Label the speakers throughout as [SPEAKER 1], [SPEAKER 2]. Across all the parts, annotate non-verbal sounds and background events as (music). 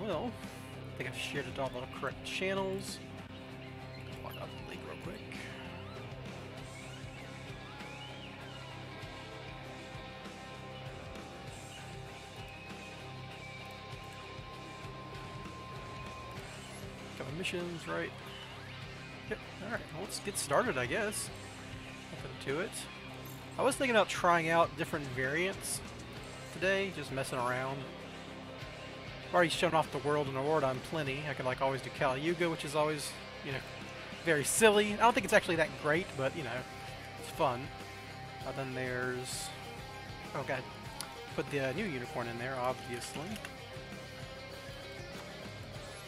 [SPEAKER 1] Well, I think I've shared it all the correct channels. Log out the real quick. Couple missions, right? Yep, alright, well, let's get started, I guess. Nothing to it. I was thinking about trying out different variants today, just messing around. I've already shown off the world and award on plenty. I can like always do Kali Yuga, which is always, you know, very silly. I don't think it's actually that great, but you know, it's fun. Uh, then there's, oh god, put the uh, new unicorn in there, obviously.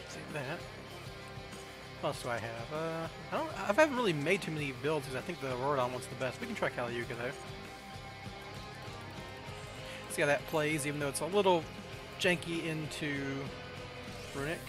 [SPEAKER 1] Save that. What else do I have? Uh, I don't. I haven't really made too many builds because I think the Auroradon one's the best. We can try Kali Yuga though. See how that plays, even though it's a little janky into Runic.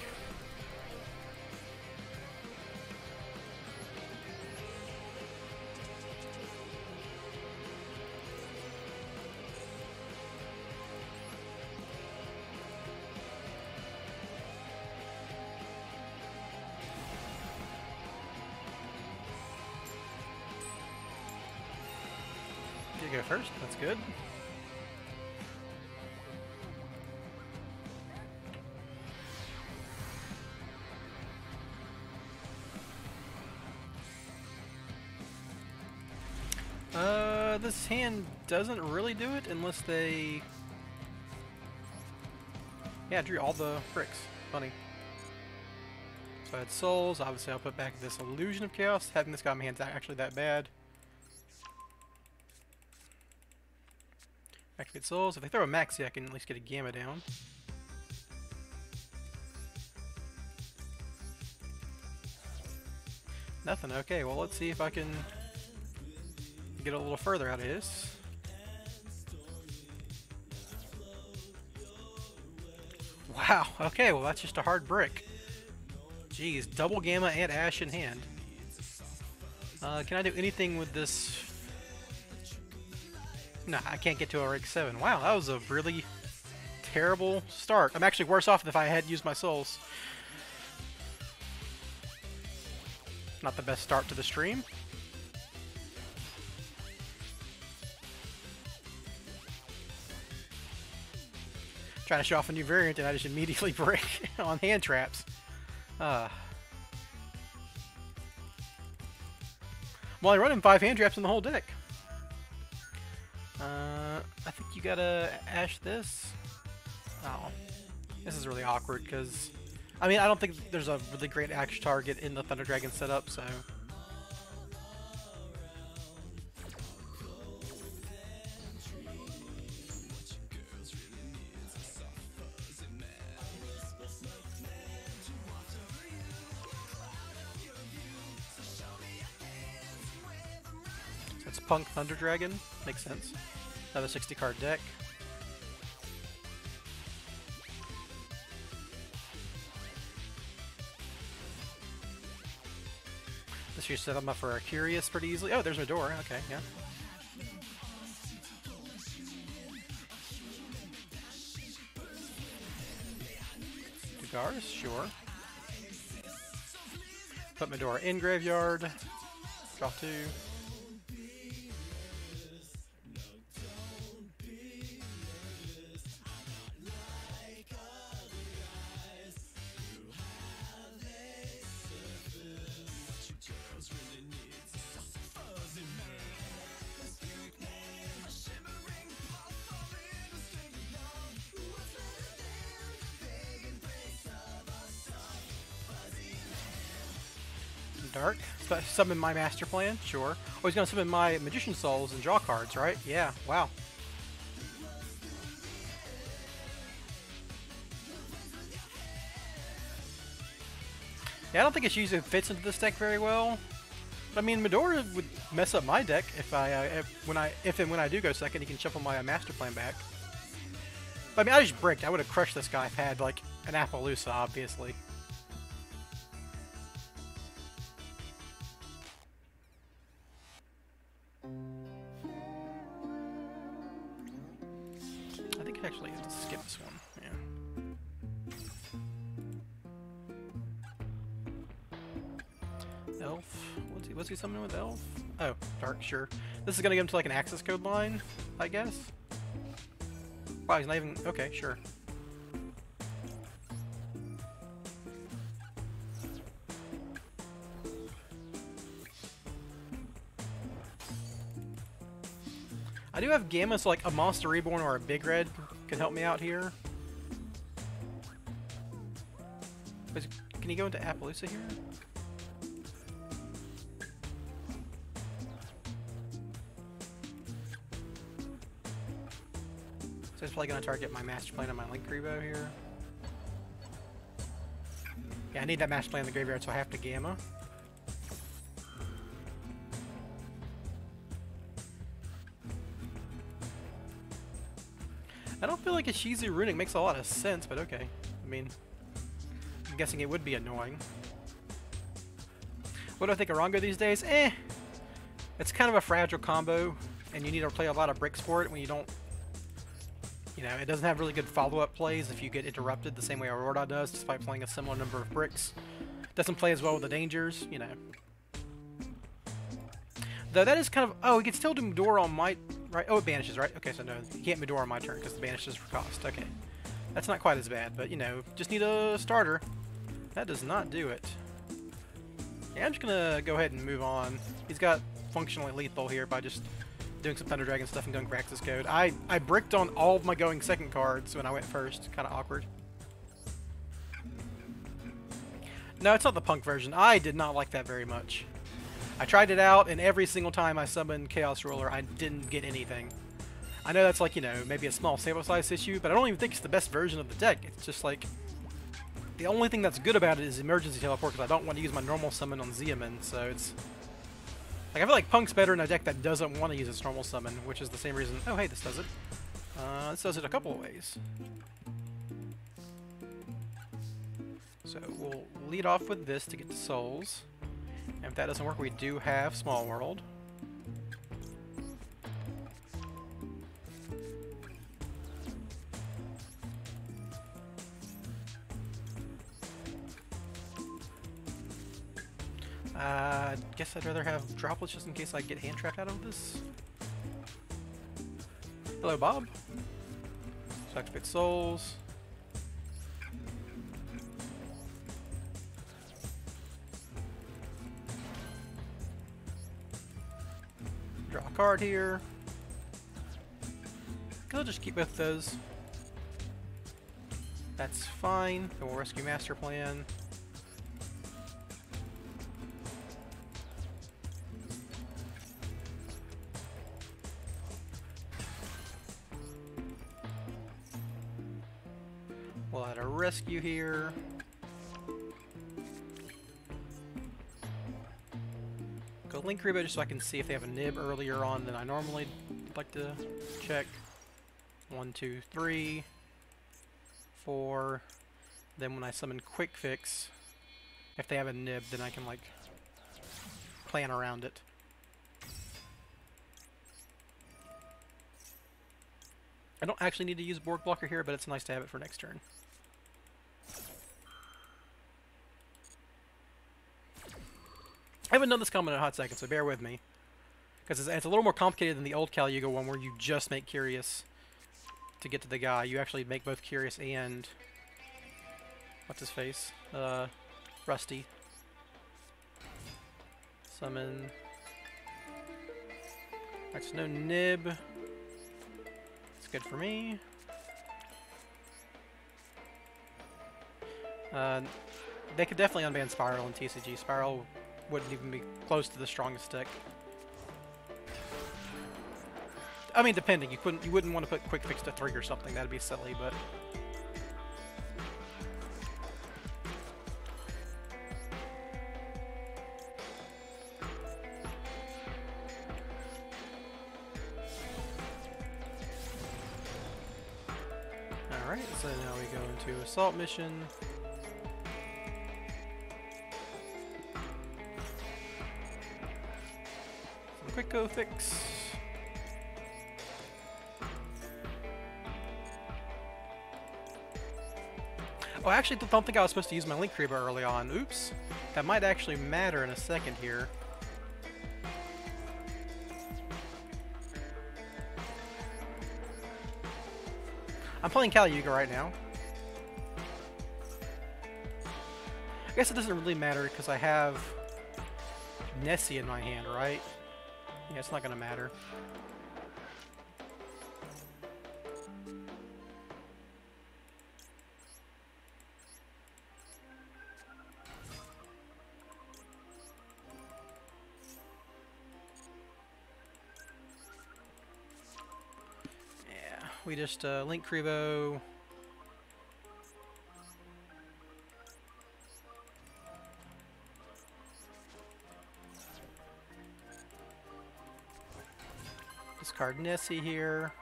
[SPEAKER 1] You go first, that's good. This hand doesn't really do it unless they... Yeah, I drew all the bricks. Funny. So I had souls. Obviously, I'll put back this illusion of chaos. Having this guy in my hand's actually that bad. Activate souls. If they throw a maxi, I can at least get a gamma down. Nothing. Okay, well, let's see if I can get a little further out of this. Wow, okay, well that's just a hard brick. Jeez, double gamma and ash in hand. Uh, can I do anything with this? No, I can't get to a rank 7. Wow, that was a really terrible start. I'm actually worse off than if I had used my souls. Not the best start to the stream. Show off a new variant and I just immediately (laughs) break on hand traps. Uh. I'm only running five hand traps in the whole deck. Uh, I think you gotta ash this. Oh. This is really awkward because, I mean, I don't think there's a really great ash target in the Thunder Dragon setup, so. Punk Thunder Dragon. Makes sense. Another 60 card deck. This should set them up for a Curious pretty easily. Oh, there's Medora. Okay, yeah. Dugaris, sure. Put Medora in graveyard. Draw two. Dark. Summon my master plan? Sure. Oh, he's gonna summon my magician souls and draw cards, right? Yeah. Wow. Yeah, I don't think it usually fits into this deck very well. But, I mean, Medora would mess up my deck if I, uh, if, when I, if and when I do go second, he can shuffle my uh, master plan back. But, I mean, I just bricked. I would have crushed this guy if I had like an Appaloosa, obviously. This is gonna get him to like an access code line, I guess? Wow, he's not even... Okay, sure. I do have Gamma, so like a Monster Reborn or a Big Red can help me out here. can he go into Appaloosa here? Probably going to target my Master Plan on my Linkuriboh here. Yeah, I need that Master Plan in the graveyard, so I have to Gamma. I don't feel like a Shizu Runic makes a lot of sense, but okay. I mean, I'm guessing it would be annoying. What do I think of Rongo these days? Eh. It's kind of a fragile combo, and you need to play a lot of bricks for it when you don't... You know, it doesn't have really good follow-up plays if you get interrupted the same way Aurora does, despite playing a similar number of bricks. Doesn't play as well with the dangers, you know. Though that is kind of... Oh, he can still do Medora on my... Right? Oh, it banishes, right? Okay, so no, he can't Medora on my turn because the banishes for cost. Okay. That's not quite as bad, but, you know, just need a starter. That does not do it. Yeah, I'm just gonna go ahead and move on. He's got functionally lethal here by just doing some Thunder Dragon stuff and going Access Code. I, I bricked on all of my going second cards when I went first. Kind of awkward. No, it's not the punk version. I did not like that very much. I tried it out, and every single time I summoned Chaos Ruler, I didn't get anything. I know that's like, you know, maybe a small sample size issue, but I don't even think it's the best version of the deck. It's just like, the only thing that's good about it is Emergency Teleport, because I don't want to use my normal summon on Xiamen, so it's... Like, I feel like Punk's better in a deck that doesn't want to use its normal summon, which is the same reason... Oh, hey, this does it. Uh, this does it a couple of ways. So we'll lead off with this to get to Souls. And if that doesn't work, we do have Small World. Uh, guess I'd rather have droplets just in case I get hand trapped out of this. Hello, Bob. So activate souls. Draw a card here. I'll just keep both those. That's fine. And we'll rescue master plan. Rescue here. Go Linkuriboh just so I can see if they have a nib earlier on than I normally like to check. One, two, three, four. Then when I summon Quick Fix, if they have a nib, then I can like plan around it. I don't actually need to use Borg Blocker here, but it's nice to have it for next turn. I haven't done this comment in a hot second, so bear with me. Because it's, it's, a little more complicated than the old Kali Yuga one where you just make Curious to get to the guy. You actually make both Curious and... What's his face? Uh, Rusty. Summon... That's no nib. It's good for me. Uh, they could definitely unban Spiral and TCG. Spiral wouldn't even be close to the strongest deck. I mean, depending. You couldn't. You wouldn't want to put Quick Fix to three or something. That'd be silly, but. Alright, so now we go into Assault Mission. Quick go fix. Oh, I actually don't think I was supposed to use my Linkuriboh early on. Oops.
[SPEAKER 2] That might actually matter in a second here. I'm playing Kali Yuga right now. I guess it doesn't really matter because I have Nessie in my hand, right? Yeah, it's not going to matter. we just uh, Linkuriboh. Discard Nessie here.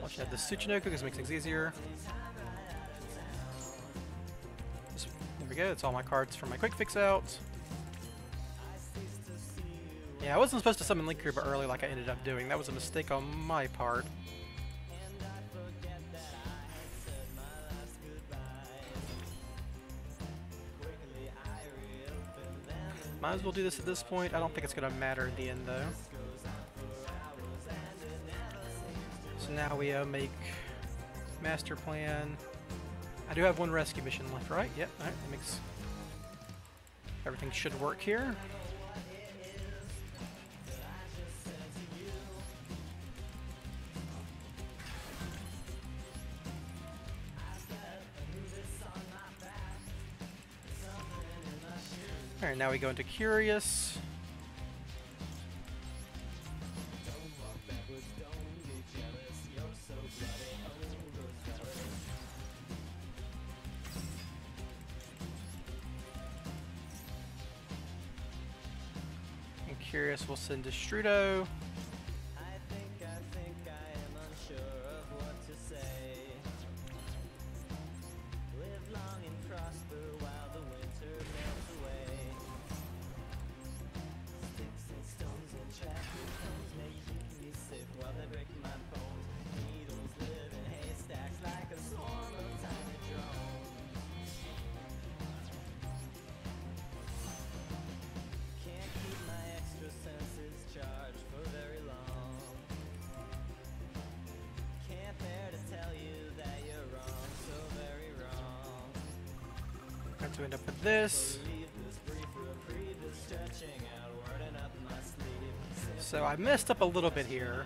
[SPEAKER 2] Watch out the Tsuchinoko because it makes things easier. Just, there we go, that's all my cards for my quick fix out. Yeah, I wasn't supposed to summon Link Linkuriboh early like I ended up doing. That was a mistake on my part. Might as well do this at this point. I don't think it's going to matter in the end, though. So now we uh, make master plan. I do have one rescue mission left, right? Yep, alright, that makes... Everything should work here. Alright, now we go into Curious. And Curious we'll send to Strudo. Messed up a little bit here.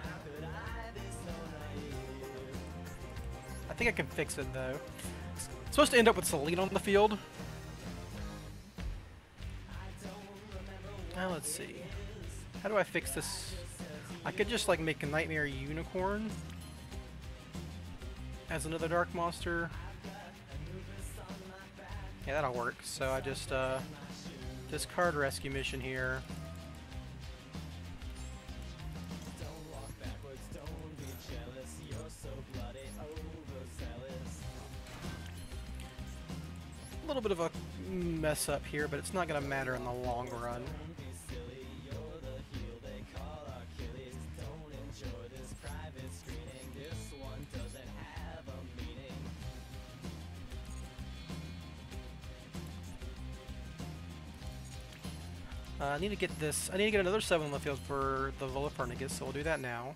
[SPEAKER 2] I think I can fix it though. Supposed to end up with Selene on the field. Now let's see. How do I fix this? I could just like make a Knightmare Unicorn as another Dark Monster. Yeah, that'll work. So I just uh, discard rescue mission here. Mess up here, but it's not going to matter in the long run. Uh, I need to get this. I need to get another 7 on the field for the Volapernicus, so we'll do that now.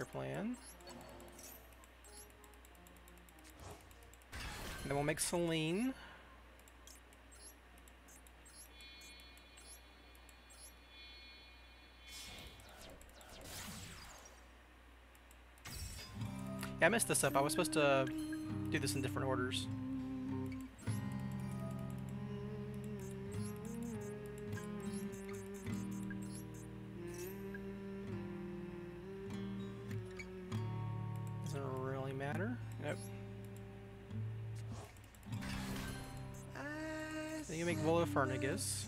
[SPEAKER 2] Master plan. And then we'll make Selene. Yeah, I messed this up. I was supposed to do this in different orders. Copernicus.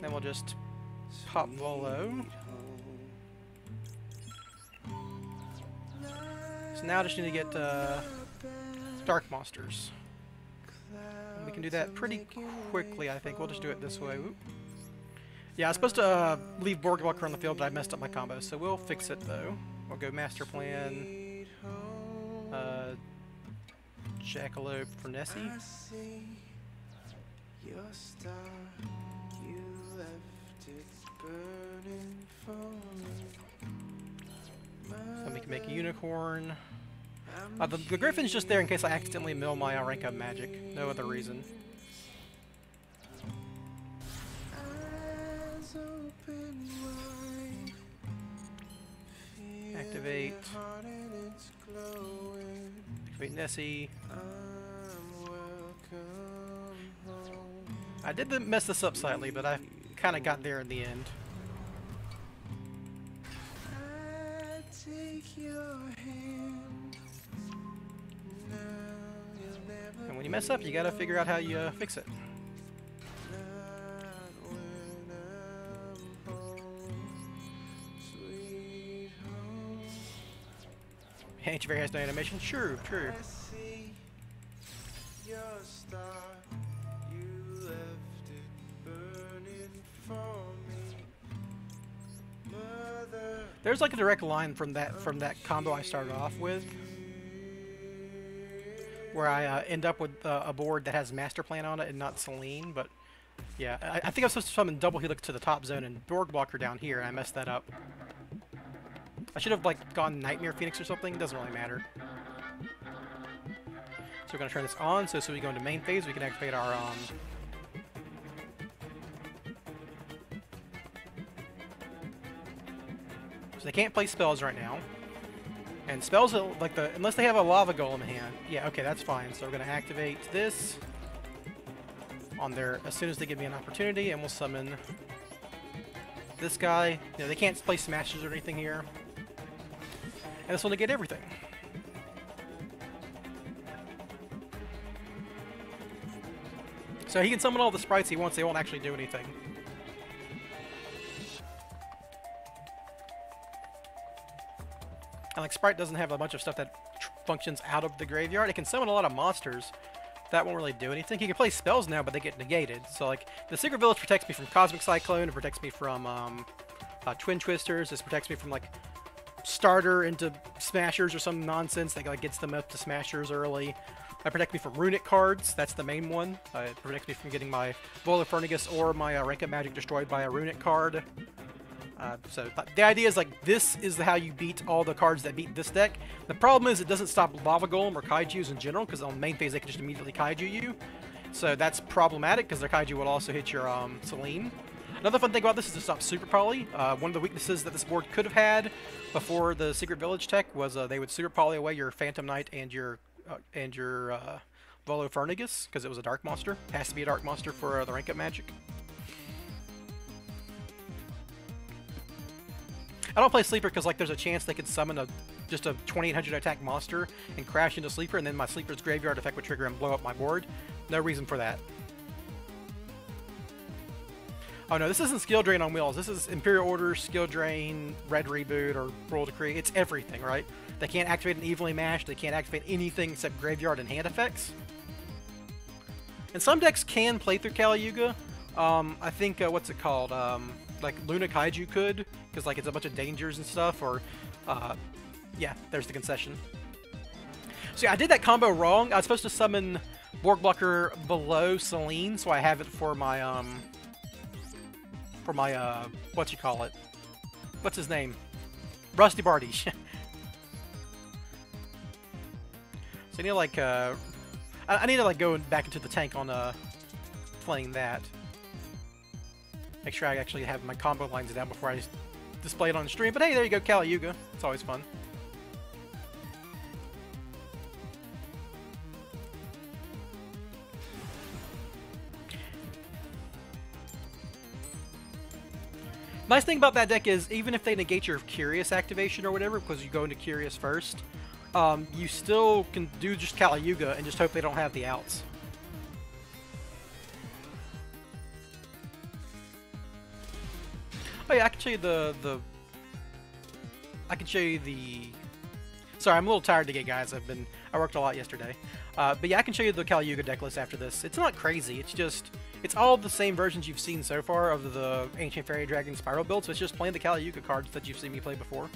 [SPEAKER 2] Then
[SPEAKER 1] we'll just pop Volo. So now I just need to get uh, Dark Monsters. And we can do that pretty quickly, I think. We'll just do it this way. Oop. Yeah, I was supposed to uh, leave Borg Blocker on the field, but I messed up my combo, so we'll fix it though. We'll go Master Plan, uh, Jackalope for Nessie. So we can make a unicorn. Uh, the, the griffin's just there in case I accidentally mill my rank up magic. No other reason. Activate. Activate Nessie. I did mess this up slightly, but I kind of got there in the end. And when you mess up, you gotta figure out how you uh, fix it. Fairy has no animation? Sure, true. There's like a direct line from that from that combo I started off with, where I uh, end up with uh, a board that has Master Plan on it and not Selene. But yeah, I, I think I was supposed to summon Double Helix to the top zone and Borg Blocker down here, and I messed that up. I should have like gone Knightmare Phoenix or something. Doesn't really matter. So we're gonna turn this on. So so we go into main phase, we can activate our um, they can't play spells right now. And spells, like the, unless they have a lava golem in hand. Yeah, okay, that's fine. So we're going to activate this on there as soon as they give me an opportunity, and we'll summon this guy. You know, they can't play smashes or anything here. And this one to get everything. So he can summon all the sprites he wants, they won't actually do anything. And like Sprite doesn't have a bunch of stuff that functions out of the graveyard. It can summon a lot of monsters. That won't really do anything. He can play spells now, but they get negated. So like the Secret Village protects me from Cosmic Cyclone. It protects me from um, uh, Twin Twisters. This protects me from like starter into Smashers or some nonsense that like gets them up to Smashers early. I protect me from runic cards. That's the main one. Uh, it protects me from getting my Volofernagus or my uh, Rank Up Magic destroyed by a runic card. Uh, so the idea is like this is how you beat all the cards that beat this deck. The problem is it doesn't stop Lava Golem or Kaijus in general because on main phase they can just immediately Kaiju you. So that's problematic because their Kaiju will also hit your um, Selene. Another fun thing about this is to stop Super Poly. Uh, one of the weaknesses that this board could have had before the Secret Village tech was uh, they would Super Poly away your Phantom Knight and your uh, and your uh, because it was a Dark Monster. It has to be a Dark Monster for uh, the rank up magic. I don't play Sleeper because like there's a chance they could summon a just a 2800 attack monster and crash into Sleeper, and then my Sleeper's graveyard effect would trigger and blow up my board. No reason for that. Oh no, this isn't Skill Drain on wheels. This is Imperial Order, Skill Drain, Red Reboot, or Royal Decree. It's everything, right? They can't activate an Evenly Matched. They can't activate anything except Graveyard and hand effects. And some decks can play through Kali Yuga. Um, I think, uh, what's it called? Um, like Luna Kaiju could, because like it's a bunch of dangers and stuff, or uh, yeah, there's the concession. So yeah, I did that combo wrong. I was supposed to summon Borg Blocker below Selene, so I have it for my um for my uh what you call it? What's his name? Rusty Barty. (laughs) so I need to like uh I, I need to like go back into the tank on uh playing that. Make sure I actually have my combo lines down before I display it on the stream. But hey, there you go, Kali Yuga. It's always fun. Nice thing about that deck is, even if they negate your Curious activation or whatever, because you go into Curious first, um, you still can do just Kali Yuga and just hope they don't have the outs. Oh yeah, I can show you the the. I can show you the. Sorry, I'm a little tired today, guys. I've been I worked a lot yesterday, uh, but yeah, I can show you the Kali Yuga deck list after this. It's not crazy. It's just it's all the same versions you've seen so far of the Ancient Fairy Dragon Spiral build. So it's just playing the Kali Yuga cards that you've seen me play before.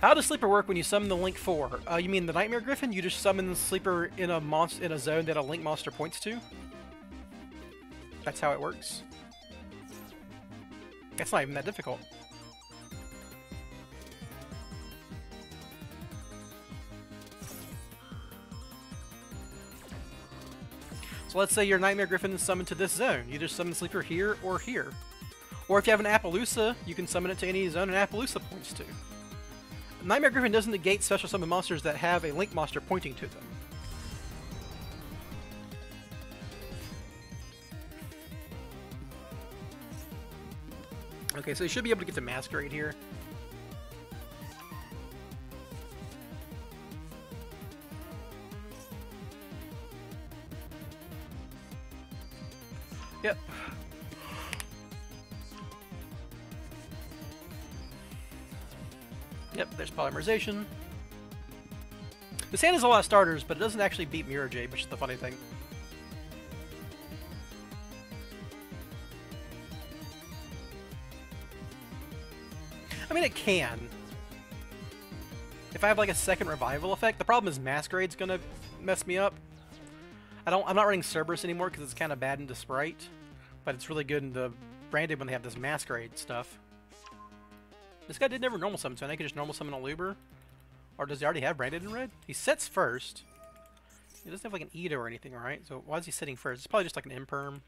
[SPEAKER 1] How does Sleeper work when you summon the Link 4? Uh, you mean the Knightmare Gryphon? You just summon the Sleeper in a monster in a zone that a Link monster points to? That's how it works. It's not even that difficult. So let's say your Knightmare Gryphon is summoned to this zone. You just summon Sleeper here or here. Or if you have an Appaloosa, you can summon it to any zone an Appaloosa points to. Knightmare Gryphon doesn't negate special summon monsters that have a Link monster pointing to them. Okay, so you should be able to get the Masquerade here. Yep. Yep, there's polymerization. The sand has a lot of starters, but it doesn't actually beat Mirror Jade, which is the funny thing. I mean, it can. If I have like a second revival effect, the problem is Masquerade's gonna mess me up. I don't. I'm not running Cerberus anymore because it's kind of bad into Sprite, but it's really good in the Branded when they have this Masquerade stuff. This guy did never normal summon, so I could just normal summon a Luber. Or does he already have Branded in red? He sets first. He doesn't have like an Edo or anything, right? So why is he sitting first? It's probably just like an Imperm.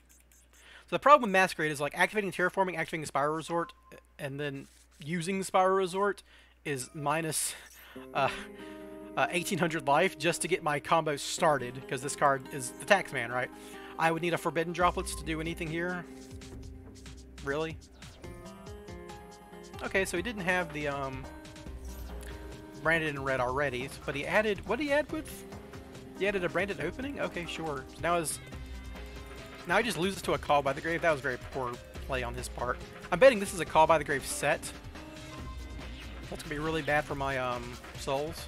[SPEAKER 1] So the problem with Masquerade is like activating Terraforming, activating Spiral Resort, and then using the Spiral Resort is minus uh, uh, 1800 life just to get my combo started, because this card is the Taxman, right? I would need a Forbidden Droplets to do anything here. Really? Okay, so he didn't have the um, branded in red already, but he added, what did he add with? He added a branded opening? Okay, sure. So now his, now he just loses to a Call by the Grave. That was very poor play on his part. I'm betting this is a Call by the Grave set. That's going to be really bad for my um, souls.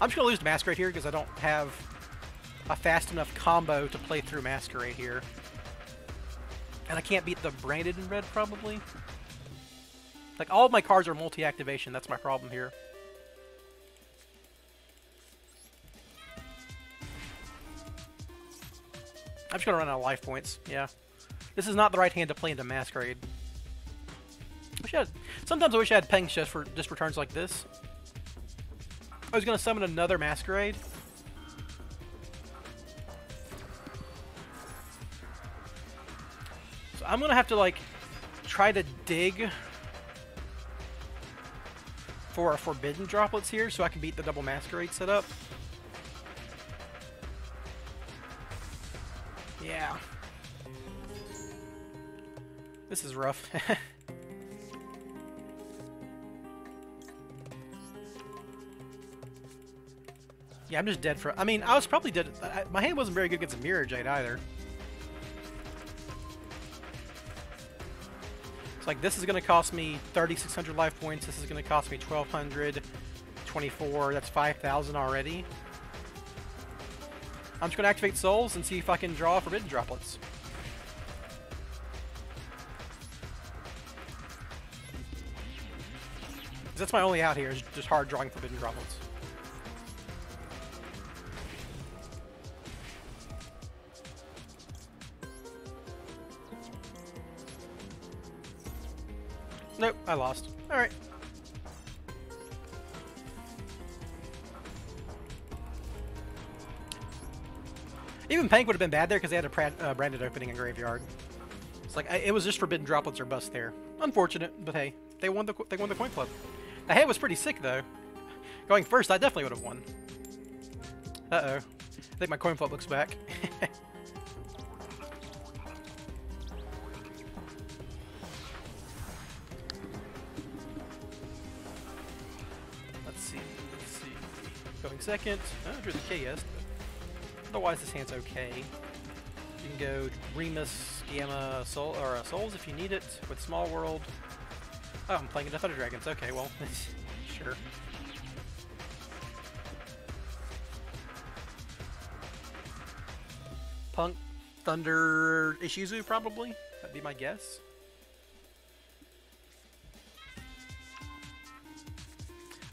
[SPEAKER 1] I'm just going to lose to Masquerade here because I don't have a fast enough combo to play through Masquerade here. And I can't beat the Branded in red, probably. Like, all of my cards are multi-activation. That's my problem here. I'm just gonna run out of life points. Yeah. This is not the right hand to play into Masquerade. I had, sometimes I wish I had Peng just for just returns like this. I was gonna summon another Masquerade. So I'm gonna have to like try to dig for our Forbidden Droplets here so I can beat the double Masquerade setup. Yeah. This is rough. (laughs) yeah, I'm just dead for... I mean, I was probably dead... I, my hand wasn't very good against a Mirror Jade either. It's like, this is going to cost me 3,600 life points. This is going to cost me 1,200. 24. That's 5,000 already. I'm just going to activate Souls and see if I can draw Forbidden Droplets. That's my only out here, is just hard drawing Forbidden Droplets. Nope, I lost. Alright. Even Pank would have been bad there because they had a uh, branded opening in Graveyard. It's like, it was just Forbidden Droplets or bust there. Unfortunate, but hey, they won the they won the coin flip. The head was pretty sick though. Going first, I definitely would have won. Uh-oh. I think my coin flip looks back. (laughs) second. Oh, drew the KS. Otherwise, this hand's okay. You can go Remus, Gamma, Soul, or uh, Souls if you need it with Small World. Oh, I'm playing into Thunder Dragons. Okay, well, (laughs) sure. Punk, Thunder, Ishizu probably. That'd be my guess.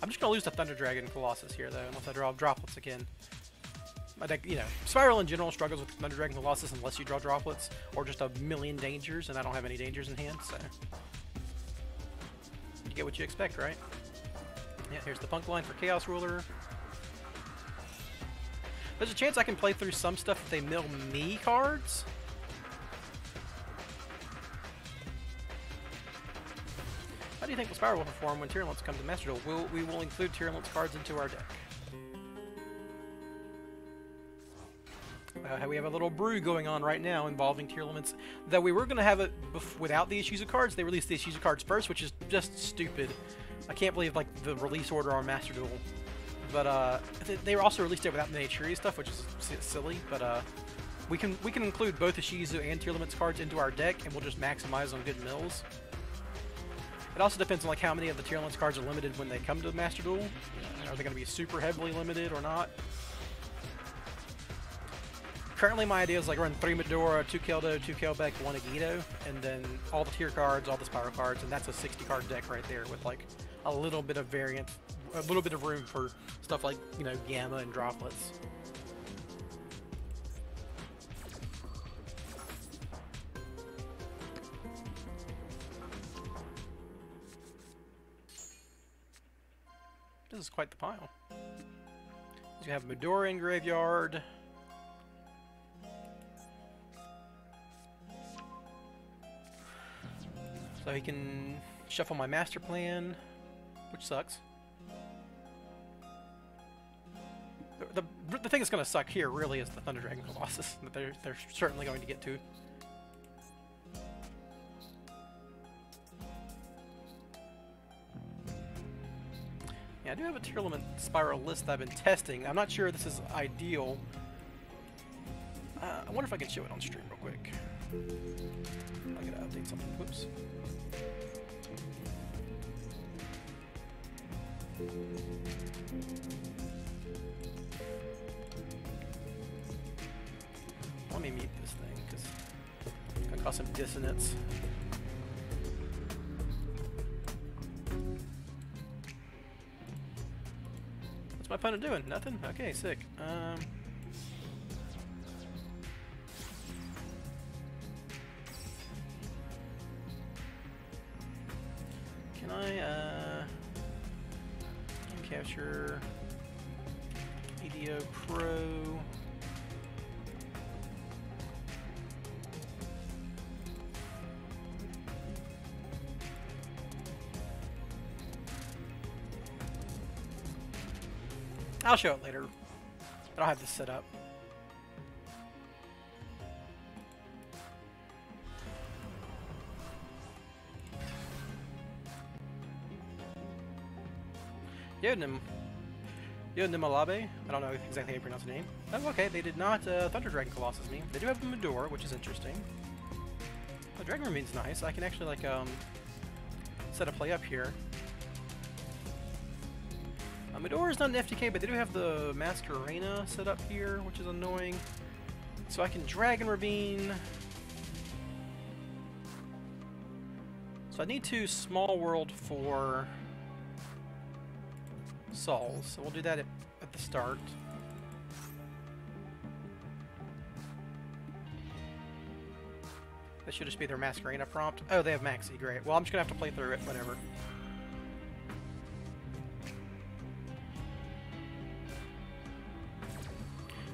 [SPEAKER 1] I'm just gonna lose to Thunder Dragon Colossus here though, unless I draw droplets again. My deck, you know, Spiral in general struggles with Thunder Dragon Colossus unless you draw droplets, or just a million dangers, and I don't have any dangers in hand, so... You get what you expect, right? Yeah, here's the punk line for Chaos Ruler. There's a chance I can play through some stuff if they mill me cards. How do you think the Spiral will perform when Tearlaments comes to Master Duel? We'll, we will include Tearlaments cards into our deck. Uh, we have a little brew going on right now involving Tearlaments. That we were going to have it without the issues of cards. They released the issues of cards first, which is just stupid. I can't believe like the release order on Master Duel. But uh, they also released it without the Naturia stuff, which is silly. But uh, we can we can include both the Shizu and Tearlaments cards into our deck, and we'll just maximize on good mills. It also depends on like how many of the Tearlaments cards are limited when they come to Master Duel. Are they going to be super heavily limited or not? Currently, my idea is like run three Medora, two Keldo, two Kelbeck, one Agido, and then all the tier cards, all the Spiral cards, and that's a 60 card deck right there with like a little bit of variant, a little bit of room for stuff like, you know, Gamma and Droplets. This is quite the pile. You have Medora in graveyard. So he can shuffle my master plan, which sucks. The, the, the thing that's going to suck here really is the Thunder Dragon Colossus (laughs) that they're, they're certainly going to get to. I do have a tier limit Spiral list that I've been testing. I'm not sure this is ideal. Uh, I wonder if I can show it on stream real quick. I gotta update something. Whoops. Let me mute this thing, because it's to cause some dissonance. My opponent doing? Nothing? Okay, sick. Um... set up. Yodim. Yodnimalabe? I don't know exactly how you pronounce the name. Oh, okay, they did not uh, Thunder Dragon Colossus me. They do have the Medora, which is interesting. The Dragon Remains nice. I can actually, like, um, set a play up here. Medora is not an FTK, but they do have the Masquerena set up here, which is annoying. So I can Dragon Ravine. So I need to Small World for Souls. So we'll do that at, at the start. That should just be their Masquerena prompt. Oh, they have Maxi, great. Well, I'm just gonna have to play through it, whatever.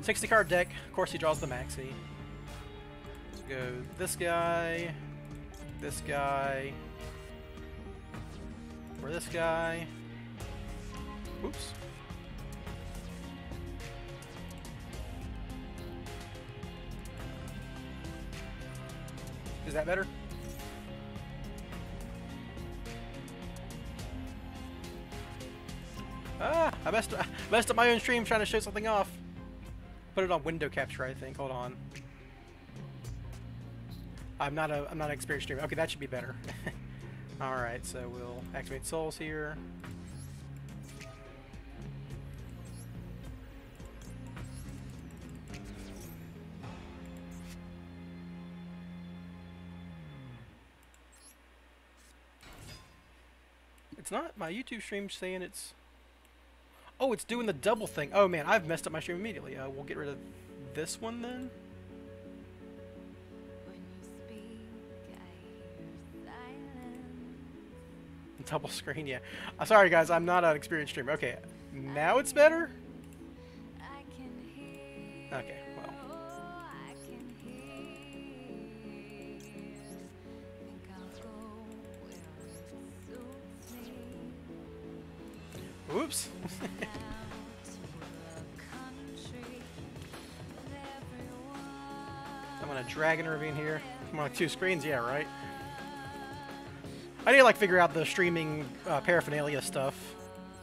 [SPEAKER 1] 60 card deck. Of course, he draws the maxi. Let's go this guy, this guy, or this guy. Oops. Is that better? Ah, I messed, I (laughs) messed up my own stream trying to show something off. Put it on window capture, I think. Hold on. I'm not a I'm not an experienced streamer. Okay, that should be better. (laughs) All right, so we'll activate souls here. It's not my YouTube stream saying it's. Oh, it's doing the double thing. Oh man, I've messed up my stream immediately. Uh, we'll get rid of this one then. Double screen, yeah. Uh, sorry guys, I'm not an experienced streamer. Okay, now it's better? Okay, Oops. I'm gonna Dragon Ravine here. More like two screens, yeah, right? I need to like figure out the streaming uh, paraphernalia stuff,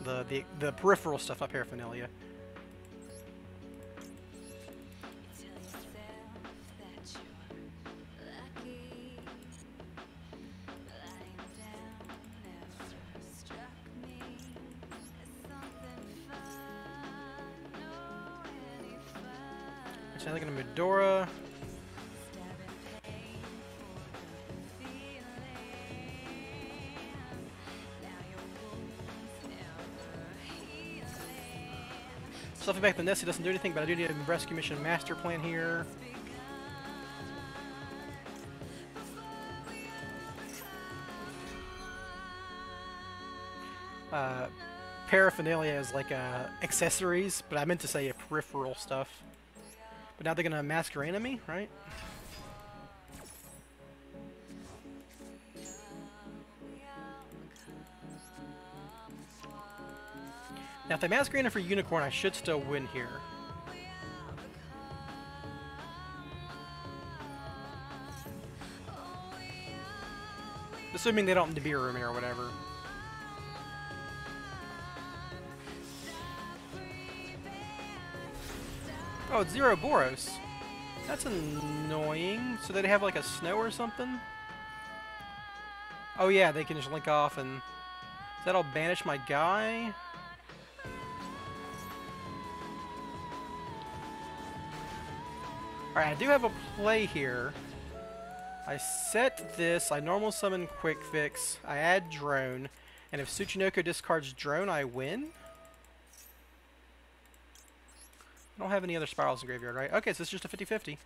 [SPEAKER 1] the, the the peripheral stuff, not paraphernalia. Back the Nessie doesn't do anything, but I do need a rescue mission master plan here. Uh, paraphernalia is like uh, accessories, but I meant to say a peripheral stuff. But now they're gonna Masquerena me, right? Now if I your for Unicorn, I should still win here. Assuming they don't debir me or whatever. Oh, it's Zero Boros. That's annoying. So they have like a snow or something? Oh yeah, they can just link off and... Does that all banish my guy? Alright, I do have a play here. I set this, I normal summon Quick Fix, I add Drone, and if Tsuchinoko discards Drone, I win? I don't have any other spirals in graveyard, right? Okay, so it's just a 50-50.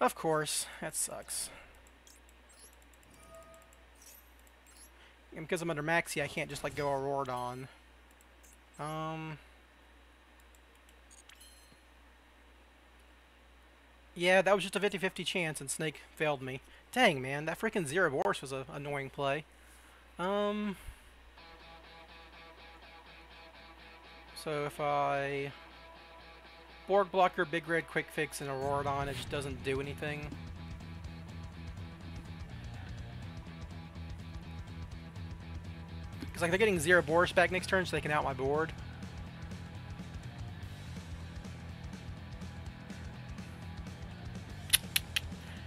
[SPEAKER 1] Of course, that sucks. And because I'm under Maxi, I can't just like go Auroradon. Um... Yeah, that was just a 50-50 chance, and Snake failed me. Dang, man, that freaking Zero Boros was an annoying play. Um... So if I... Borg Blocker, Big Red, Quick Fix, and Auroradon, it just doesn't do anything. Because like they're getting Zero Boros back next turn, so they can out my board.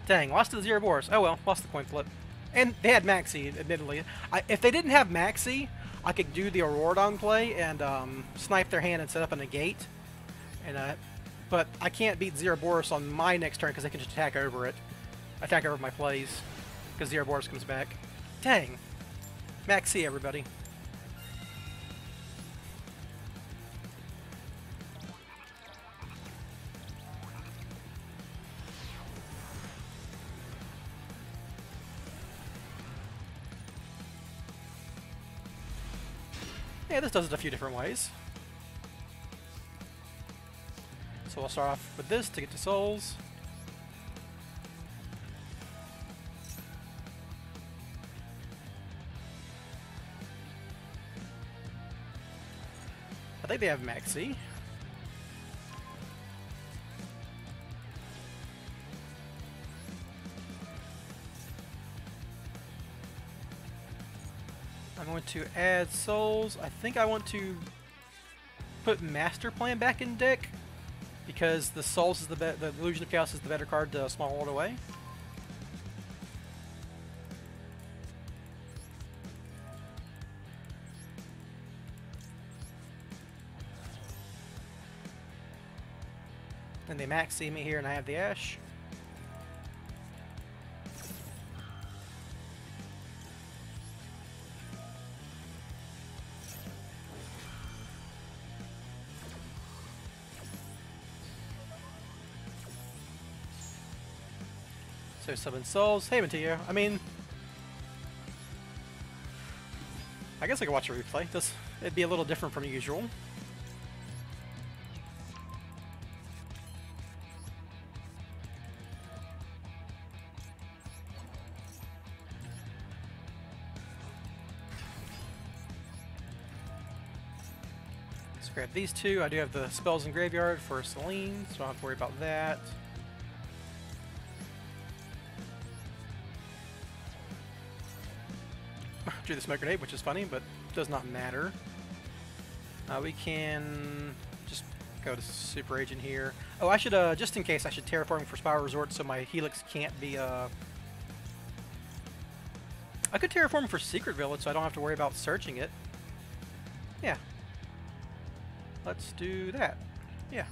[SPEAKER 1] Dang, lost to the Zero Boros. Oh well, lost the coin flip. And they had Maxi, admittedly. I, if they didn't have Maxi, I could do the Auroradon play and um, snipe their hand and set up a negate. And uh, But I can't beat Zero Boros on my next turn because they can just attack over it. Attack over my plays. Because Zero Boros comes back. Dang. Maxi, everybody. Yeah, this does it a few different ways. So we'll start off with this to get to souls. I think they have Maxi. I'm to add souls. I think I want to put Master Plan back in deck because the Souls is the the Illusion of Chaos is the better card to Small World away. And they max see me here, and I have the Ash. So summon souls. Hey, Mattia. I mean, I guess I could watch a replay. This it'd be a little different from usual. Let's grab these two. I do have the spells in graveyard for Selene, so I don't have to worry about that. Drew the smoke grenade, which is funny, but does not matter. Uh, we can just go to Super Agent here. Oh, I should, uh, just in case, I should terraform for Spiral Resort so my Helix can't be, uh... I could terraform for Secret Village so I don't have to worry about searching it. Yeah. Let's do that. Yeah.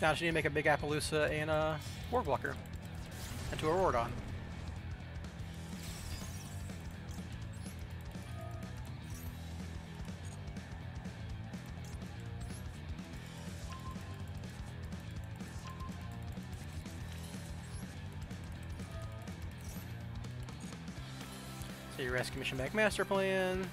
[SPEAKER 1] Now just need to make a big Apollousa and a Borg Blocker. And to Auroradon. So your rescue mission back master plan.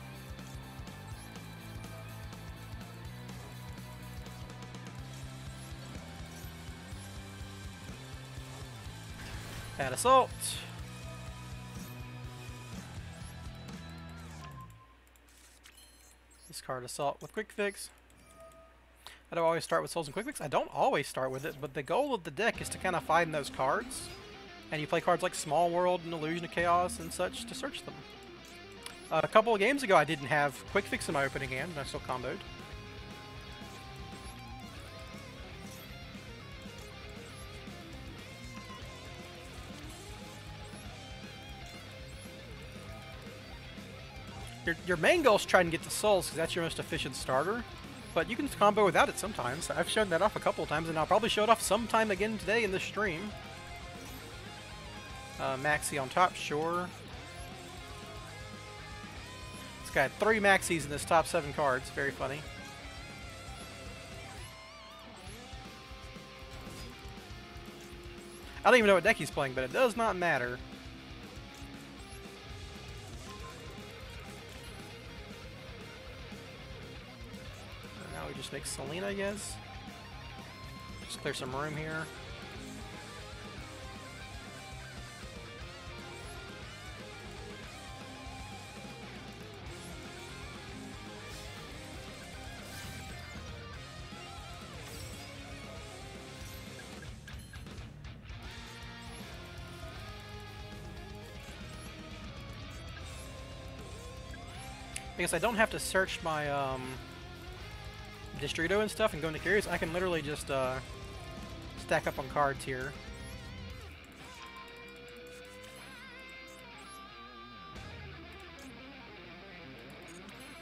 [SPEAKER 1] Add assault. Discard assault with quick fix. I don't always start with souls and quick fix. I don't always start with it, but the goal of the deck is to kind of find those cards. And you play cards like Small World and Illusion of Chaos and such to search them. Uh, a couple of games ago I didn't have quick fix in my opening hand, and I still comboed. Your, your main goal is trying to get the souls because that's your most efficient starter. But you can combo without it sometimes. I've shown that off a couple of times, and I'll probably show it off sometime again today in the stream. Uh, Maxi on top, sure. It's got three Maxis in this top seven cards. Very funny. I don't even know what deck he's playing, but it does not matter. Now we just make Selene, I guess. Just clear some room here. Because I don't have to search my um, Destrudo and stuff and go into Curious, I can literally just uh, stack up on cards here.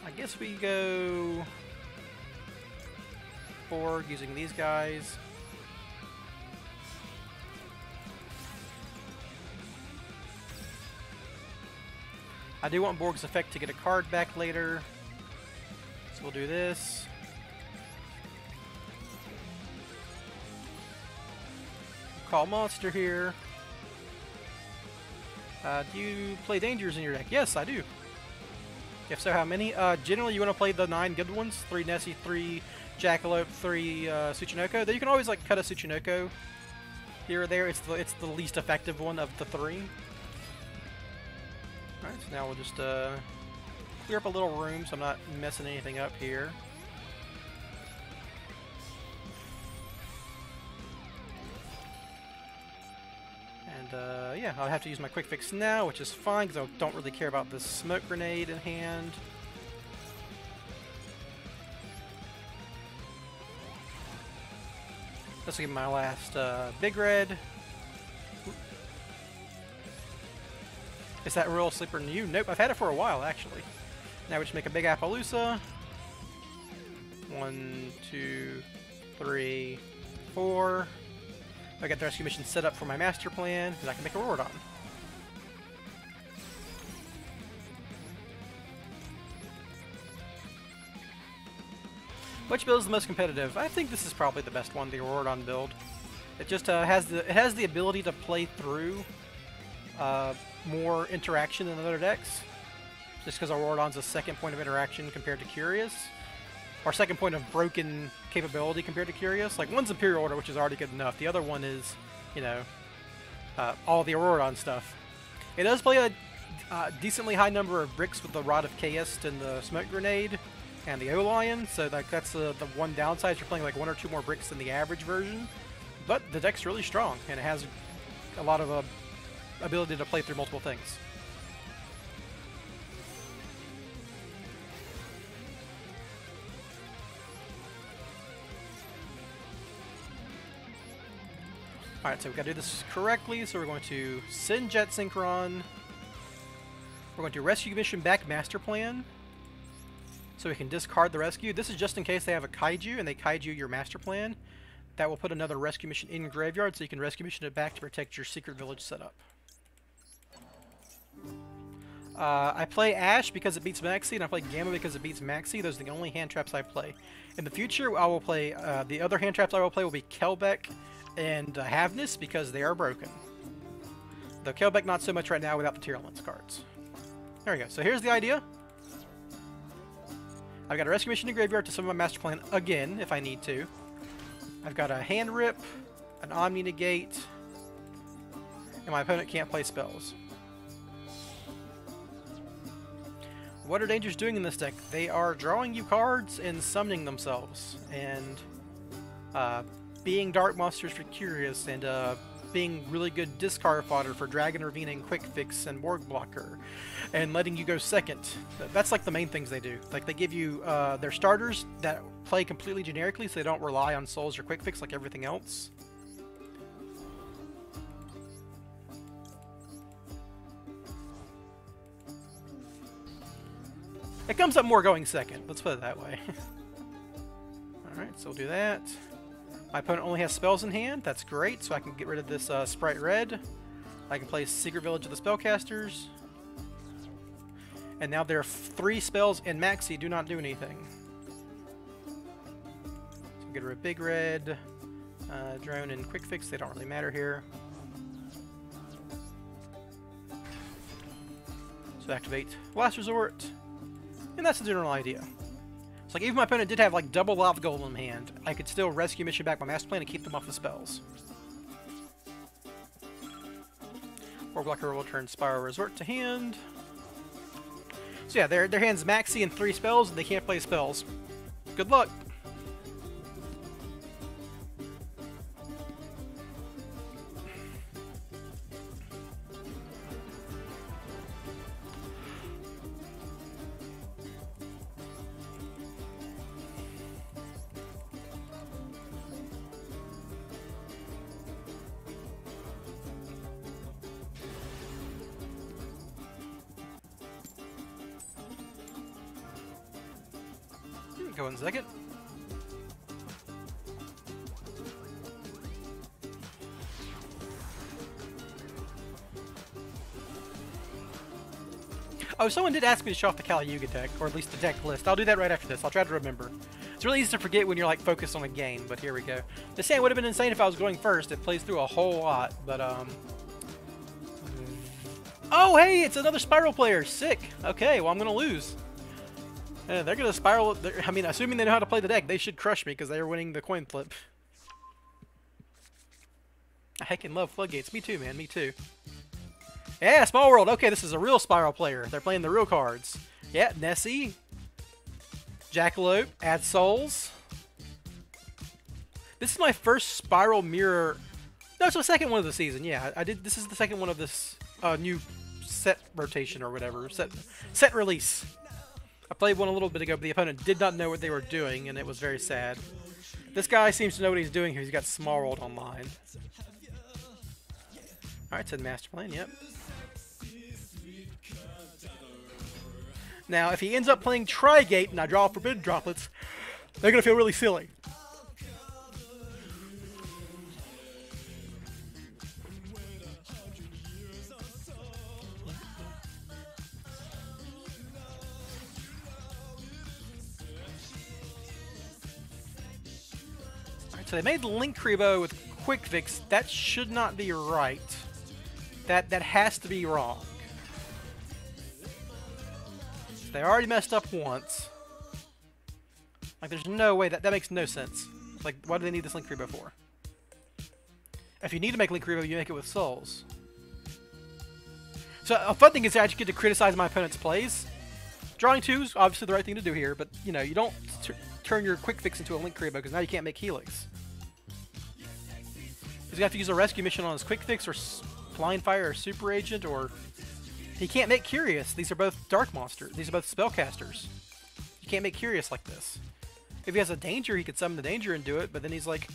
[SPEAKER 1] I guess we go Borg using these guys. I do want Borg's effect to get a card back later. So we'll do this. Call monster here. Uh, do you play dangers in your deck? Yes, I do. If so, how many? Uh, generally, you want to play the nine good ones: three Nessie, three Jackalope, three uh, Tsuchinoko. Though you can always like cut a Tsuchinoko here or there. It's the it's the least effective one of the three. Alright, so now we'll just uh, clear up a little room so I'm not messing anything up here. Yeah, I'll have to use my quick fix now, which is fine because I don't really care about this smoke grenade in hand. This will be my last uh, big red. Is that real sleeper new? Nope, I've had it for a while actually. Now we just make a big Apollousa. One, two, three, four. I got the rescue mission set up for my master plan, and I can make Auroradon. Which build is the most competitive? I think this is probably the best one, the Rorodon build. It just uh, has the it has the ability to play through uh, more interaction than other decks, just because Auroradon's a second point of interaction compared to Curious, or second point of broken capability compared to Curious. Like one's Imperial Order, which is already good enough. The other one is, you know, uh, all the Auroradon stuff. It does play a uh, decently high number of bricks with the Rod of Chaos and the Smoke Grenade and the O-Lion, so like that's uh, the one downside. You're playing like one or two more bricks than the average version, but the deck's really strong and it has a lot of uh, ability to play through multiple things. Alright, so we've got to do this correctly, so we're going to send Jet Synchron. We're going to rescue mission back master plan. So we can discard the rescue. This is just in case they have a kaiju and they kaiju your master plan. That will put another rescue mission in graveyard so you can rescue mission it back to protect your secret village setup. Uh, I play Ash because it beats Maxi, and I play Gamma because it beats Maxi. Those are the only hand traps I play. In the future, I will play, uh, the other hand traps I will play will be Kelbek and uh, Havnis because they are broken. The Kelbek not so much right now without the Tearlaments cards. There we go. So here's the idea. I've got a rescue mission in graveyard to summon my master plan again if I need to. I've got a hand rip, an omni negate, and my opponent can't play spells. What are Dangers doing in this deck? They are drawing you cards and summoning themselves, and uh, being Dark Monsters for Curious, and uh, being really good discard fodder for Dragon Ravine and Quick Fix and Borg Blocker, and letting you go second. That's like the main things they do. Like they give you uh, their starters that play completely generically, so they don't rely on Souls or Quick Fix like everything else. It comes up more going second, let's put it that way. (laughs) Alright, so we'll do that. My opponent only has spells in hand. That's great, so I can get rid of this uh, Spright Red. I can play Secret Village of the Spellcasters. And now there are three spells in Maxi do not do anything. So get rid of Big Red, uh, Drone, and Quick Fix. They don't really matter here. So activate Last Resort. And that's the general idea. So like, even my opponent did have like double Lava Golem hand, I could still rescue mission back my Master Plan and keep them off the spells. Borg Blocker will turn Spiral Resort to hand. So yeah, their, their hand's maxi and three spells, and they can't play spells. Good luck! Second. Oh, someone did ask me to show off the Kali Yuga deck, or at least the deck list. I'll do that right after this. I'll try to remember. It's really easy to forget when you're like focused on a game, but here we go. The same would have been insane if I was going first. It plays through a whole lot, but um. Oh, hey, it's another Spiral player. Sick. Okay, well I'm gonna lose. Yeah, they're gonna spiral. I mean, assuming they know how to play the deck, they should crush me because they are winning the coin flip. I heckin' love floodgates. Me too, man. Me too. Yeah, Small World. Okay, this is a real Spiral player. They're playing the real cards. Yeah, Nessie. Jackalope. Add Souls. This is my first Spiral Mirror No, it's the second one of the season. Yeah, I did. This is the second one of this uh, new set rotation or whatever set set release. I played one a little bit ago, but the opponent did not know what they were doing, and it was very sad. This guy seems to know what he's doing here. He's got Small World online. Alright, said Master Plan, yep. Now, if he ends up playing Trigate and I draw Forbidden Droplets, they're going to feel really silly. So they made Linkuriboh with Quick Fix. That should not be right. That, that has to be wrong. They already messed up once. Like, there's no way that that makes no sense. Like, why do they need this Linkuriboh for? If you need to make Linkuriboh, you make it with souls. So a fun thing is I actually get to criticize my opponent's plays. Drawing two is obviously the right thing to do here, but you know you don't turn your quick fix into a Linkuriboh because now you can't make Helix. He's gonna have to use a rescue mission on his quick fix or blind fire or super agent or he can't make Curious. These are both Dark Monsters. These are both Spellcasters. You can't make Curious like this. If he has a Danger, he could summon the Danger and do it, but then he's like,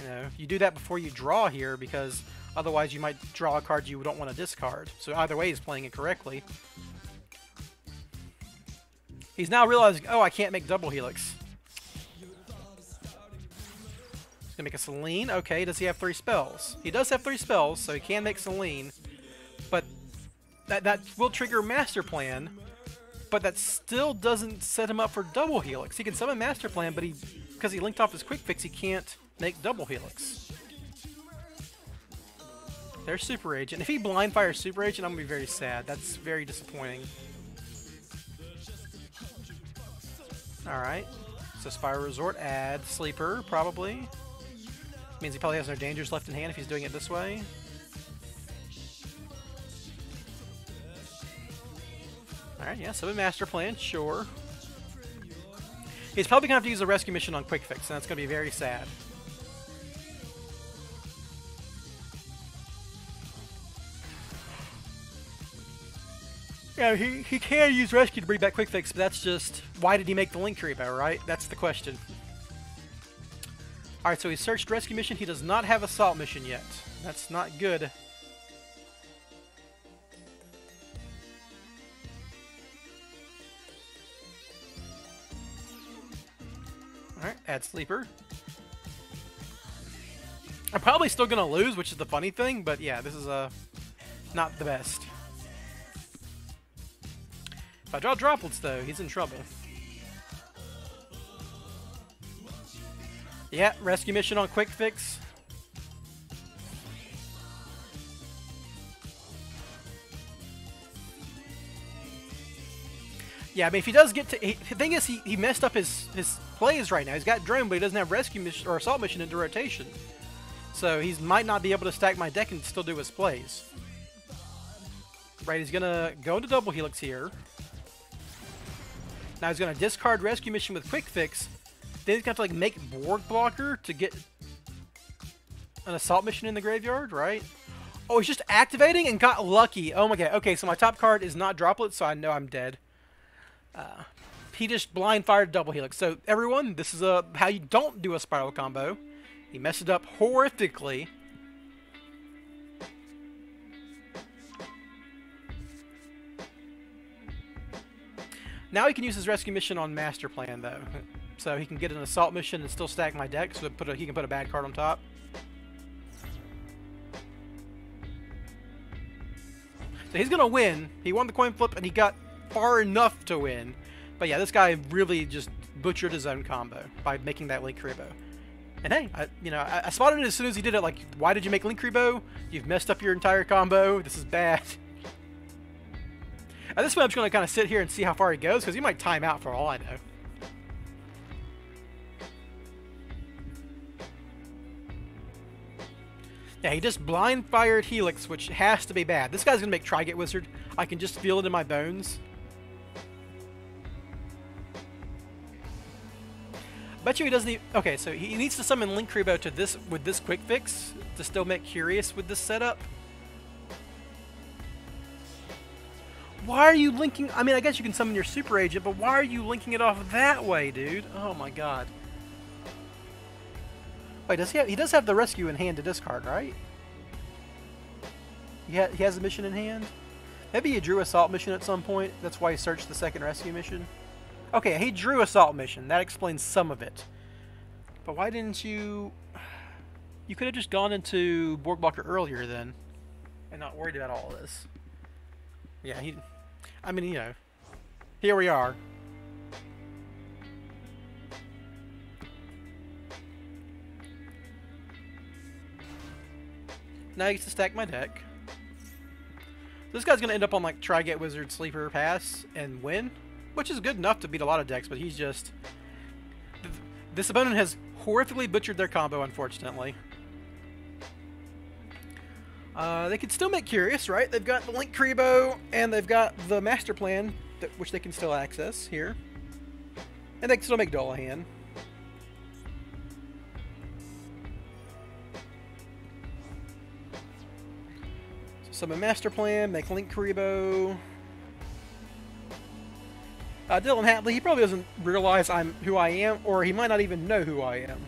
[SPEAKER 1] you know, you do that before you draw here because otherwise you might draw a card you don't want to discard. So either way, he's playing it correctly. He's now realizing, oh, I can't make double Helix. Gonna make a Selene. Okay, does he have three spells? He does have three spells, so he can make Selene. But that, that will trigger Master Plan, but that still doesn't set him up for Double Helix. He can summon Master Plan, but he because he linked off his Quick Fix, he can't make Double Helix. There's Super Agent. If he blind fires Super Agent, I'm going to be very sad. That's very disappointing. Alright. So Spire Resort, add Sleeper, probably. Means he probably has no dangers left in hand if he's doing it this way. Alright, yeah, so a master plan, sure. He's probably going to have to use a rescue mission on Quick Fix, and that's going to be very sad. Yeah, he, he can use rescue to bring back Quick Fix, but that's just... Why did he make the Linkuriboh, right? That's the question. Alright, so he searched rescue mission. He does not have assault mission yet. That's not good. Alright, add sleeper. I'm probably still gonna lose, which is the funny thing, but yeah, this is uh, not the best. If I draw droplets though, he's in trouble. Yeah, rescue mission on quick fix. Yeah, I mean, if he does get to... He, the thing is, he, he messed up his, his plays right now. He's got Drone, but he doesn't have Rescue mission or Assault mission into rotation. So he might not be able to stack my deck and still do his plays. Right, he's going to go into Double Helix here. Now he's going to discard Rescue Mission with Quick Fix. He's going to have to like make Borg Blocker to get an Assault Mission in the graveyard, right? Oh, he's just activating and got lucky. Oh my god. Okay, so my top card is not Droplet, so I know I'm dead. Uh, he just blind fired double helix. So everyone, this is a how you don't do a spiral combo. He messed it up horrifically. Now he can use his rescue mission on Master Plan though. (laughs) So he can get an assault mission and still stack my deck so put a, he can put a bad card on top. So he's gonna win. He won the coin flip and he got far enough to win. But yeah, this guy really just butchered his own combo by making that Linkuriboh. And hey, I, you know, I, I, spotted it as soon as he did it. Like, why did you make Linkuriboh? You've messed up your entire combo. This is bad. (laughs) At this point, I'm just going to kind of sit here and see how far he goes, because he might time out for all I know. Yeah, he just blind fired Helix, which has to be bad. This guy's to make Trigate Wizard. I can just feel it in my bones. Bet you he doesn't even... Okay, so he needs to summon Linkuriboh to this with this quick fix. to still make curious with this setup. Why are you linking? I mean, I guess you can summon your super agent, but why are you linking it off that way, dude? Oh my god. Wait, does he have? He does have the rescue in hand to discard, right? He, ha he has a mission in hand. Maybe he drew assault mission at some point. That's why he searched the second rescue mission. Okay, he drew assault mission. That explains some of it. But why didn't you... You could have just gone into Borg Blocker earlier then. And not worried about all this. Yeah, he... I mean, you know. Here we are. Now I get to stack my deck. This guy's going to end up on like Tri-Gate Wizard Sleeper Pass and win, which is good enough to beat a lot of decks, but he's just... This opponent has horrifically butchered their combo, unfortunately. Uh, they can still make Curious, right? They've got the Linkuriboh, and they've got the Master Plan, that, which they can still access here. And they can still make Dullahan. My Master Plan, make Linkuriboh. Uh, Dylan Hatley, he probably doesn't realize I'm who I am, or he might not even know who I am.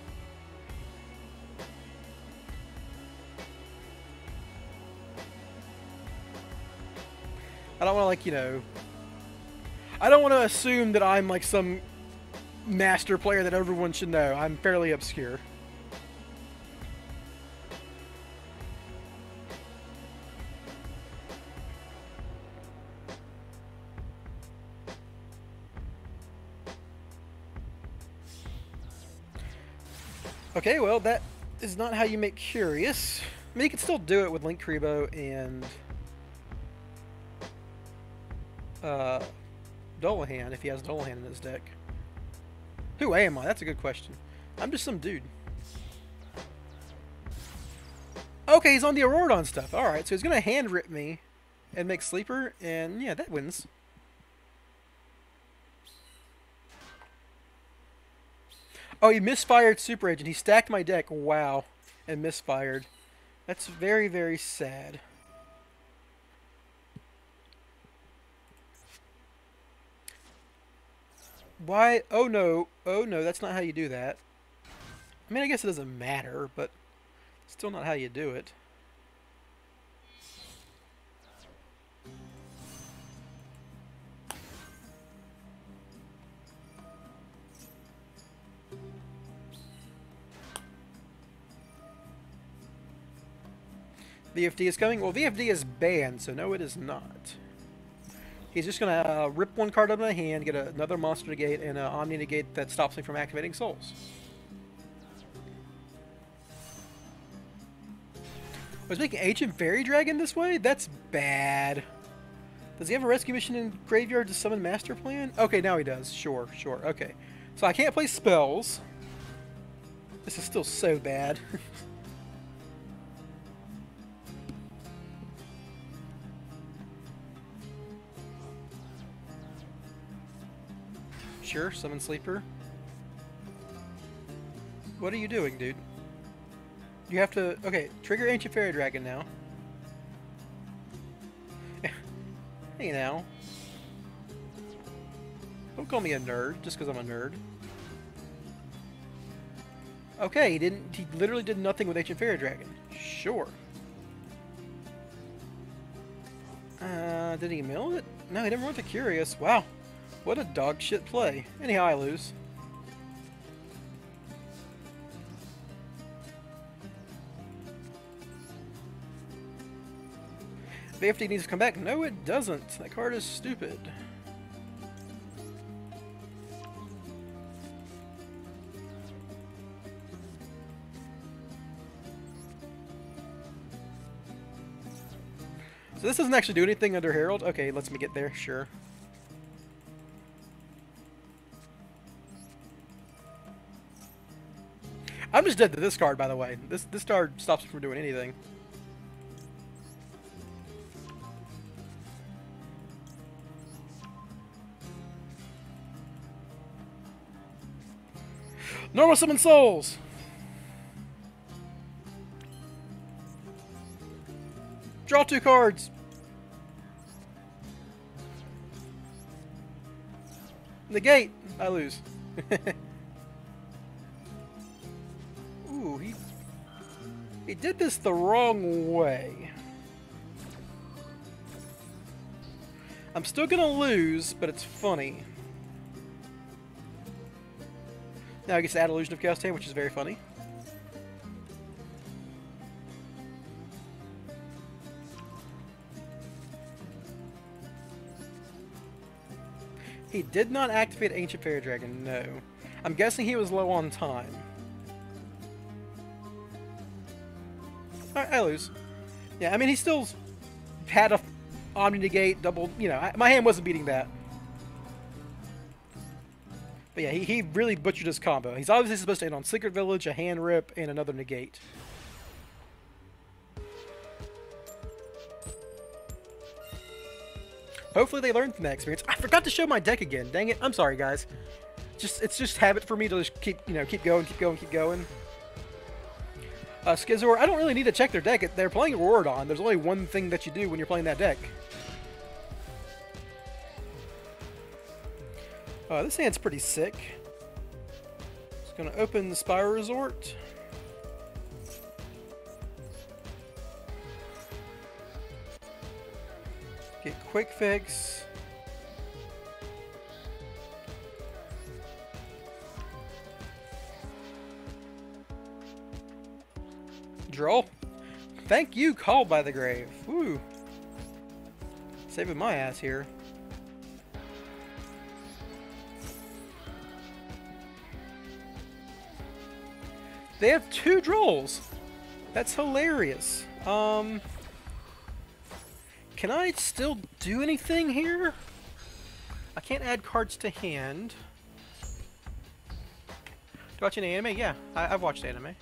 [SPEAKER 1] I don't want to, like, you know... I don't want to assume that I'm, like, some master player that everyone should know. I'm fairly obscure. Okay, well, that is not how you make Curious. I mean, you can still do it with Linkuriboh and uh, Dullahan, if he has Dullahan in his deck. Who am I? That's a good question. I'm just some dude. Okay, he's on the Auroradon stuff. Alright, so he's going to hand rip me and make Sleeper, and yeah, that wins. Oh, he misfired Super Agent. He stacked my deck. Wow. And misfired. That's very, very sad. Why? Oh no. Oh no, that's not how you do that. I mean, I guess it doesn't matter, but still not how you do it. VFD is coming? Well, VFD is banned, so no, it is not. He's just going to uh, rip one card out of my hand, get a, another monster negate, and an Omni negate that stops me from activating souls. Was making Ancient Fairy Dragon this way? That's bad. Does he have a rescue mission in Graveyard to summon Master Plan? Okay, now he does. Sure, sure. Okay. So I can't play spells. This is still so bad. (laughs) Sure, summon sleeper. What are you doing, dude? You have to... Okay, trigger Ancient Fairy Dragon now. (laughs) hey now. Don't call me a nerd just because I'm a nerd. Okay, he didn't... He literally did nothing with Ancient Fairy Dragon. Sure. Uh, did he mill it? No, he never went to Curious. Wow. What a dog shit play. Anyhow, I lose. VFD needs to come back. No, it doesn't. That card is stupid. So this doesn't actually do anything under Herald? Okay, lets me get there, sure. I'm just dead to this card, by the way. This this card stops me from doing anything. Normal summon souls. Draw two cards! Negate! I lose. (laughs) Ooh, he... He did this the wrong way. I'm still gonna lose, but it's funny. Now I get to add Illusion of Chaos which is very funny. He did not activate Ancient Fairy Dragon, no. I'm guessing he was low on time. I lose. Yeah, I mean, he still had a Omni Negate, double, you know, I, my hand wasn't beating that. But yeah, he, he really butchered his combo. He's obviously supposed to end on Secret Village, a hand rip, and another negate. Hopefully they learned from that experience. I forgot to show my deck again. Dang it. I'm sorry, guys. Just It's just habit for me to just keep, you know, keep going, keep going, keep going. Uh, Skizor, I don't really need to check their deck. They're playing Auroradon. There's only one thing that you do when you're playing that deck. Uh, this hand's pretty sick. It's gonna open the Spire Resort. Get Quick Fix. Draw. Thank you, Called by the Grave. Woo. Saving my ass here. They have two Drolls. That's hilarious. Um, can I still do anything here? I can't add cards to hand. Do you watch any anime? Yeah, I, have watched anime.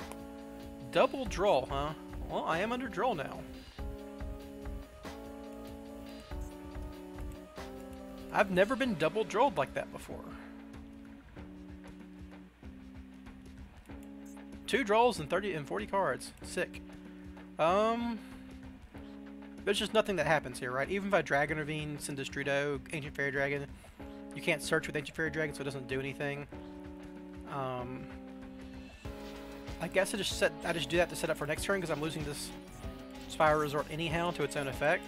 [SPEAKER 1] Double draw, huh? Well, I am under draw now. I've never been double drawed like that before. Two draws and 30 and 40 cards. Sick. Um, there's just nothing that happens here, right? Even if I Dragon Ravine, send Destrudo, Ancient Fairy Dragon, you can't search with Ancient Fairy Dragon, so it doesn't do anything. Um, I guess I just set I just do that to set up for next turn because I'm losing this Spire Resort anyhow to its own effect.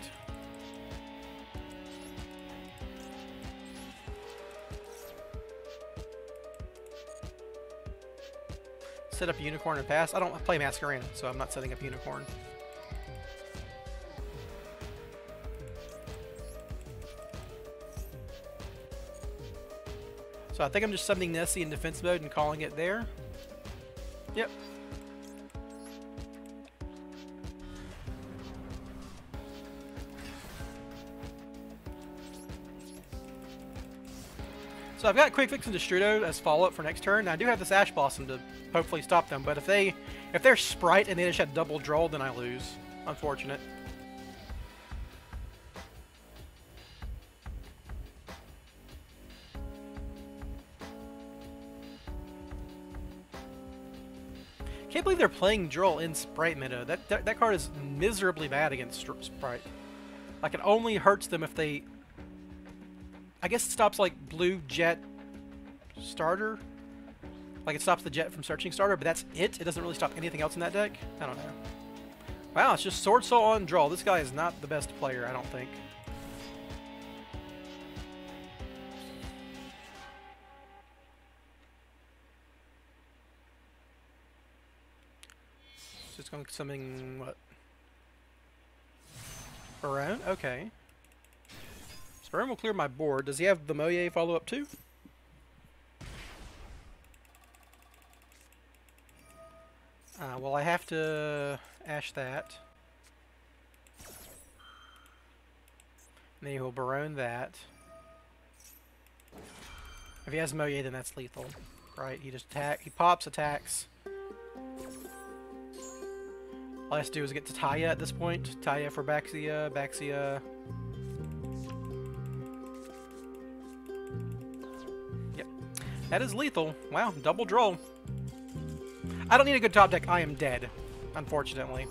[SPEAKER 1] Set up Unicorn and pass. I don't play Masquerade, so I'm not setting up Unicorn. So I think I'm just summoning Nessie in defense mode and calling it there. Yep. So I've got Quick Fix and Destrudo as follow-up for next turn. I do have this Ash Blossom to hopefully stop them, but if they if they're Spright and they just have double draw, then I lose. Unfortunate. Can't believe they're playing Droll in Spright meta. That, that, that card is miserably bad against Spright. Like, it only hurts them if they... I guess it stops, like, blue jet starter. Like, it stops the jet from searching starter, but that's it? It doesn't really stop anything else in that deck? I don't know. Wow, it's just Sword Soul on draw. This guy is not the best player, I don't think. Just going something, what? Baronne? Okay. Baronne will clear my board. Does he have the Mo Ye follow-up too? Uh, well, I have to ash that. And then he will Baronne that. If he has Mo Ye, then that's lethal. Right, he just attack, he pops, attacks. All I have to do is get to Taia at this point. Taia for Baxia, Baxia. Yep. That is lethal. Wow, double draw. I don't need a good top deck. I am dead, unfortunately.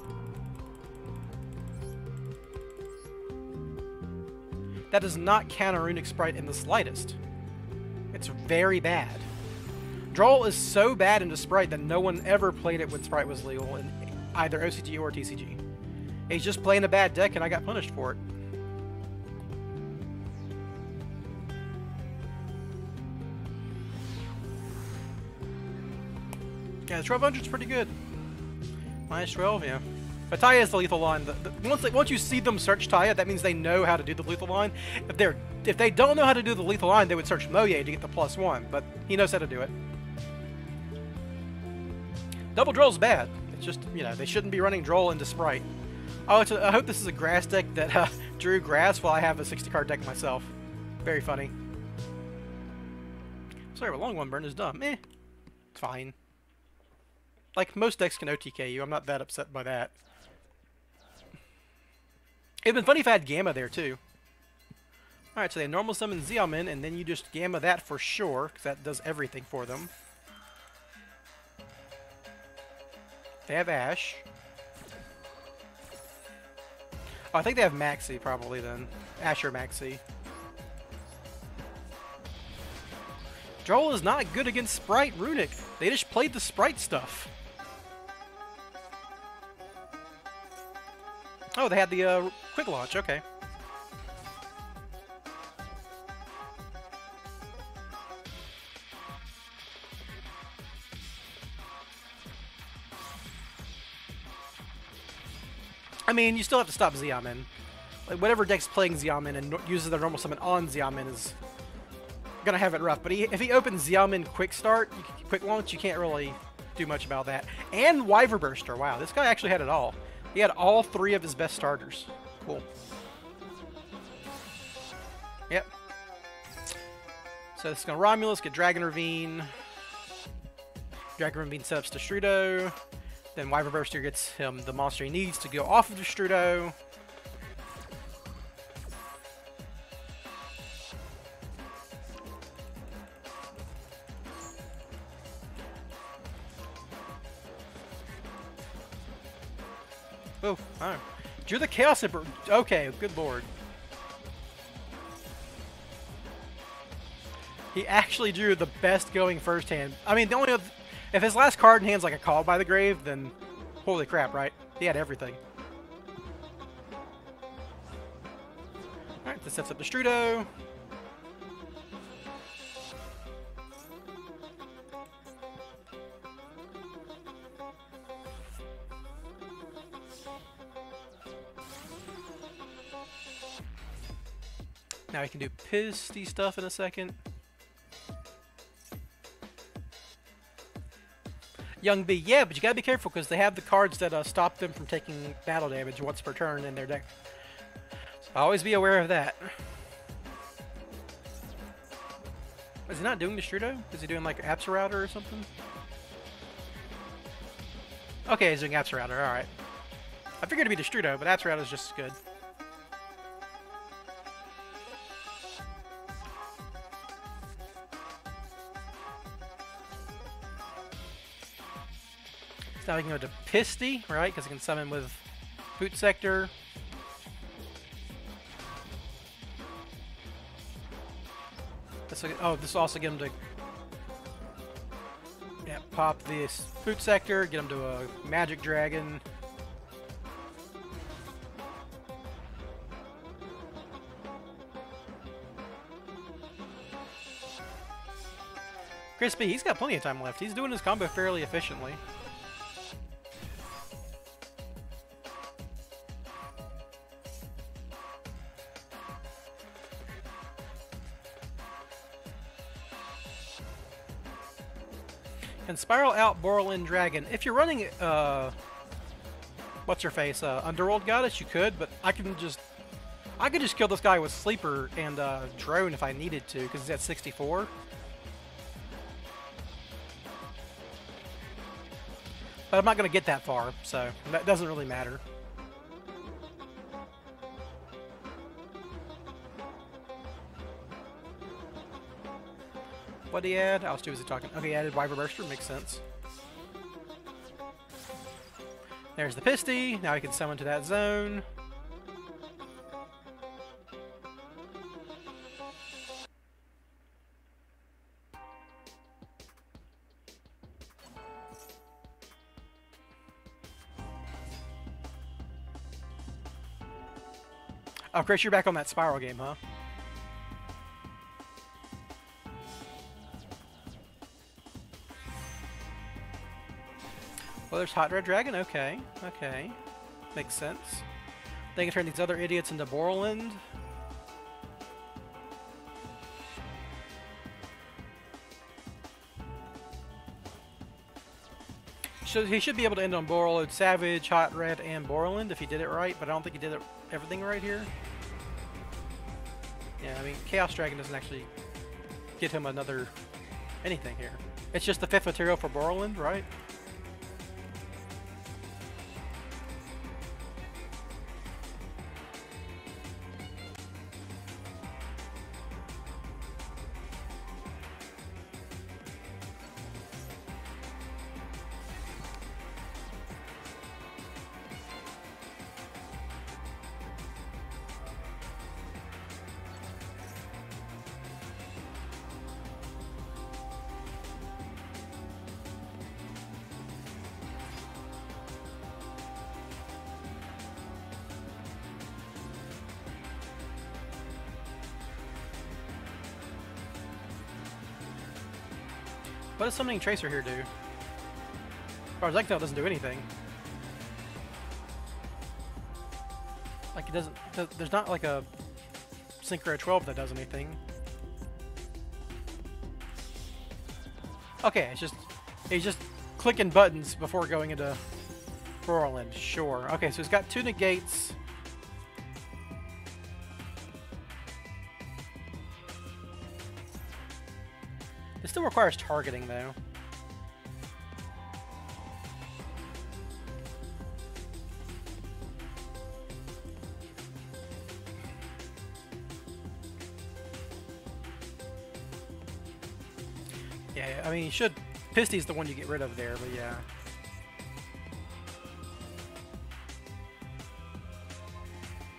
[SPEAKER 1] that does not counter Runick Spright in the slightest. It's very bad. Droll is so bad into Spright that no one ever played it when Spright was legal in either OCG or TCG. He's just playing a bad deck and I got punished for it. Yeah, the 1200 is pretty good. Minus 12, yeah. But Taia is the lethal line. The, the, once, they, once you see them search Taia, that means they know how to do the lethal line. If they're if they don't know how to do the lethal line, they would search Mo Ye to get the plus one. But he knows how to do it. Double Droll's bad. Just you know they shouldn't be running Droll into Spright. Oh, a, I hope this is a grass deck that uh, (laughs) drew grass while I have a 60 card deck myself. Very funny. Sorry, but long one burn is dumb. Eh, it's fine. Like, most decks can OTK you. I'm not that upset by that. It'd been funny if I had Gamma there, too. Alright, so they normal summon Xiaomin, and then you just Gamma that for sure, because that does everything for them. They have Ash. Oh, I think they have Maxi, probably, then. Ash or Maxi. Joel is not good against Spright Runick. They just played the Spright stuff. Oh, they had the uh, quick launch. Okay. I mean, you still have to stop Xiamen. Like, whatever deck's playing Xiamen and uses their normal summon on Xiamen is gonna have it rough. But he, if he opens Xiaomin quick start, quick launch, you can't really do much about that. And Wyver Burster. Wow, this guy actually had it all. He had all three of his best starters. Cool. Yep. So this is to Romulus, get Dragon Ravine. Dragon Ravine setups Destrudo. Then Wyver Burster gets him the monster he needs to go off of the Destrudo. Oh, oh. Drew the Chaos Emperor. Okay, good lord. He actually drew the best going first hand. I mean, the only if his last card in hand's like a Call by the Grave, then holy crap, right? He had everything. Alright, this sets up the Strudo. Now I can do pisty stuff in a second. Young B, yeah, but you gotta be careful because they have the cards that uh, stop them from taking battle damage once per turn in their deck. So always be aware of that. Is he not doing the Destrudo? Is he doing like Router or something? Okay, he's doing Router. alright. I figured it'd be the Destrudo, but Router is just as good. Now we can go to Pisty, right? Because we can summon with Boot Sector. This will, oh, this will also get him to yeah, pop this Boot Sector, get him to a Magic Dragon. Crispy, he's got plenty of time left. He's doing his combo fairly efficiently. And Spiral out Borland Dragon. If you're running, uh, what's your face, uh, Underworld Goddess, you could, but I can just, I could just kill this guy with Sleeper and uh, Drone if I needed to, because he's at 64. But I'm not going to get that far, so that doesn't really matter. What did he add? I was too busy talking. Okay, he added Wyvern Burster. Makes sense. There's the Pisty. Now he can summon to that zone. Oh, Chris, you're back on that Spyral game, huh? Well, there's Hot Red Dragon. Okay, okay. Makes sense. They can turn these other idiots into Borland. So he should be able to end on Borreload Savage, Hot Red, and Borland if he did it right, but I don't think he did it, everything right here. Yeah, I mean, Chaos Dragon doesn't actually get him another anything here. It's just the fifth material for Borland, right? Does summoning Tracer here do? As far as I can tell, it doesn't do anything. Like, it doesn't... There's not like a Synchro 12 that does anything. Okay, it's just... He's just clicking buttons before going into Borland. Sure. Okay, so he's got two negates. Still requires targeting, though. Yeah, I mean, you should... Pisty's the one you get rid of there, but yeah.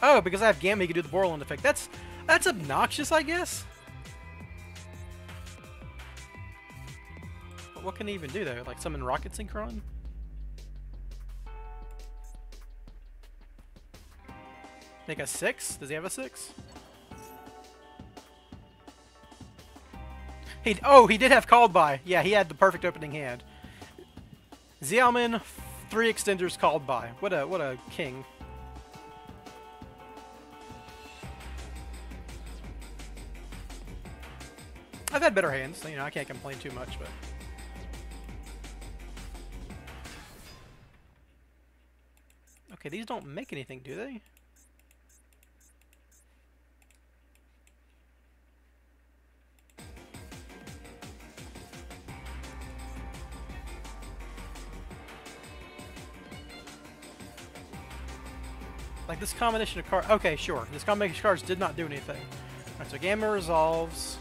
[SPEAKER 1] Oh, because I have Gamma, you can do the Borland effect. That's that's obnoxious, I guess. What can he even do though? Like summon Rokket Synchron? Make a six? Does he have a six? He oh he did have called by. Yeah, he had the perfect opening hand. Xiaomin, three extenders called by. What a what a king. I've had better hands, so, you know, I can't complain too much, but... Okay, these don't make anything, do they? Like this combination of cards... Okay, sure. This combination of cards did not do anything. Alright, so Gamma resolves.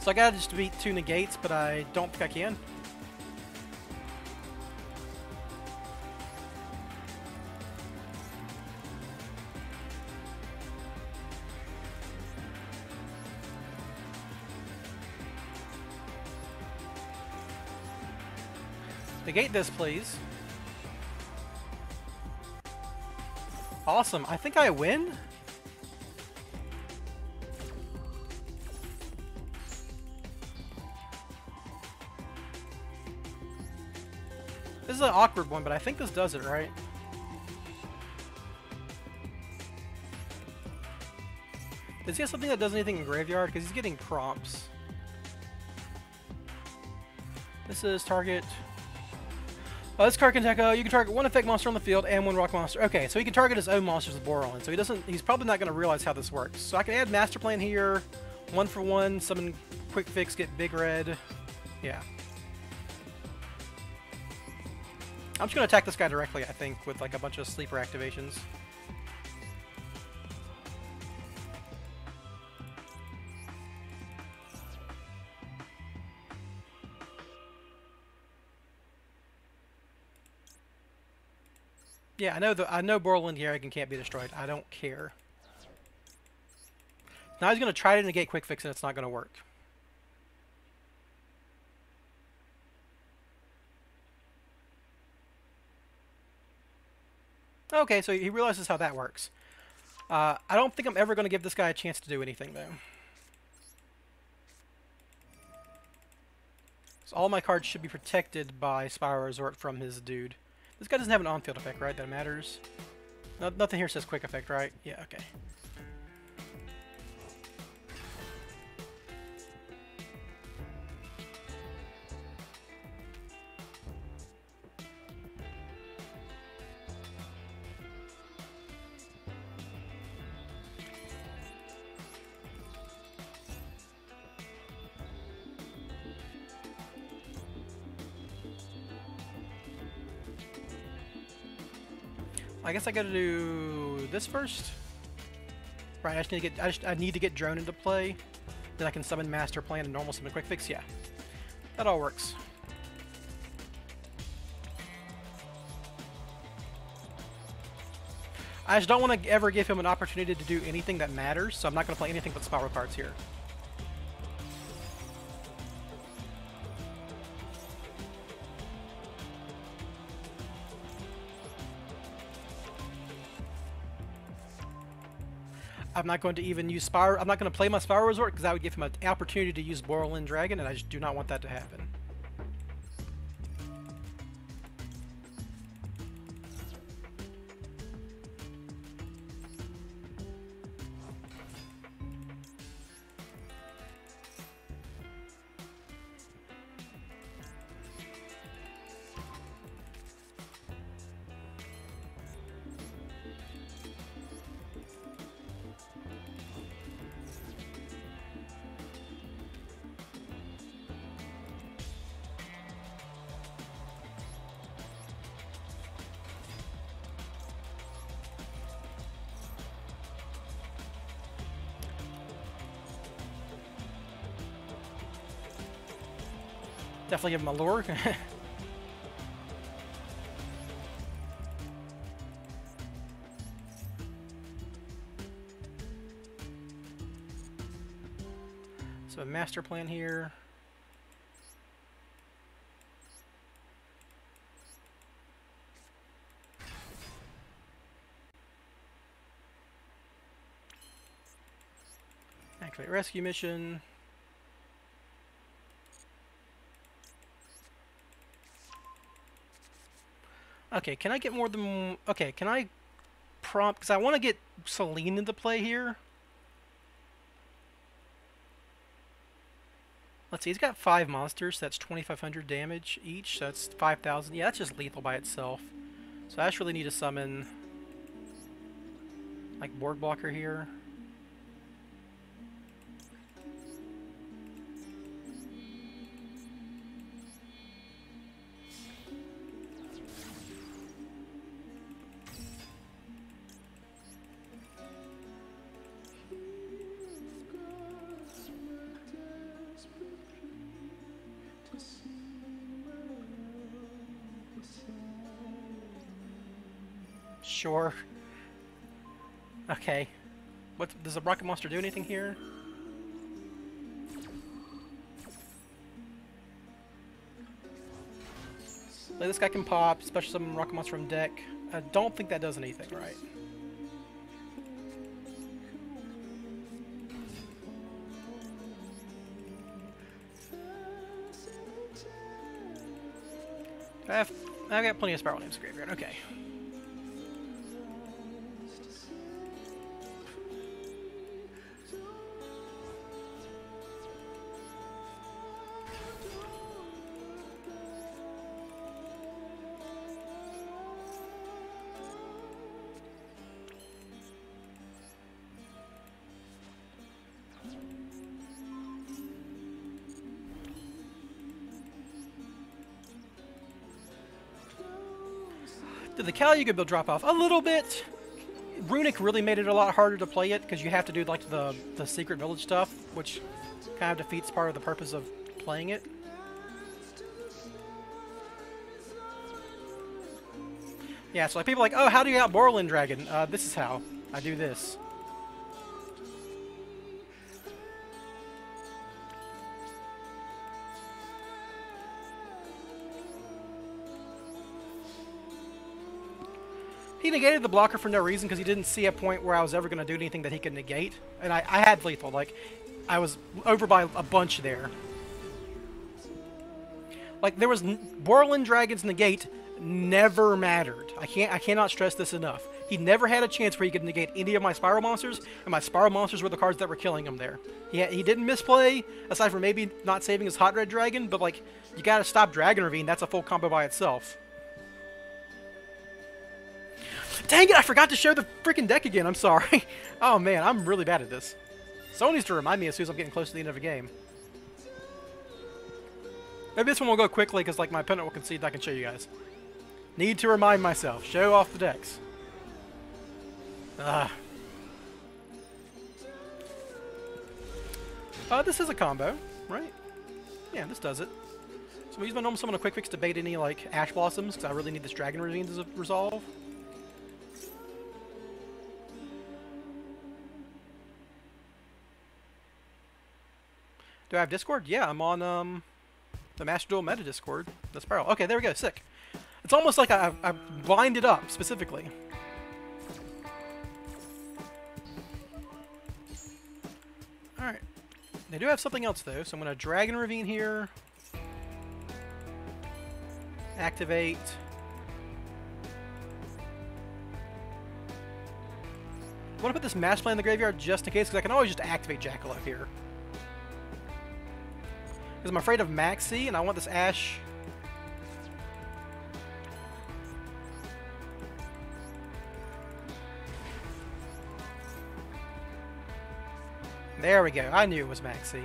[SPEAKER 1] So I gotta just beat two negates, but I don't think I can. Negate this, please. Awesome. I think I win? This is an awkward one, but I think this does it, right? Does he have something that does anything in Graveyard? Because he's getting prompts. This is target... Oh, this card uh, you can target one effect monster on the field and one rock monster. Okay, so he can target his own monsters with Boron, so he doesn't, he's probably not going to realize how this works. So I can add Master Plan here, one for one, summon Quick Fix, get Big Red. Yeah. I'm just going to attack this guy directly, I think, with like a bunch of sleeper activations. Yeah, I know the I know Borland Yarrigan can't be destroyed. I don't care. Now he's going to try to negate Quick Fix and it's not going to work. Okay, so he realizes how that works. Uh, I don't think I'm ever going to give this guy a chance to do anything, though. So all my cards should be protected by Spyral Resort from his dude. This guy doesn't have an on-field effect, right? That matters. No, nothing here says quick effect, right? Yeah, okay. I guess I gotta do this first. Right, I just need to get I, just, I need to get drone into play. Then I can summon master plan and normal summon quick fix. Yeah, that all works. I just don't want to ever give him an opportunity to do anything that matters, so I'm not going to play anything but Spyral cards here. I'm not going to even use Spyral. I'm not going to play my Spyral Resort because that would give him an opportunity to use Borderland Dragon, and I just do not want that to happen. Definitely give him a lure. (laughs) so a master plan here. Activate rescue mission. Okay, can I get more than... Okay, can I prompt... Because I want to get Selene into play here. Let's see, he's got five monsters, so that's 2,500 damage each, so that's 5,000. Yeah, that's just lethal by itself. So I just really need to summon... Like, Borg Blocker here. Sure. Okay. What does the Rokket monster do anything here? Like this guy can pop, special summon Rokket monster from deck. I don't think that does anything, right? I have, I've got plenty of Spyral Names Graveyard, okay. Kali Yuga build drop off? A little bit. Runick really made it a lot harder to play it because you have to do like the the secret village stuff, which kind of defeats part of the purpose of playing it. Yeah, so like people like, oh, how do you out Borderland Dragon? Uh, this is how. I do this. Negated the blocker for no reason because he didn't see a point where I was ever going to do anything that he could negate. And I, I had lethal. Like, I was over by a bunch there. Like, there was... Borland Dragon's negate never mattered. I can't. I cannot stress this enough. He never had a chance where he could negate any of my Spyral Monsters, and my Spyral Monsters were the cards that were killing him there. He, he didn't misplay, aside from maybe not saving his Hot Red Dragon, but, like, you gotta stop Dragon Ravine. That's a full combo by itself. Dang it, I forgot to show the freaking deck again. I'm sorry. (laughs) oh, man, I'm really bad at this. Someone needs to remind me as soon as I'm getting close to the end of a game. Maybe this one will go quickly because, like, my opponent will concede that I can show you guys. Need to remind myself. Show off the decks. Ah. Uh, this is a combo, right? Yeah, this does it. So we use my normal summon a quick fix to bait any, like, Ash Blossoms, because I really need this Dragon Ravine to resolve. Do I have Discord? Yeah, I'm on um, the Master Duel Meta Discord. The Spyral. Okay, there we go. Sick. It's almost like I, I blinded up, specifically. Alright. They do have something else, though, so I'm going to Dragon Ravine here. Activate. I want to put this Master Plan in the graveyard just in case, because I can always just activate Jackalope here. Because I'm afraid of Maxi, and I want this Ash... There we go. I knew it was Maxi.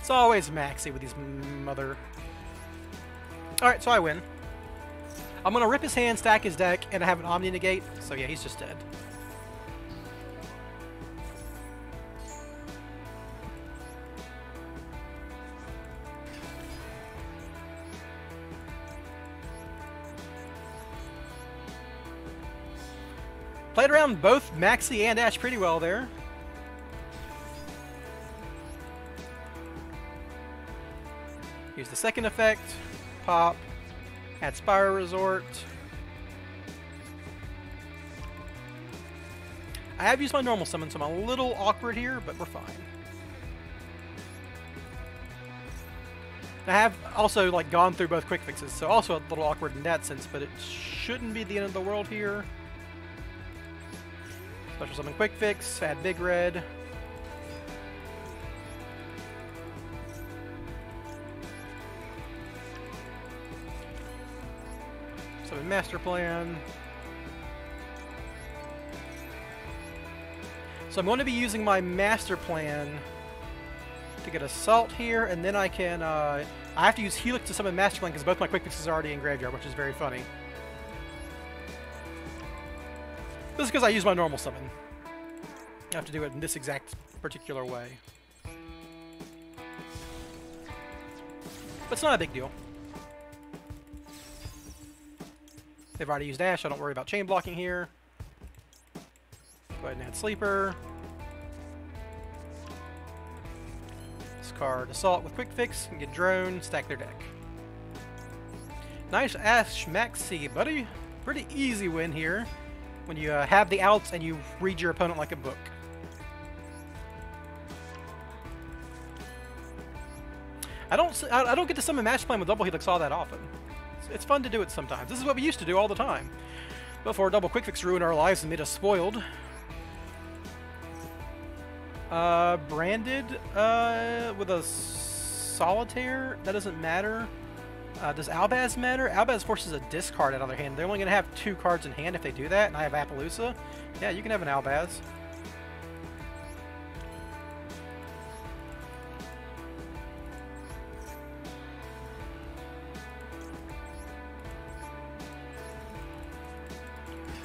[SPEAKER 1] It's always Maxi with these mother... Alright, so I win. I'm going to rip his hand, stack his deck, and I have an Omni Negate. So yeah, he's just dead. Played around both Maxi and Ash pretty well there. Use the second effect, pop, add Spyral Resort. I have used my normal summon, so I'm a little awkward here, but we're fine. I have also like gone through both quick fixes, so also a little awkward in that sense, but it shouldn't be the end of the world here. Special Summon Quick Fix, add Big Red. Summon Master Plan. So I'm going to be using my Master Plan to get Assault here, and then I can, uh, I have to use Helix to summon Master Plan because both my Quick Fixes are already in Graveyard, which is very funny. This is because I use my normal summon. I have to do it in this exact particular way. But it's not a big deal. They've already used Ash, I don't worry about chain blocking here. Go ahead and add Sleeper. Discard Assault with Quick Fix and get Drone, stack their deck. Nice Ash Maxi, buddy. Pretty easy win here when you uh, have the outs and you read your opponent like a book. I don't I don't get to summon match Plan with Double Helix all that often. It's, it's, fun to do it sometimes. This is what we used to do all the time. Before Double Quick Fix ruined our lives and made us spoiled. Uh, branded uh, with a solitaire? That doesn't matter. Uh, does Albaz matter? Albaz forces a discard out of their hand. They're only going to have two cards in hand if they do that, and I have Apollousa. Yeah, you can have an Albaz.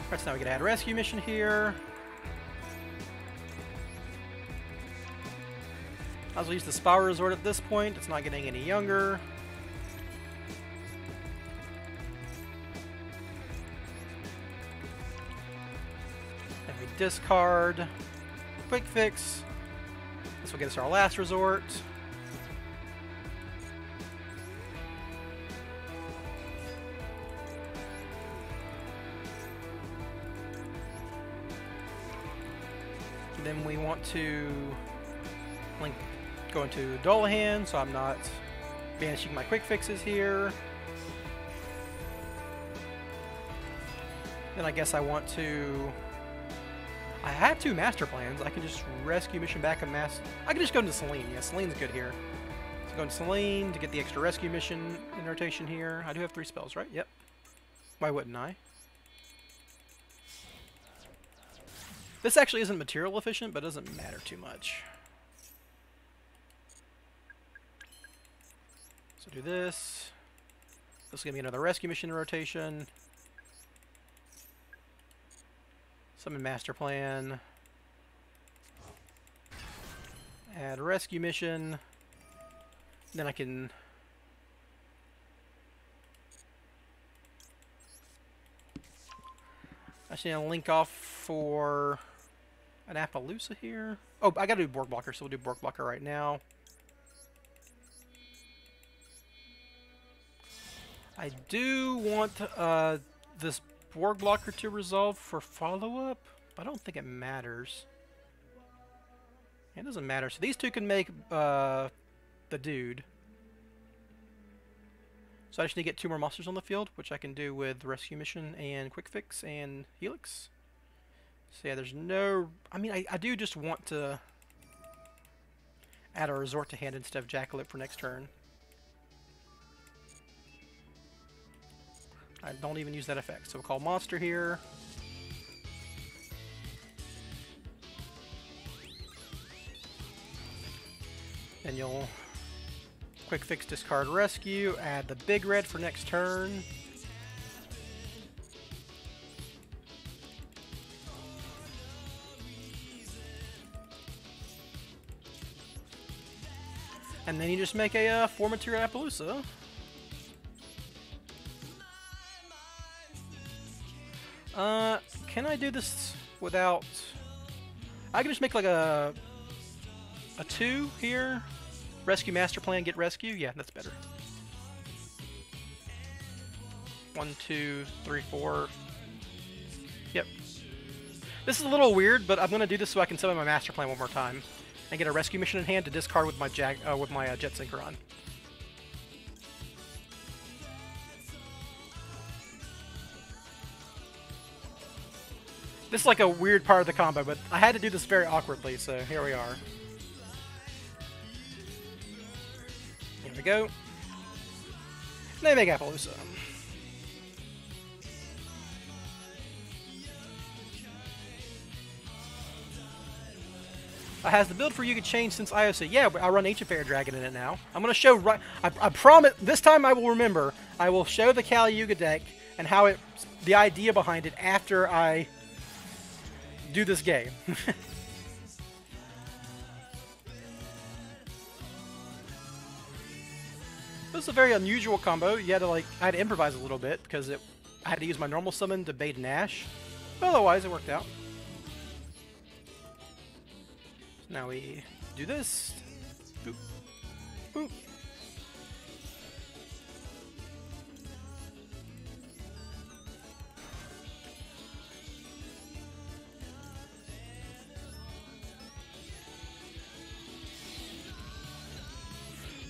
[SPEAKER 1] Alright, so now we can add a rescue mission here. I'll use the Spyral Resort at this point. It's not getting any younger. Discard, quick fix. This will get us our last resort. Then we want to link go into Dolahan, so I'm not banishing my quick fixes here. Then I guess I want to... I have two master plans. I can just rescue mission back and mass. I can just go into Selene. Yeah, Selene's good here. So go into Selene to get the extra rescue mission in rotation here. I do have three spells, right? Yep. Why wouldn't I? This actually isn't material efficient, but doesn't matter too much. So do this. This is going to be another rescue mission rotation. Summon master plan. Add rescue mission. Then I can... I should link off for an Apollousa here. Oh, I gotta do Borg Blocker, so we'll do Borg Blocker right now. I do want uh, this Borg Blocker to resolve for follow-up. I don't think it matters. It doesn't matter. So these two can make uh, the dude. So I just need to get two more monsters on the field, which I can do with Rescue Mission and Quick Fix and Helix. So yeah, there's no... I mean, I, I do just want to add a Resort to hand instead of Jackalope for next turn. I don't even use that effect. So we'll call monster here. And you'll quick fix discard rescue, add the big red for next turn. And then you just make a uh, 4 material Apollousa. Uh, can I do this without... I can just make like a... A 2 here. Rescue master plan, get rescue. Yeah, that's better. One, two, three, four. Yep. This is a little weird, but I'm gonna do this so I can summon my master plan one more time and get a rescue mission in hand to discard with my jag uh, with my uh, jet synchron. This is like a weird part of the combo, but I had to do this very awkwardly, so here we are. Here we go. They make Apollousa. Uh, has the build for Yuga changed since IOC? Yeah, I run Ancient Fairy Dragon in it now. I'm going to show right... I, I promise... This time I will remember. I will show the Kali Yuga deck and how it... The idea behind it after I do this game. (laughs) this is a very unusual combo. You had to like, I had to improvise a little bit because it, I had to use my normal summon to bait Nash. But otherwise, it worked out. Now we do this. Boop. Boop.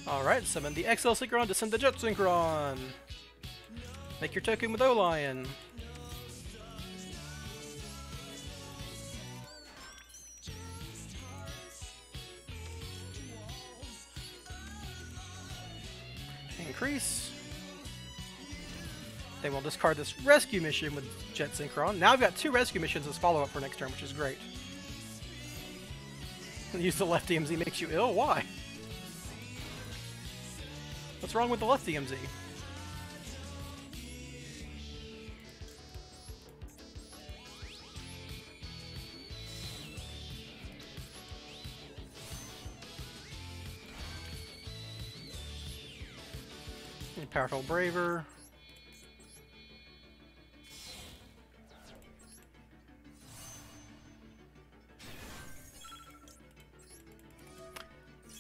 [SPEAKER 1] Alright, summon the Accel Synchron to send the Jet Synchron! Make your token with O-Lion. Increase. Then we'll discard this rescue mission with Jet Synchron. Now I've got two rescue missions as follow-up for next turn, which is great. (laughs) Use the left DMZ makes you ill? Why? What's wrong with the left DMZ? Powerful Braver.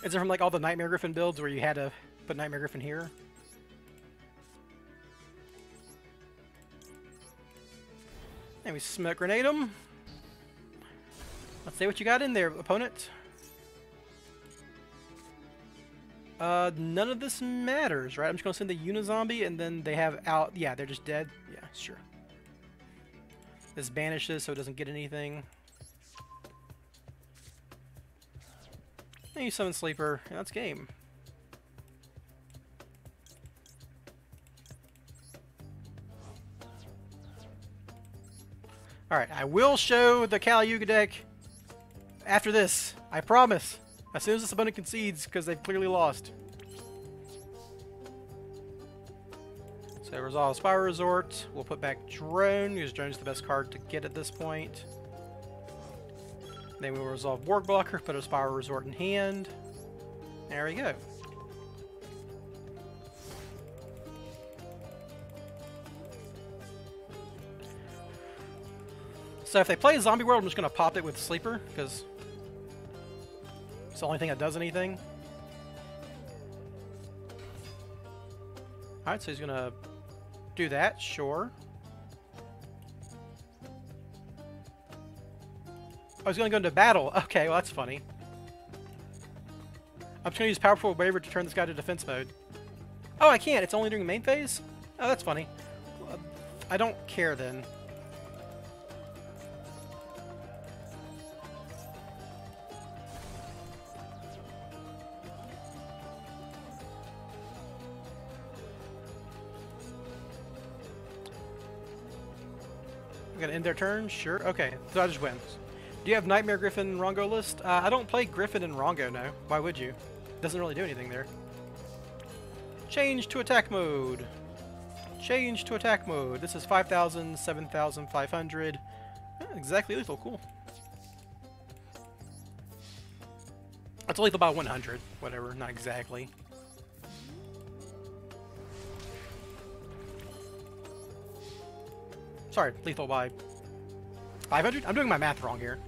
[SPEAKER 1] Is it from like all the Knightmare Gryphon builds where you had to put Knightmare Gryphon here. And we smoke grenade him. Let's see what you got in there, opponent. Uh, none of this matters, right? I'm just gonna send the Unizombie, and then they have out. Yeah, they're just dead. Yeah, sure. This banishes, so it doesn't get anything. And you summon Sleeper. Yeah, that's game. Alright, I will show the Kali deck after this. I promise. As soon as this opponent concedes, because they've clearly lost. So resolve Spire Resort. We'll put back Drone, because Drone's the best card to get at this point. Then we will resolve Borg Blocker, put a Spire Resort in hand. There we go. So if they play Zombie World, I'm just going to pop it with Sleeper, because it's the only thing that does anything. Alright, so he's going to do that, sure. Oh, I was going to go into battle. (laughs) Okay, well that's funny. I'm just going to use Powerful Waver to turn this guy to defense mode. Oh, I can't. It's only during main phase? Oh, that's funny. I don't care then. Gonna end their turn? Sure. Okay, so I just win. Do you have Knightmare Gryphon Rongo list? Uh, I don't play Gryphon and Rongo, no. Why would you? Doesn't really do anything there. Change to attack mode. Change to attack mode. This is 5,000, 7,500. exactly lethal, cool. It's lethal by 100, whatever, not exactly. Sorry, lethal by 500? I'm doing my math wrong here.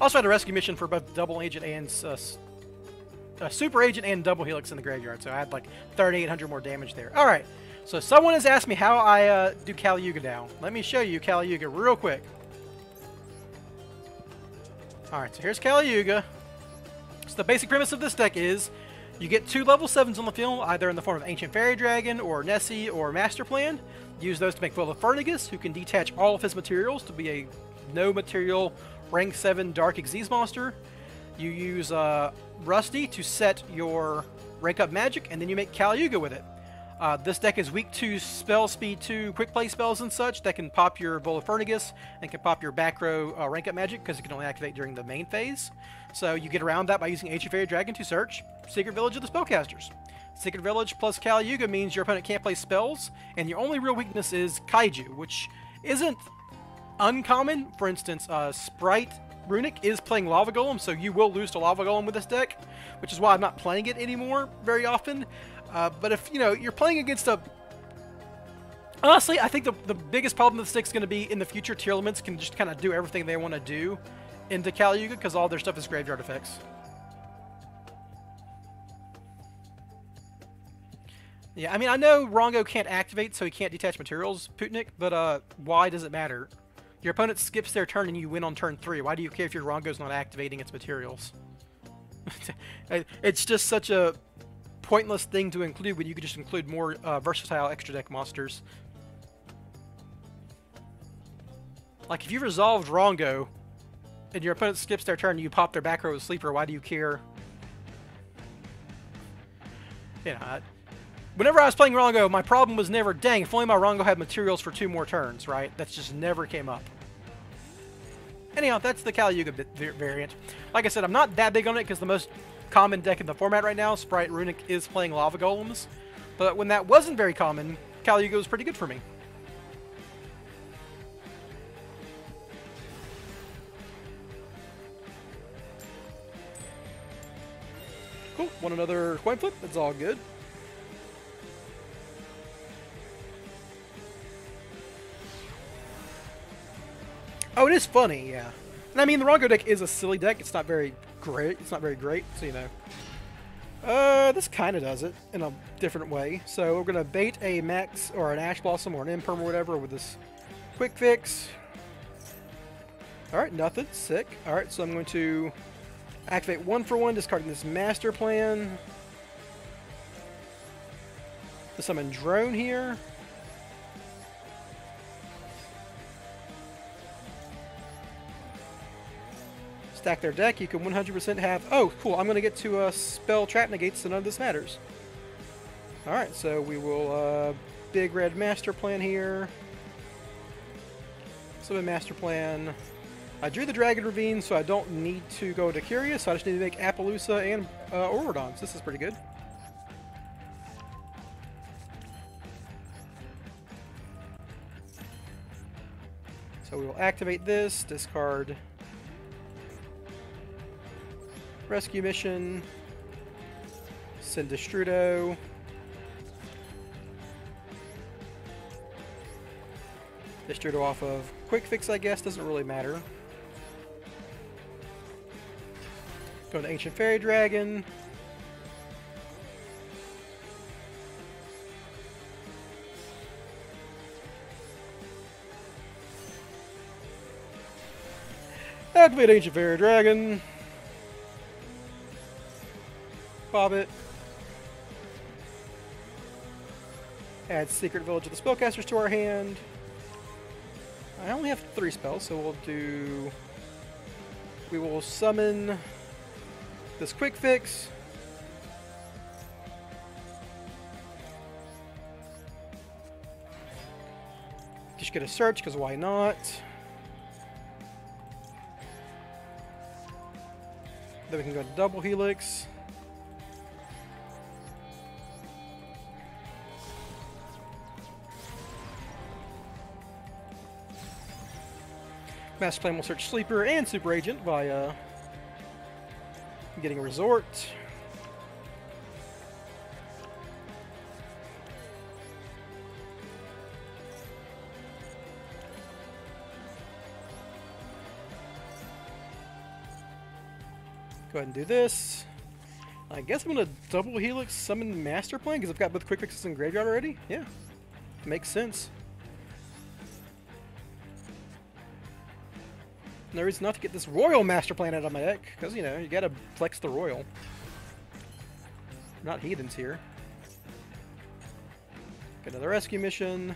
[SPEAKER 1] Also had a rescue mission for both Double Agent and uh, uh, Super Agent and Double Helix in the graveyard, so I had like 3,800 more damage there. All right, so someone has asked me how I uh, do Kali Yuga now. Let me show you Kali Yuga real quick. All right, so here's Kali Yuga. So the basic premise of this deck is you get two level 7s on the field, either in the form of Ancient Fairy Dragon, or Nessie, or Master Plan. Use those to make Voloferniges, who can detach all of his materials to be a no material rank 7 Dark Xyz monster. You use uh, Rusty to set your rank up magic, and then you make Kali Yuga with it. Uh, this deck is weak to spell speed 2 quick play spells and such that can pop your Voloferniges and can pop your back row uh, rank up magic because it can only activate during the main phase. So you get around that by using Ancient Fairy Dragon to search Secret Village of the Spellcasters. Secret Village plus Kali Yuga means your opponent can't play spells, and your only real weakness is Kaiju, which isn't uncommon. For instance, uh, Spright Runick is playing Lava Golem, so you will lose to Lava Golem with this deck, which is why I'm not playing it anymore very often. Uh, but if, you know, you're playing against a... Honestly, I think the, the biggest problem with deck is going to be in the future, Tearlaments can just kind of do everything they want to do into Kali Yuga because all their stuff is graveyard effects. Yeah, I mean, I know Rongo can't activate, so he can't detach materials, Putnik, but uh, why does it matter? Your opponent skips their turn and you win on turn 3. Why do you care if your Rongo's not activating its materials? (laughs) it's just such a pointless thing to include when you could just include more uh, versatile extra deck monsters. Like, if you resolved Rongo, and your opponent skips their turn, you pop their back row with Sleeper, why do you care? You know, I, whenever I was playing Rongo, my problem was never, dang, if only my Rongo had materials for two more turns, right? That's just never came up. Anyhow, that's the Kali Yuga variant. Like I said, I'm not that big on it because the most common deck in the format right now, Spright Runick is playing Lava Golems. But when that wasn't very common, Kali Yuga was pretty good for me. Cool. Want another coin flip? That's all good. Oh, it is funny, yeah. And I mean, the Rongo deck is a silly deck. It's not very great. It's not very great, so you know. Uh, this kind of does it in a different way. So we're going to bait a Max or an Ash Blossom or an Imperm or whatever with this Quick fix. Alright, nothing. Sick. Alright, so I'm going to activate one for one, discarding this master plan. To summon drone here. Stack their deck, you can 100% have... Oh, cool, I'm going to get to uh, spell trap negates, so none of this matters. Alright, so we will... Uh, big red master plan here. A master plan. I drew the Dragon Ravine, so I don't need to go to Curious, so I just need to make Apollousa and uh, Auroradons. This is pretty good. So we will activate this, discard Rescue Mission, send Destrudo, Destrudo off of Quick Fix, I guess, doesn't really matter. Go to Ancient Fairy Dragon. Activate Ancient Fairy Dragon. Bob it. Add Secret Village of the Spellcasters to our hand. I only have three spells, so we'll do... We will summon this quick fix. Just get a search, because why not? Then we can go to double helix. Master Plan will search Sleeper and Super Agent uh, getting a resort. Go ahead and do this. I guess I'm going to double helix summon Master Plan because I've got both quick fixes in graveyard already. Yeah, makes sense. No reason not to get this Royal Master Plan out of my deck, because, you know, you gotta flex the Royal. not heathens here. Get another rescue mission.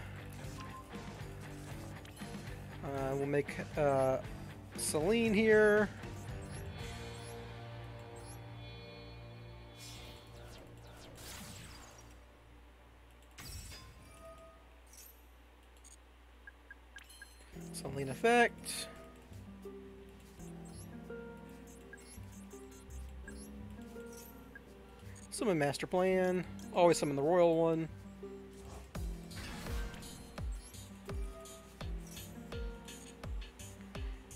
[SPEAKER 1] Uh, we'll make uh, Selene here. Selene effect. Summon Master Plan. Always summon the Royal one.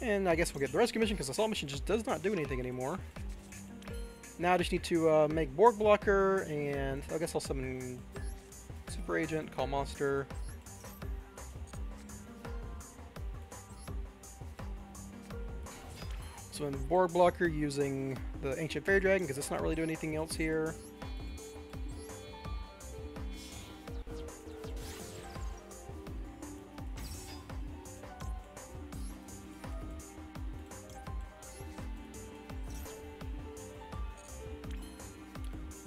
[SPEAKER 1] And I guess we'll get the Rescue Mission because the Assault Mission just does not do anything anymore. Now I just need to uh, make Borg Blocker, and I guess I'll summon Super Agent, Call Monster. Summon Borg Blocker using the Ancient Fairy Dragon because it's not really doing anything else here.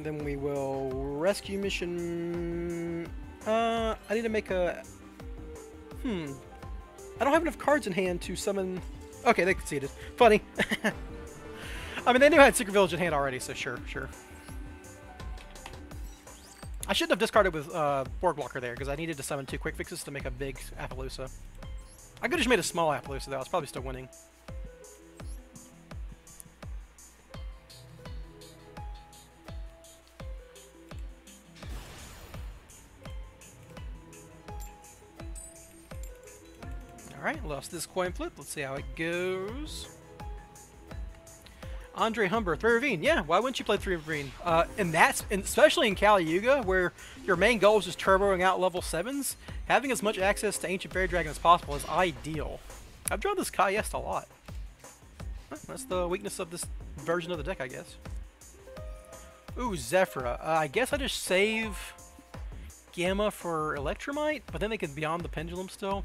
[SPEAKER 1] Then we will rescue mission. Uh, I need to make a. Hmm. I don't have enough cards in hand to summon. Okay, they conceded. Funny. (laughs) I mean, they knew I had Secret Village in hand already, so sure, sure. I shouldn't have discarded with uh, Borg Blocker there, because I needed to summon two quick fixes to make a big Apollousa. I could have just made a small Apollousa, though. I was probably still winning. Alright, lost this coin flip. Let's see how it goes. Andre Humber, Three Ravine. Yeah, why wouldn't you play Three Ravine? Uh, and that's and especially in Kali Yuga, where your main goal is just turboing out level 7s, having as much access to Ancient Fairy Dragon as possible is ideal. I've drawn this Kayest a lot. That's the weakness of this version of the deck, I guess. Ooh, Zefra. Uh, I guess I just save Gamma for Electrumite, but then they can Beyond the Pendulum still.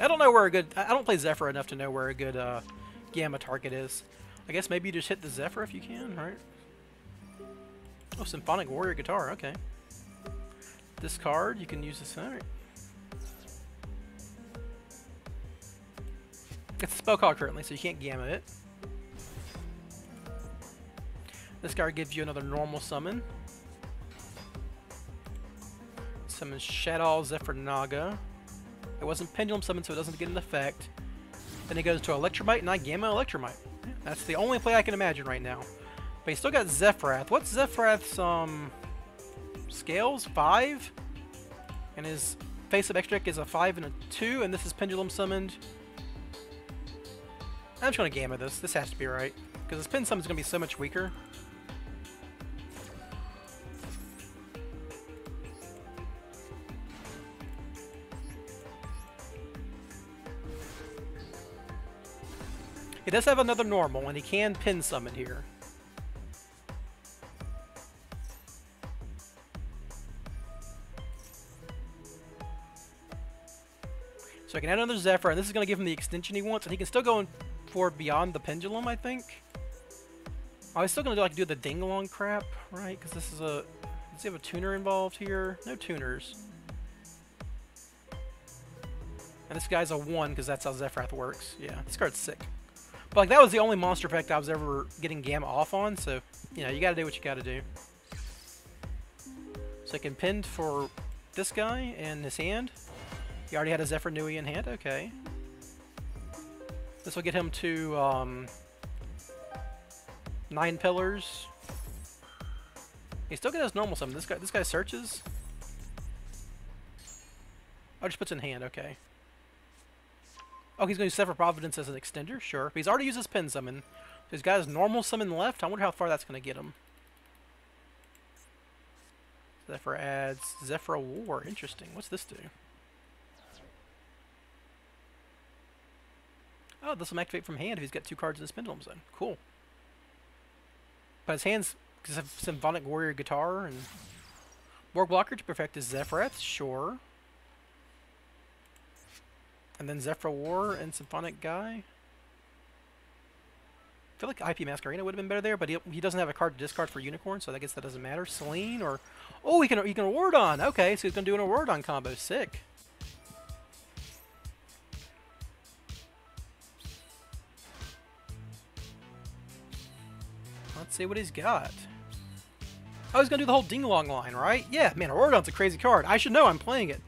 [SPEAKER 1] I don't know where a good... I don't play Zephyr enough to know where a good uh, Gamma target is. I guess maybe you just hit the Zephyr if you can, right? Oh, Symphonic Warrior Guitar, okay. This card, you can use this... Alright. It's a spell card currently, so you can't Gamma it. This card gives you another normal summon. Summon Shaddoll Zefranaga. It wasn't Pendulum Summon, so it doesn't get an effect. Then he goes to Electrumite, and I Gamma Electrumite. That's the only play I can imagine right now. But he still got Zefraath. What's Zefraath's, um... Scales? Five? And his face of extra is a 5 and a 2, and this is Pendulum Summoned. I'm just to Gamma this. This has to be right. Because this Pen Summon's going to be so much weaker. He does have another normal, and he can pin summon here. So I can add another Zephyr, and this is going to give him the extension he wants, and he can still go for Beyond the Pendulum, I think. Oh, he's still going to like do the Dingalong crap, right? Because this is a... Does he have a tuner involved here? No tuners. And this guy's a 1, because that's how Zefraath works. Yeah, this card's sick. But like that was the only monster effect I was ever getting Gamma off on, so you know, you gotta do what you gotta do. So I can for this guy and his hand. He already had a Zefra Nuit in hand, okay. This will get him to um, nine pillars. He still got his normal summon. This guy this guy searches. Oh, just puts in hand, okay. Oh, he's going to use Zefra Providence as an extender? Sure. But he's already used his Pen Summon. So he's got his normal summon left. I wonder how far that's going to get him. Zephyr adds Zefra War. Interesting. What's this do? Oh, this will activate from hand if he's got two cards in his Pendulum Zone. Cool. But his hands, Symphonic Warrior Guitar and Borg Blocker to perfect his Zefraath, sure. And then Zefra War and Symphonic Guy. I feel like IP Masquerena would have been better there, but he, he doesn't have a card to discard for Unicorn, so I guess that doesn't matter. Selene or... Oh, he can, he can award on! Okay, so he's going to do an award on combo. Sick. Let's see what he's got. Oh, he's going to do the whole Dingalong line, right? Yeah, man, Auroradon's a crazy card. I should know I'm playing it.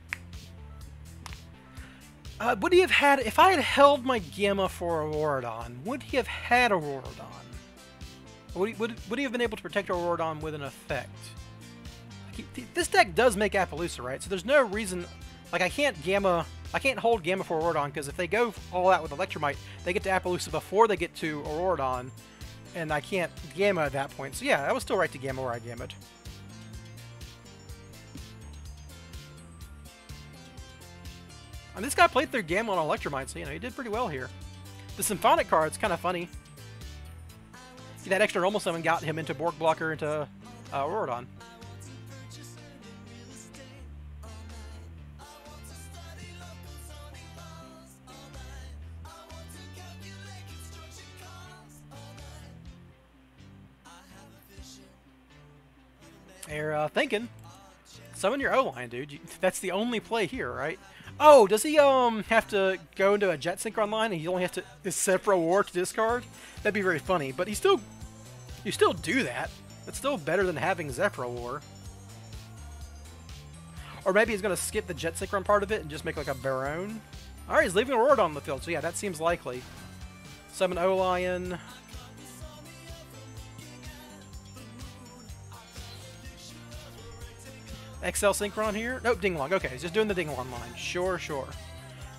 [SPEAKER 1] Uh, would he have had, if I had held my Gamma for Auroradon, would he have had Auroradon? Would he, would, would he have been able to protect Auroradon with an effect? This deck does make Apollousa, right? So there's no reason, like I can't Gamma, I can't hold Gamma for Auroradon, because if they go all out with Electrumite, they get to Apollousa before they get to Auroradon, and I can't Gamma at that point. So yeah, I was still right to Gamma where I Gammaed. And this guy played through Gamma on Electrumite, so you know, he did pretty well here. The Symphonic card's kind of funny. See, that extra normal summon got him into Borg Blocker into uh. They're uh, thinking. Summon your O-line, dude. That's the only play here, right? Oh, does he um have to go into a Jet Synchron line and he only has to is Zefra War to discard? That'd be very funny, but he still you still do that. It's still better than having Zefra War. Or maybe he's gonna skip the Jet Synchron part of it and just make like a Baronne. Alright, he's leaving Aurora on the field, so yeah, that seems likely. Summon O-Lion. Accel Synchron here? Nope, Ding Long. Okay, he's just doing the Ding Long line. Sure, sure.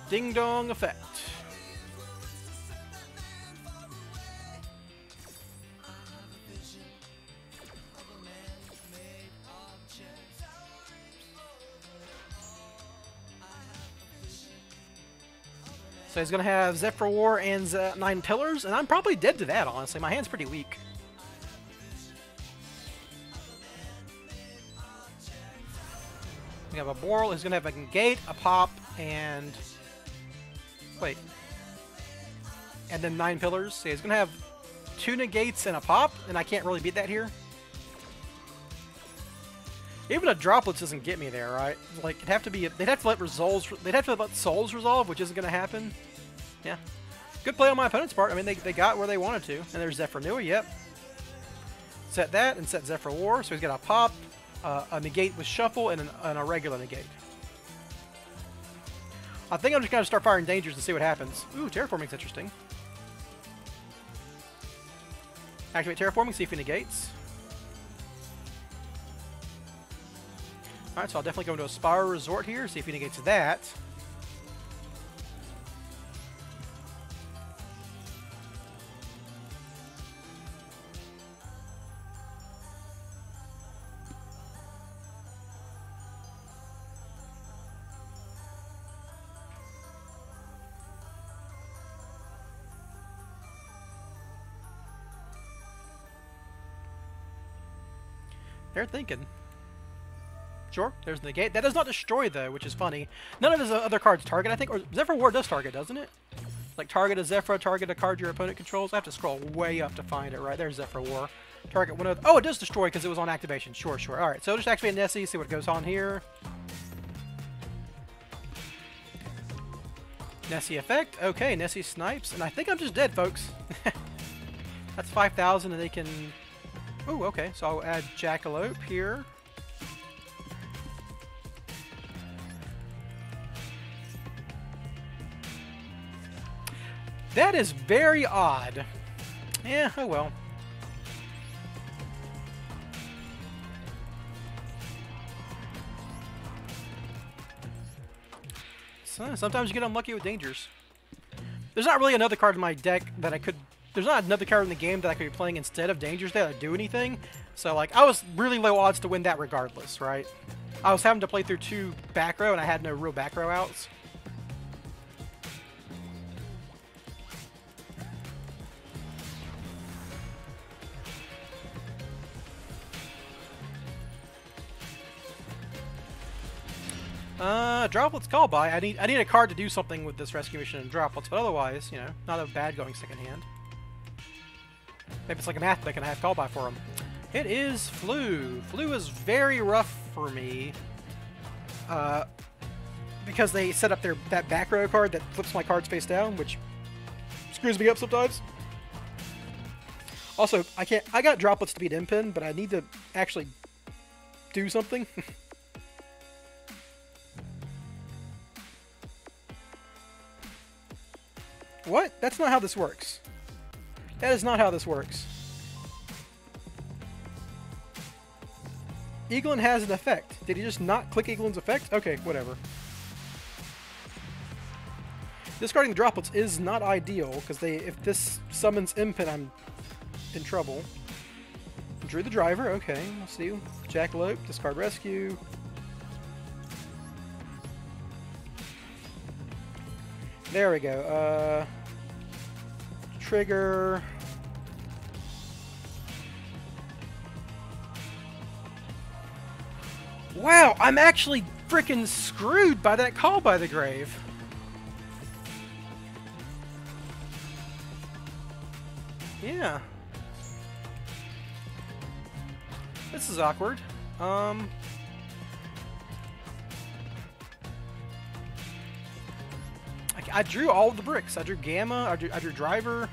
[SPEAKER 1] Ding Dong Effect. So he's going to have Zefra War and Z Nine Pillars, and I'm probably dead to that, honestly. My hand's pretty weak. We have a Boral He's going to have a Gate, a Pop, and Wait. And then nine pillars. So he's gonna have two negates and a pop, and I can't really beat that here. Even a droplets doesn't get me there, right? Like it'd have to be they'd have to let resolves they'd have to let souls resolve, which isn't gonna happen. Yeah. Good play on my opponent's part. I mean they, they got where they wanted to. And there's Zefra Nuit, yep. Set that and set Zefra War, so he's got a pop, uh, a negate with shuffle, and, an, and a regular negate. I think I'm just gonna start firing dangers and see what happens. Ooh, terraforming's interesting. Activate terraforming, see if he negates. Alright, so I'll definitely go into a Spyral Resort here, see if he negates that. They're thinking. Sure, there's the gate. That does not destroy, though, which is funny. None of his other cards target, I think. Or Zefra War does target, doesn't it? Like, target a Zephyr, target a card your opponent controls. I have to scroll way up to find it, right? There's Zefra War. Target one of... Oh, it does destroy because it was on activation. Sure, sure. All right, so just activate Nessie, see what goes on here. Nessie effect. Okay, Nessie snipes. And I think I'm just dead, folks. (laughs) That's 5,000 and they can... Oh, okay. So I'll add Jackalope here. That is very odd. Yeah, oh well. So, sometimes you get unlucky with dangers. There's not really another card in my deck that I could... There's not another card in the game that I could be playing instead of dangers that would do anything. So, like, I was really low odds to win that regardless, right? I was having to play through two back row, and I had no real back row outs. Uh, droplets call by. I need I need a card to do something with this rescue mission and droplets, but otherwise, you know, not a bad going second hand. Maybe it's like an athletic and I have call by for him. It is Flu. Flu is very rough for me. Uh, because they set up their that back row card that flips my cards face down, which screws me up sometimes. Also, I can't. I got droplets to beat Empen, but I need to actually do something. (laughs) What? That's not how this works. That is not how this works. Eglen has an effect. Did he just not click Eglen's effect? Okay, whatever. Discarding the droplets is not ideal, because they if this summons Empen, I'm in trouble. Drew the driver, okay, let's see. Jackalope, discard rescue. There we go. Uh, trigger. Wow, I'm actually freaking screwed by that call by the grave. Yeah. This is awkward. Um, I drew all the bricks. I drew Gamma, I drew, I drew Driver,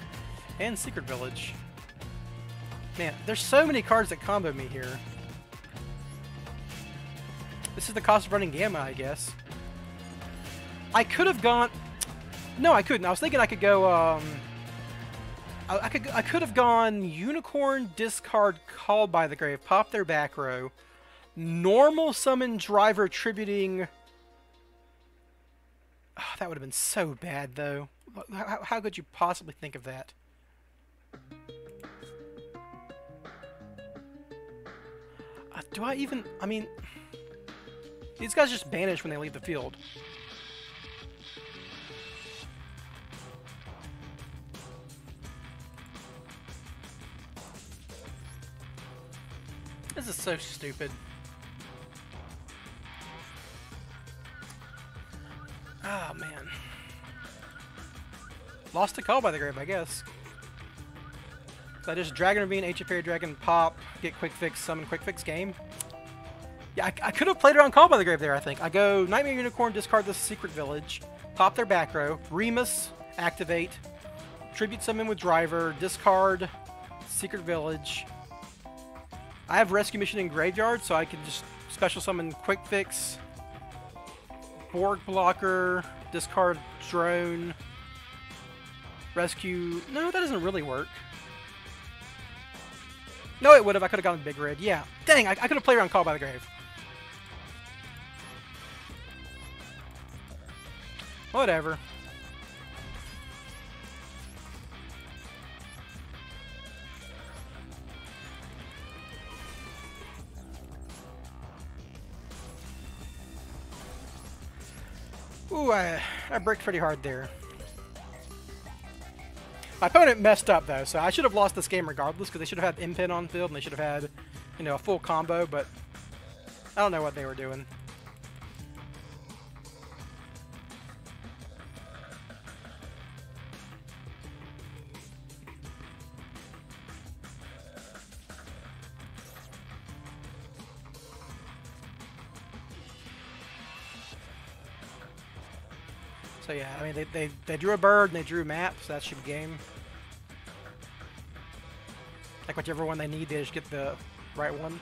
[SPEAKER 1] and Secret Village. Man, there's so many cards that combo me here. This is the cost of running Gamma, I guess. I could have gone... No, I couldn't. I was thinking I could go... Um, I, I could I could have gone Unicorn, discard, called by the grave, pop their back row, normal summon Driver tributing Oh, that would have been so bad, though. How, how could you possibly think of that? Uh, do I even... I mean... These guys just banish when they leave the field. This is so stupid. Oh, man. lost a Call by the Grave, I guess. So I just Dragon Ravine, Fairy Dragon, pop, get Quick Fix, summon Quick Fix game. Yeah, I, I could have played it on Call by the Grave there, I think. I go Knightmare Unicorn, discard the Secret Village, pop their back row, Remus, activate, Tribute Summon with Driver, discard Secret Village. I have Rescue Mission in Graveyard, so I can just special summon Quick Fix, Borg Blocker, discard Drone, Rescue... No, that doesn't really work. No, it would have. I could have gotten Big Red. Yeah. Dang, I, I could have played around Call by the Grave. Whatever. Ooh, I, I bricked pretty hard there. My opponent messed up, though, so I should have lost this game regardless, because they should have had Empen on field, and they should have had, you know, a full combo, but I don't know what they were doing. So yeah, I mean, they, they, they drew a bird and they drew maps, that should be game. Like whichever one they need, they just get the right one.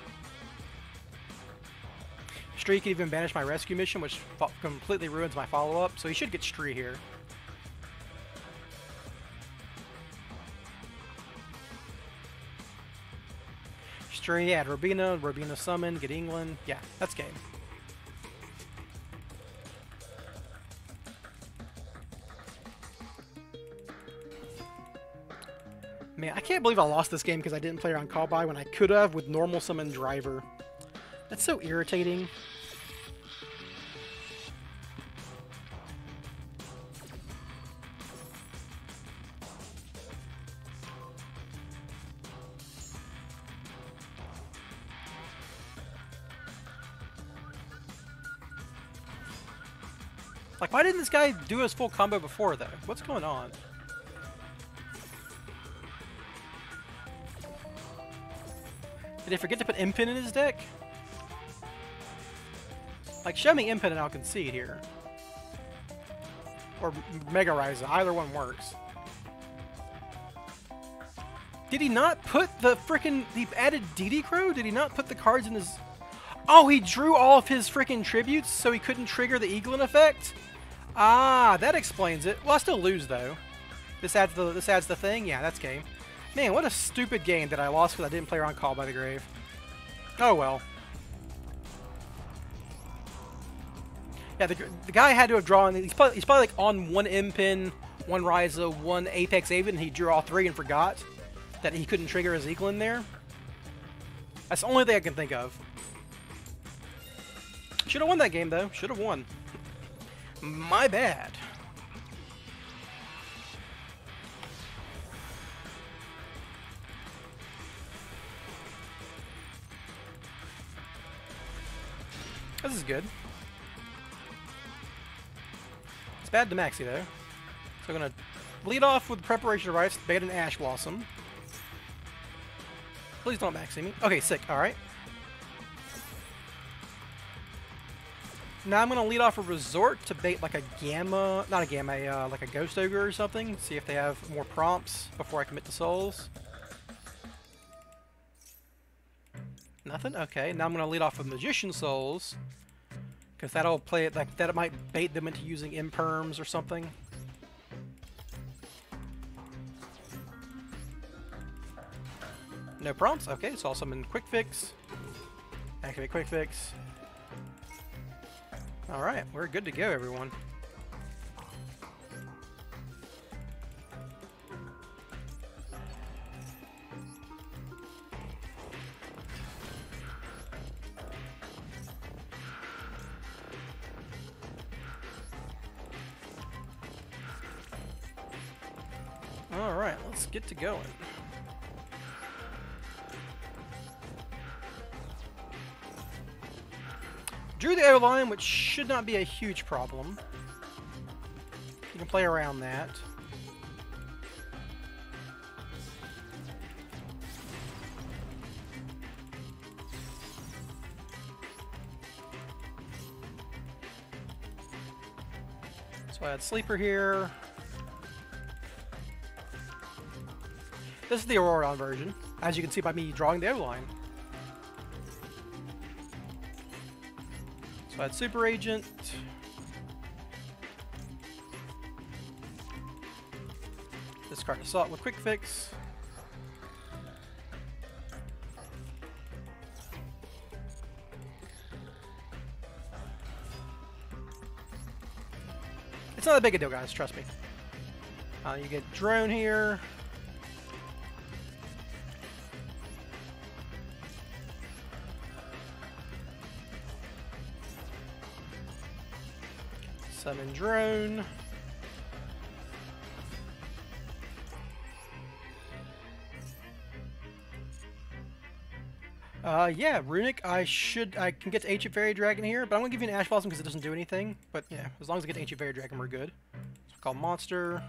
[SPEAKER 1] Stri can even banish my rescue mission, which completely ruins my follow-up, so he should get Stri here. Stri, add Robina, Robina summon, get England. Yeah, that's game. Man, I can't believe I lost this game because I didn't play around call by when I could have with normal summon driver. That's so irritating. Like, why didn't this guy do his full combo before, though? What's going on? Did he forget to put Empen in his deck? Like, show me Empen and I'll concede here. Or Mega Raiza, either one works. Did he not put the freaking the added DD Crow? Did he not put the cards in his... Oh, he drew all of his freaking tributes so he couldn't trigger the Eglen effect? Ah, that explains it. Well, I still lose, though. This adds the this adds the thing? Yeah, that's game. Man, what a stupid game that I lost because I didn't play around Call by the Grave. Oh well. Yeah, the, the guy had to have drawn... He's probably, he's probably like on one Empen, one Raiza, one Apex Avian, and he drew all three and forgot that he couldn't trigger his Eagle in there. That's the only thing I can think of. Should have won that game, though. Should have won. My bad. This is good. It's bad to Maxi, though. So I'm going to lead off with Preparation Rites, Bait and Ash Blossom. Please don't Maxi me. Okay, sick. Alright. Now I'm going to lead off a Resort to bait like a Gamma, not a Gamma, uh, like a Ghost Ogre or something. See if they have more prompts before I commit to Souls. Nothing? Okay, now I'm going to lead off with Magician Souls. Because that'll play it like that. It might bait them into using imperms or something. No prompts? Okay, so I'll summon Quick Fix. Activate Quick Fix. Alright, we're good to go, everyone. get to going. Drew the airline, which should not be a huge problem. You can play around that. So I had sleeper here. This is the Auroradon version, as you can see by me drawing the O-line. So I had Super Agent. Discard Assault with Quick Fix. It's not that big a deal, guys. Trust me. Uh, you get drone here. Summon drone. Uh, yeah, Runic, I should, I can get to Ancient Fairy Dragon here, but I'm gonna give you an Ash Blossom because it doesn't do anything. But yeah, as long as I get to Ancient Fairy Dragon, we're good. Call Monster.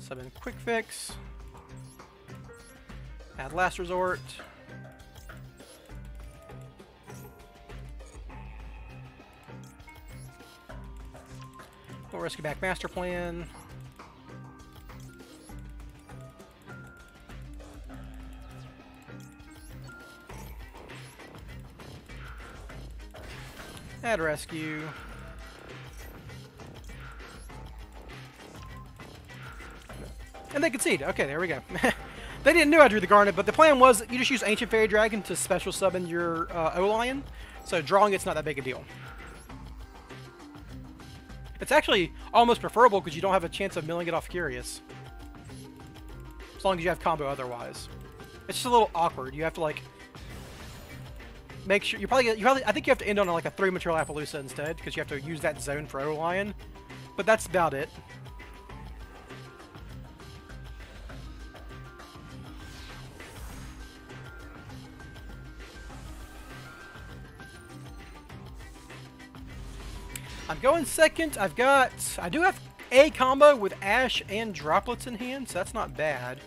[SPEAKER 1] Summon Quick Fix. Add Last Resort. We'll rescue back Master Plan. Add rescue. And they concede. Okay, there we go. (laughs) they didn't know I drew the Garnet, but the plan was you just use Ancient Fairy Dragon to special summon your uh, O-Lion, so drawing it's not that big a deal. It's actually almost preferable because you don't have a chance of milling it off Curious. As long as you have combo otherwise. It's just a little awkward. You have to like make sure you probably you probably I think you have to end on like a three material Apollousa instead because you have to use that zone for O-Lion. But that's about it. I'm going second. I've got I do have a combo with Ash and droplets in hand, so that's not bad.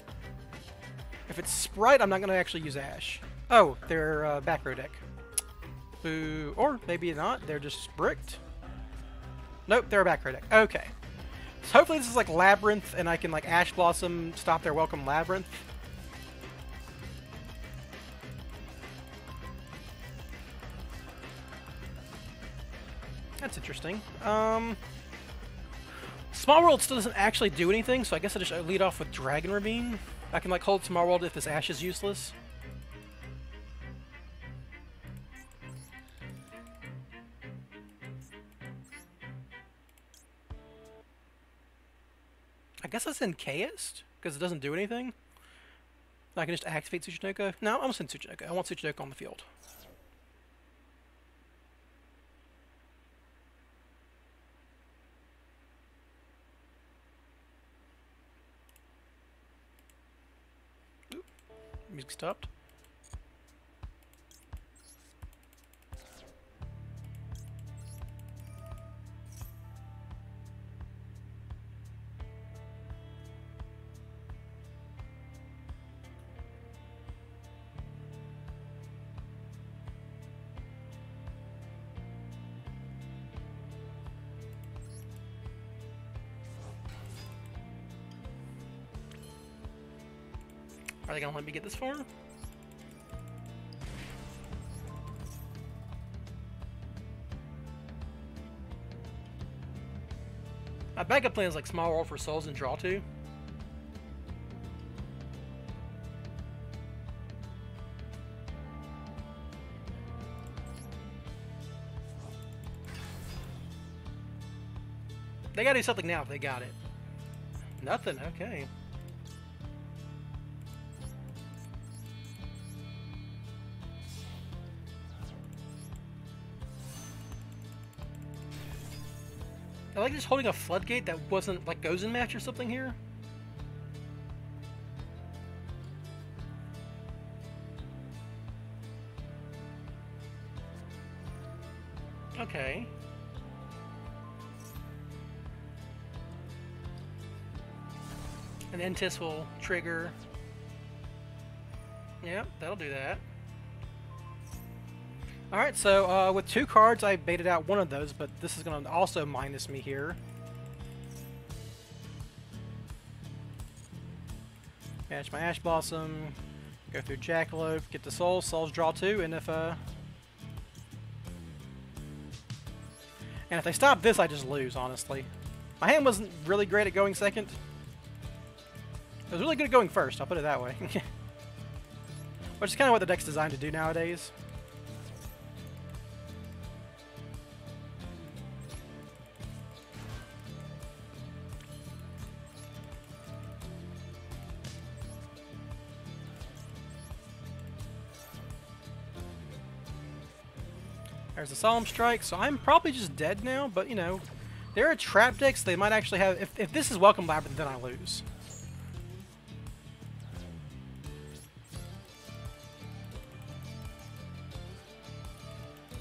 [SPEAKER 1] If it's Spright, I'm not going to actually use Ash. Oh, they're uh, back row deck. Boo. Or maybe not. They're just bricked. Nope, they're a back row deck. Okay. So hopefully this is like Labyrinth, and I can like Ash Blossom stop their welcome Labyrinth. Interesting. Um, Small World still doesn't actually do anything, so I guess I just lead off with Dragon Ravine. I can like hold Small World if this Ash is useless. I guess I send Chaos, because it doesn't do anything. I can just activate Tsuchinoko. No, I'm going to send Tsuchinoko. I want Tsuchinoko on the field. Music stopped. They gonna let me get this far? My backup plan is like small world for souls and draw two. They gotta do something now if they got it. Nothing, okay. Like just holding a floodgate that wasn't like Gozen match or something here. Okay. And then Entis will trigger. Yep, that'll do that. Alright, so uh, with two cards, I baited out one of those, but this is going to also minus me here. Match my Ash Blossom, go through Jackalope, get the Souls, Souls draw two, and if uh, and if they stop this, I just lose, honestly. My hand wasn't really great at going second. It was really good at going first, I'll put it that way. (laughs) Which is kind of what the deck's designed to do nowadays. A Solemn Strike, so I'm probably just dead now, but you know, there are trap decks they might actually have. If, if this is Welcome Labyrinth, then I lose.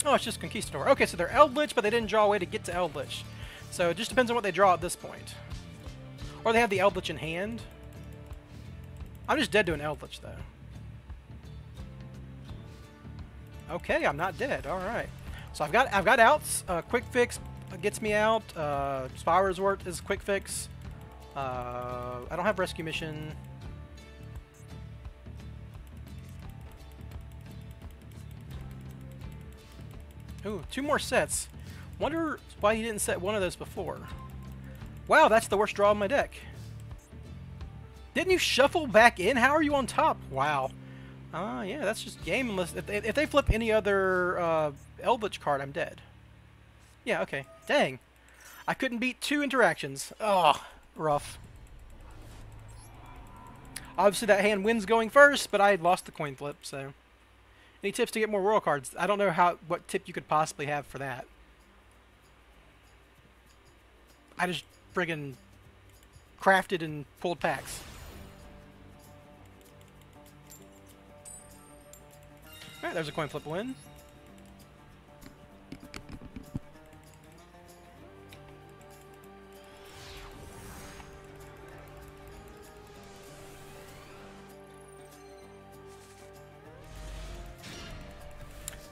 [SPEAKER 1] Oh, it's just Conquistador. Okay, so they're Eldritch, but they didn't draw a way to get to Eldritch. So it just depends on what they draw at this point. Or they have the Eldritch in hand. I'm just dead to an Eldritch, though. Okay, I'm not dead. All right. So I've got I've got outs. Uh, quick fix gets me out. Uh, Spy Resort is quick fix. Uh, I don't have rescue mission. Ooh, two more sets. Wonder why he didn't set one of those before. Wow, that's the worst draw of my deck. Didn't you shuffle back in? How are you on top? Wow. Ah, uh, yeah, that's just game. Unless if they, if they flip any other uh, Eldritch card, I'm dead. Yeah, okay. Dang. I couldn't beat two interactions. Oh, rough. Obviously, that hand wins going first, but I had lost the coin flip, so... Any tips to get more royal cards? I don't know how what tip you could possibly have for that. I just friggin' crafted and pulled packs. Alright, there's a coin flip win.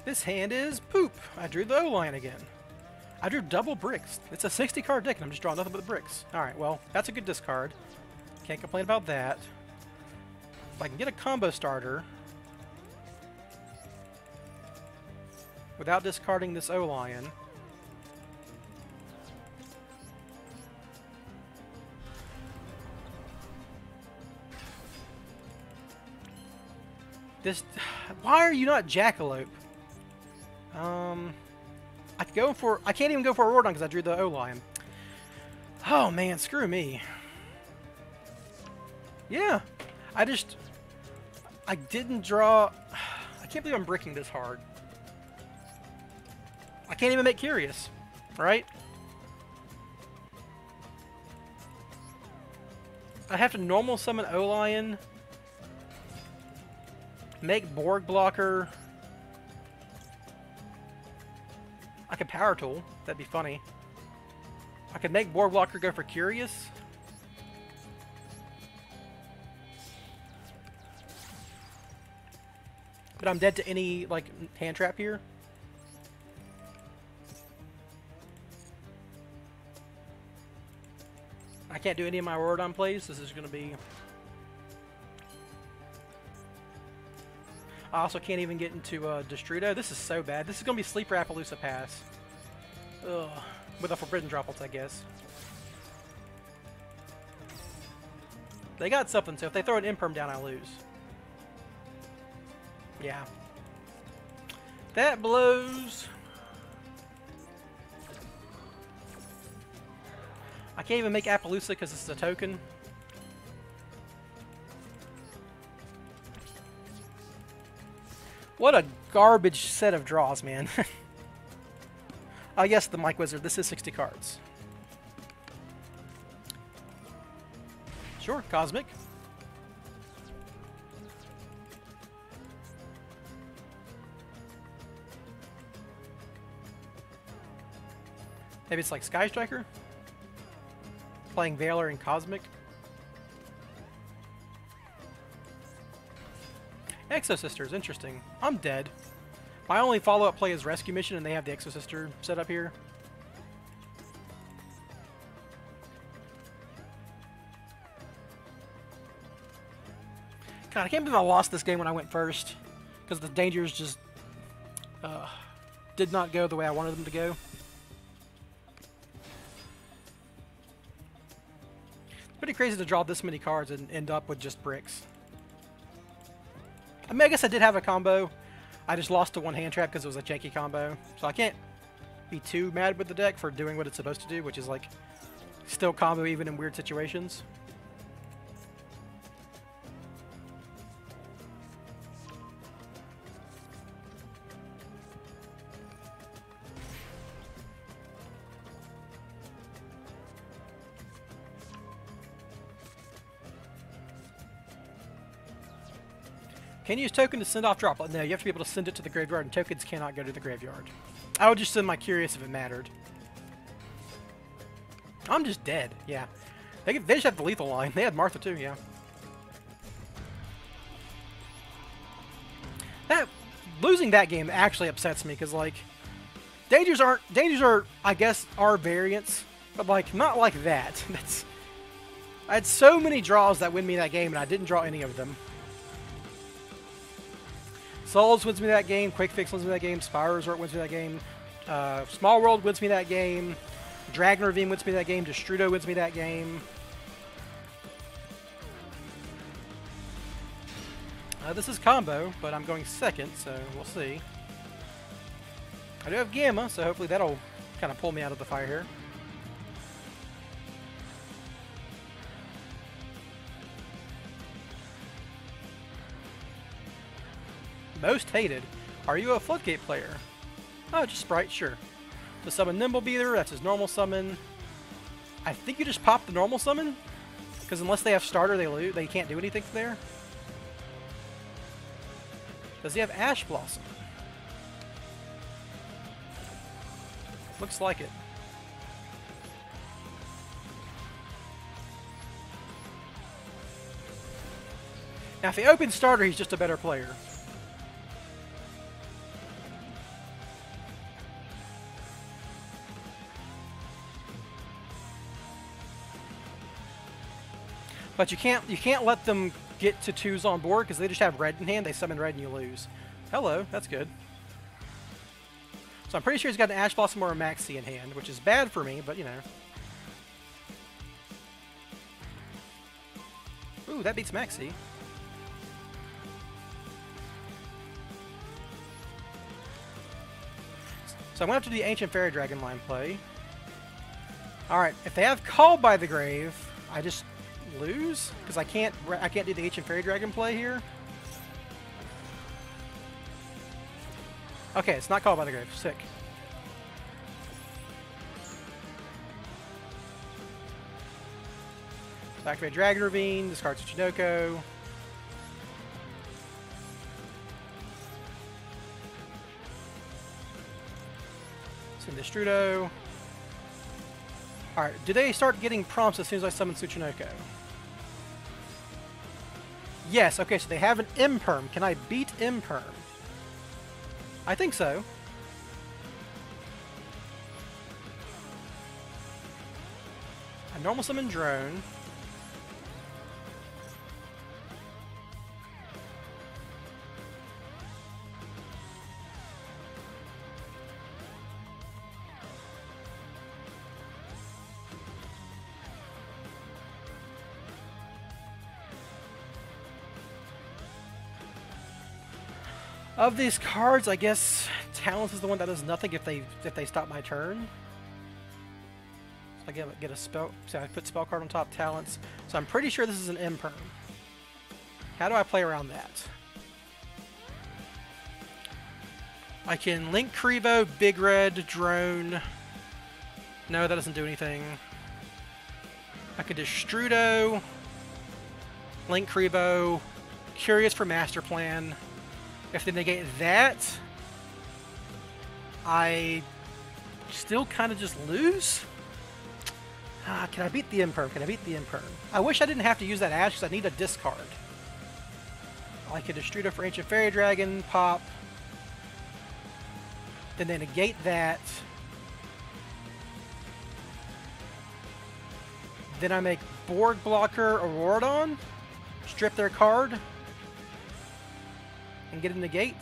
[SPEAKER 1] This hand is poop. I drew the O-line again. I drew double bricks. It's a 60 card deck and I'm just drawing nothing but the bricks. Alright, well, that's a good discard. Can't complain about that. If I can get a combo starter, without discarding this O-Lion. This... (sighs) Why are you not Jackalope? Um... I could go for... I can't even go for Auroradon because I drew the O-Lion. Oh, man. Screw me. Yeah. I just... I didn't draw... (sighs) I can't believe I'm bricking this hard. I can't even make Curious, right? I have to normal summon O-Lion, make Borg Blocker. I could Power Tool, that'd be funny. I could make Blocker go for Curious. But I'm dead to any, like, hand trap here. I can't do any of my Auroradon plays. This is going to be... I also can't even get into uh, Destrudo. This is so bad. This is going to be Sleeper Apollousa Pass. Ugh. With a Forbidden Droplets, I guess. They got something, so if they throw an Imperm down, I lose. Yeah. That blows. I can't even make Apollousa because it's a token. What a garbage set of draws, man. uh, (laughs) yes, the Mike Wizard. This is 60 cards. Sure, Cosmic. Maybe it's like Sky Striker? playing Valor and Cosmic. Exosisters, interesting. I'm dead. My only follow-up play is Rescue Mission, and they have the Exosister set up here. God, I can't believe I lost this game when I went first. Because the dangers just uh, did not go the way I wanted them to go. It's pretty crazy to draw this many cards and end up with just bricks. I mean, I guess I did have a combo. I just lost to one hand trap because it was a janky combo. So I can't be too mad with the deck for doing what it's supposed to do, which is like still combo even in weird situations. Can you use token to send off drop? No, you have to be able to send it to the graveyard, and tokens cannot go to the graveyard. I would just send my Curious if it mattered. I'm just dead, yeah. They, they just have the lethal line. (laughs) They had Martha too, yeah. That losing that game actually upsets me because like dangers aren't dangers are I guess are variants, but like not like that. (laughs) That's I had so many draws that win me that game and I didn't draw any of them. Souls wins me that game. Quick Fix wins me that game. Spyral Resort wins me that game. Uh, Small World wins me that game. Dragon Ravine wins me that game. Destrudo wins me that game. Uh, this is combo, but I'm going second, so we'll see. I do have Gamma, so hopefully that'll kind of pull me out of the fire here. Most hated. Are you a Floodgate player? Oh, just Spright, sure. To summon Nimble Beaver, that's his normal summon. I think you just pop the normal summon? Because unless they have starter, they lose. They can't do anything there. Does he have Ash Blossom? Looks like it. Now, if he opens starter, he's just a better player. But you can't you can't let them get to twos on board because they just have red in hand. They summon red and you lose. Hello, that's good. So I'm pretty sure he's got an Ash Blossom or a Maxi in hand, which is bad for me, but you know. Ooh, that beats Maxi. So I'm going to have to do the Ancient Fairy Dragon line play. Alright, if they have Called by the Grave, I just lose? Because I can't I can't do the Ancient Fairy Dragon play here. Okay, it's not called by the grave. Sick. Activate Dragon Ravine, discard Tsuchinoko. Send Destrudo. Alright, do they start getting prompts as soon as I summon Tsuchinoko? Yes, okay, so they have an Imperm. Can I beat Imperm? I think so. A normal summon drone. Of these cards, I guess Talents is the one that does nothing if they if they stop my turn. So I get, get a spell. So I put spell card on top, Talents. So I'm pretty sure this is an Imperm. How do I play around that? I can Linkuriboh, Big Red, Drone. No, that doesn't do anything. I could Destrudo, Linkuriboh, Curious for Master Plan. If they negate that, I still kind of just lose. Ah, can I beat the Imperm? Can I beat the Imperm? I wish I didn't have to use that Ash because I need a discard. I could Destrudo for Ancient Fairy Dragon, pop. Then they negate that. Then I make Borg Blocker Auroradon, strip their card, and get in the negate.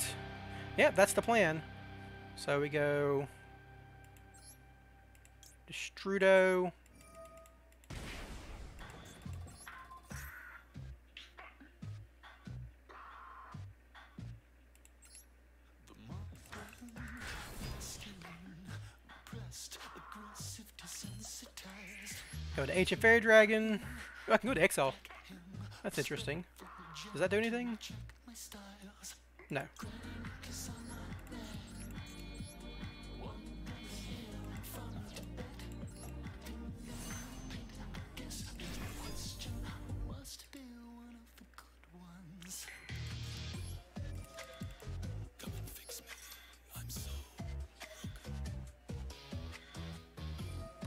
[SPEAKER 1] Yeah, that's the plan. So we go Destrudo. Go to Ancient Fairy Dragon. Oh, I can go to Exile. That's interesting. Does that do anything? No.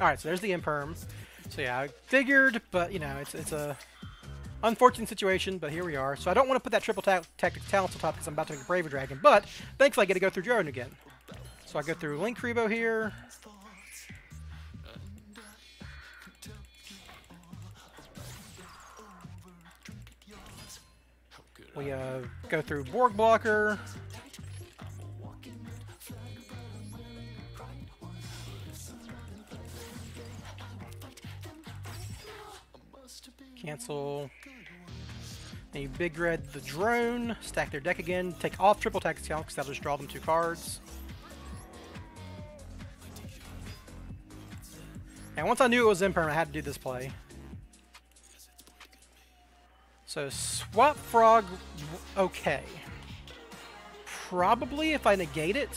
[SPEAKER 1] Alright, so there's the Imperm. So yeah, I figured, but you know, it's it's a unfortunate situation, but here we are. So I don't want to put that triple ta tactic talents on top because I'm about to make a Braver Dragon, but thankfully I get to go through Drone again. So I go through Linkuriboh here. We uh, go through Borg Blocker. Cancel. You big red the drone, stack their deck again, take off triple tax count because that'll just draw them two cards. And once I knew it was Imperm, I had to do this play. So swap frog, okay. Probably if I negate it.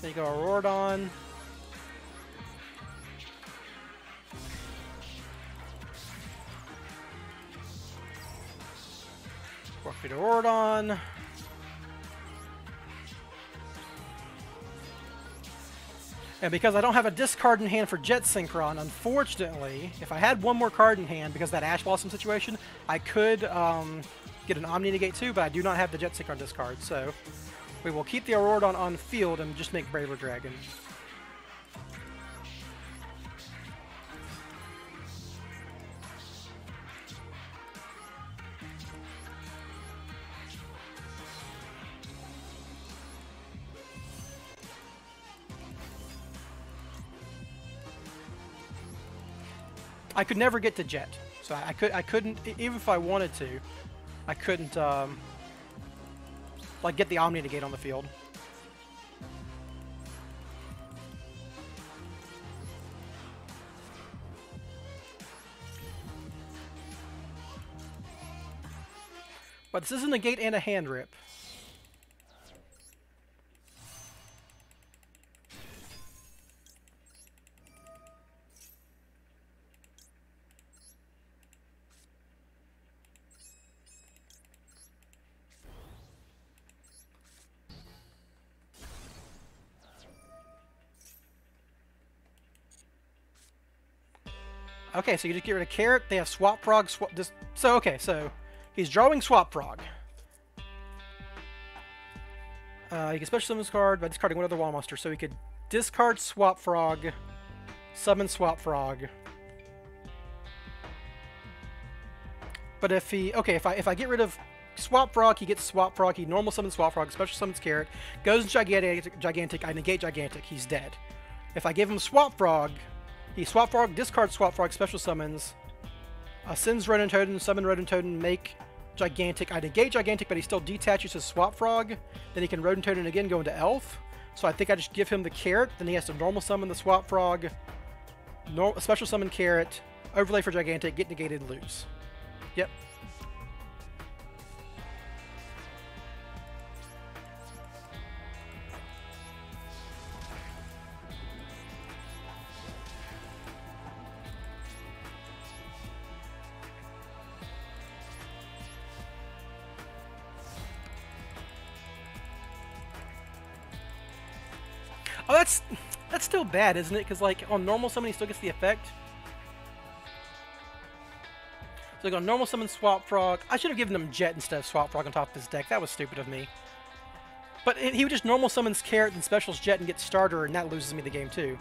[SPEAKER 1] So you go Auroradon. It Auroradon. And because I don't have a discard in hand for Jet Synchron, unfortunately, if I had one more card in hand because that Ash Blossom situation, I could um, get an Omni Negate too, but I do not have the Jet Synchron discard, so we will keep the Auroradon on field and just make Braver Dragon. I could never get to Jet, so I could I couldn't even if I wanted to, I couldn't um, like get the Omni Negate on the field. But this isn't a gate and a hand rip. Okay, so you just get rid of Carrot. They have Swap Frog. Swap, this, so, okay, so he's drawing Swap Frog. Uh, he can special summon this card by discarding one other wall monster. So he could discard Swap Frog, summon Swap Frog. But if he okay, if I if I get rid of Swap Frog, he gets Swap Frog. He normal summons Swap Frog, special summons Carrot, goes gigantic, gigantic. I negate gigantic. He's dead. If I give him Swap Frog, he Swap Frog, discard Swap Frog, special summons, uh, sends Ronintoadin, summon Ronintoadin, make Gigantic. I negate Gigantic, but he still detaches his Swap Frog. Then he can Ronintoadin again, go into Elf. So I think I just give him the Carrot. Then he has to normal summon the Swap Frog, no, special summon Carrot, overlay for Gigantic, get negated, lose. Yep, that's that's still bad, isn't it? Because like on normal summon, he still gets the effect. So I go normal summon Swap Frog. I should have given him Jet instead of Swap Frog on top of his deck. That was stupid of me. But it, he would just normal summons Carrot and specials Jet and get Starter, and that loses me the game too.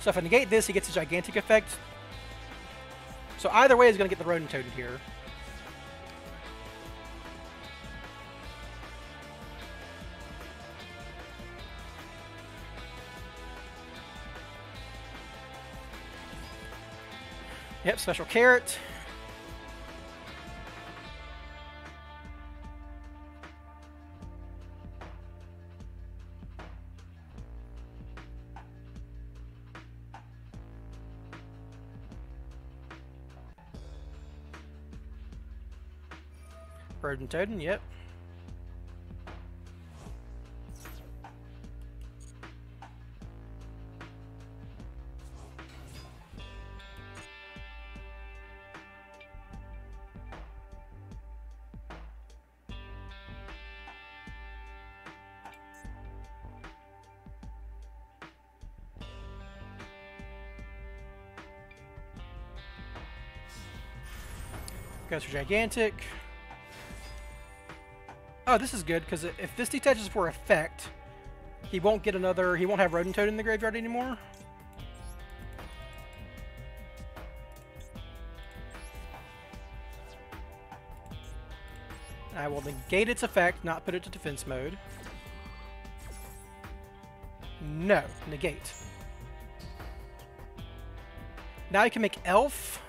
[SPEAKER 1] So if I negate this, he gets a Gigantic effect. So either way, he's going to get the Ronintoadin here. Yep, special carrot. Ronintoadin, yep. Goes for Gigantic. Oh, this is good, because if this detaches for effect, he won't get another... He won't have Ronintoadin in the graveyard anymore. I will negate its effect, not put it to defense mode. No, negate. Now I can make Elf.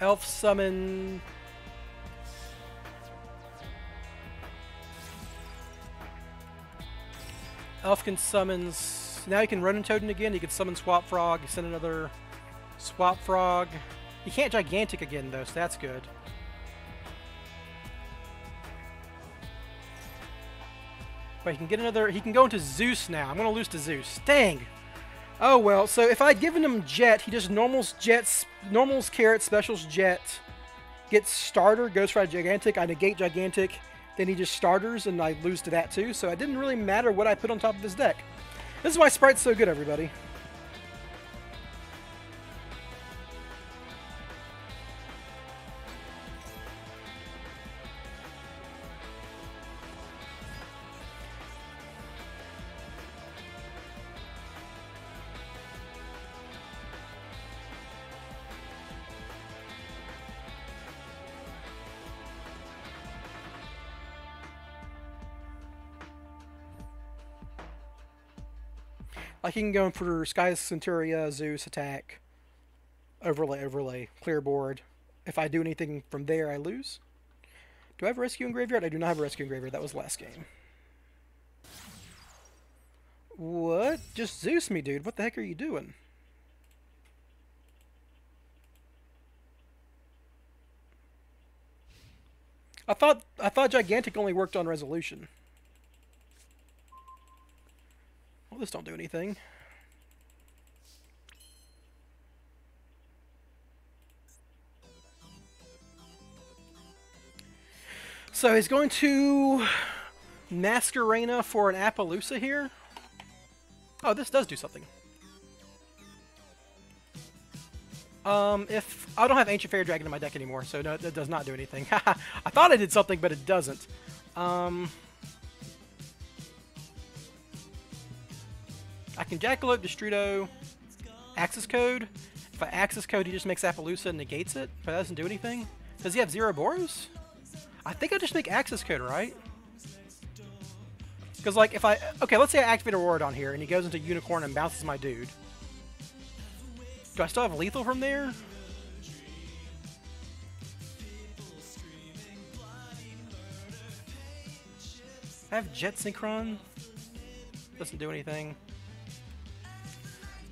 [SPEAKER 1] Elf summon... Elf can summons... Now he can Ronintoadin again. He can summon Swap Frog. Send another Swap Frog. He can't Gigantic again, though, so that's good. But he can get another... He can go into Zeus now. I'm going to lose to Zeus. Dang! Oh, well, so if I'd given him Jet, he just normals Jets, normals Carrot, specials Jet, gets Starter, goes for a Gigantic, I negate Gigantic, then he just Starters, and I lose to that too, so it didn't really matter what I put on top of his deck. This is why Spright's so good, everybody. Like you can go for Sky Centuria, Zeus attack, overlay, overlay, clear board. If I do anything from there, I lose. Do I have rescue in graveyard? I do not have a rescue in graveyard. That was last game. What? Just Zeus me, dude. What the heck are you doing? I thought I thought Gigantic only worked on resolution. Well, this don't do anything. So he's going to Masquerena for an Apollousa here. Oh, this does do something. Um, if I don't have Ancient Fairy Dragon in my deck anymore, so no, that does not do anything. (laughs) I thought I did something, but it doesn't. Um, I can Jackalope, Destrudo, Access Code. If I Access Code, he just makes Apollousa and negates it, but that doesn't do anything. Does he have Zero Boros? I think I just make Access Code, right? Because, like, if I... Okay, let's say I activate a on here, and he goes into Unicorn and bounces my dude. Do I still have Lethal from there? I have Jet Synchron. Doesn't do anything.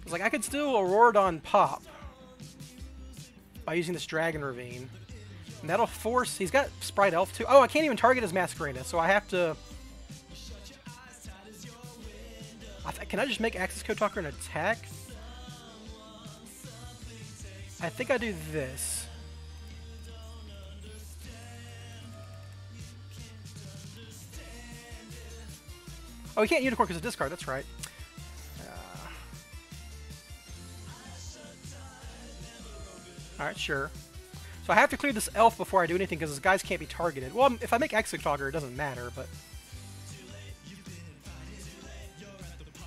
[SPEAKER 1] Like, I could still Auroradon pop by using this Dragon Ravine. And that'll force... He's got Spright Elf too. Oh, I can't even target his Masquerena, so I have to... I can I just make Access Code Talker an attack? I think I do this. Oh, we can't Unicorn because of discard, that's right. Alright, sure. So I have to clear this elf before I do anything because these guys can't be targeted. Well, if I make Exotalker, it doesn't matter, but...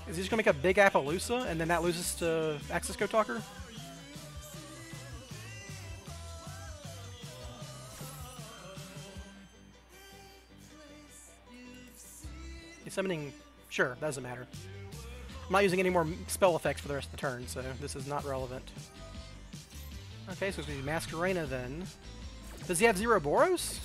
[SPEAKER 1] Is he just going to make a big Apollousa, and then that loses to Exotalker? He's summoning... Sure, that doesn't matter. I'm not using any more spell effects for the rest of the turn, so this is not relevant. Okay, so it's going to be Masquerena then. Does he have zero Boros?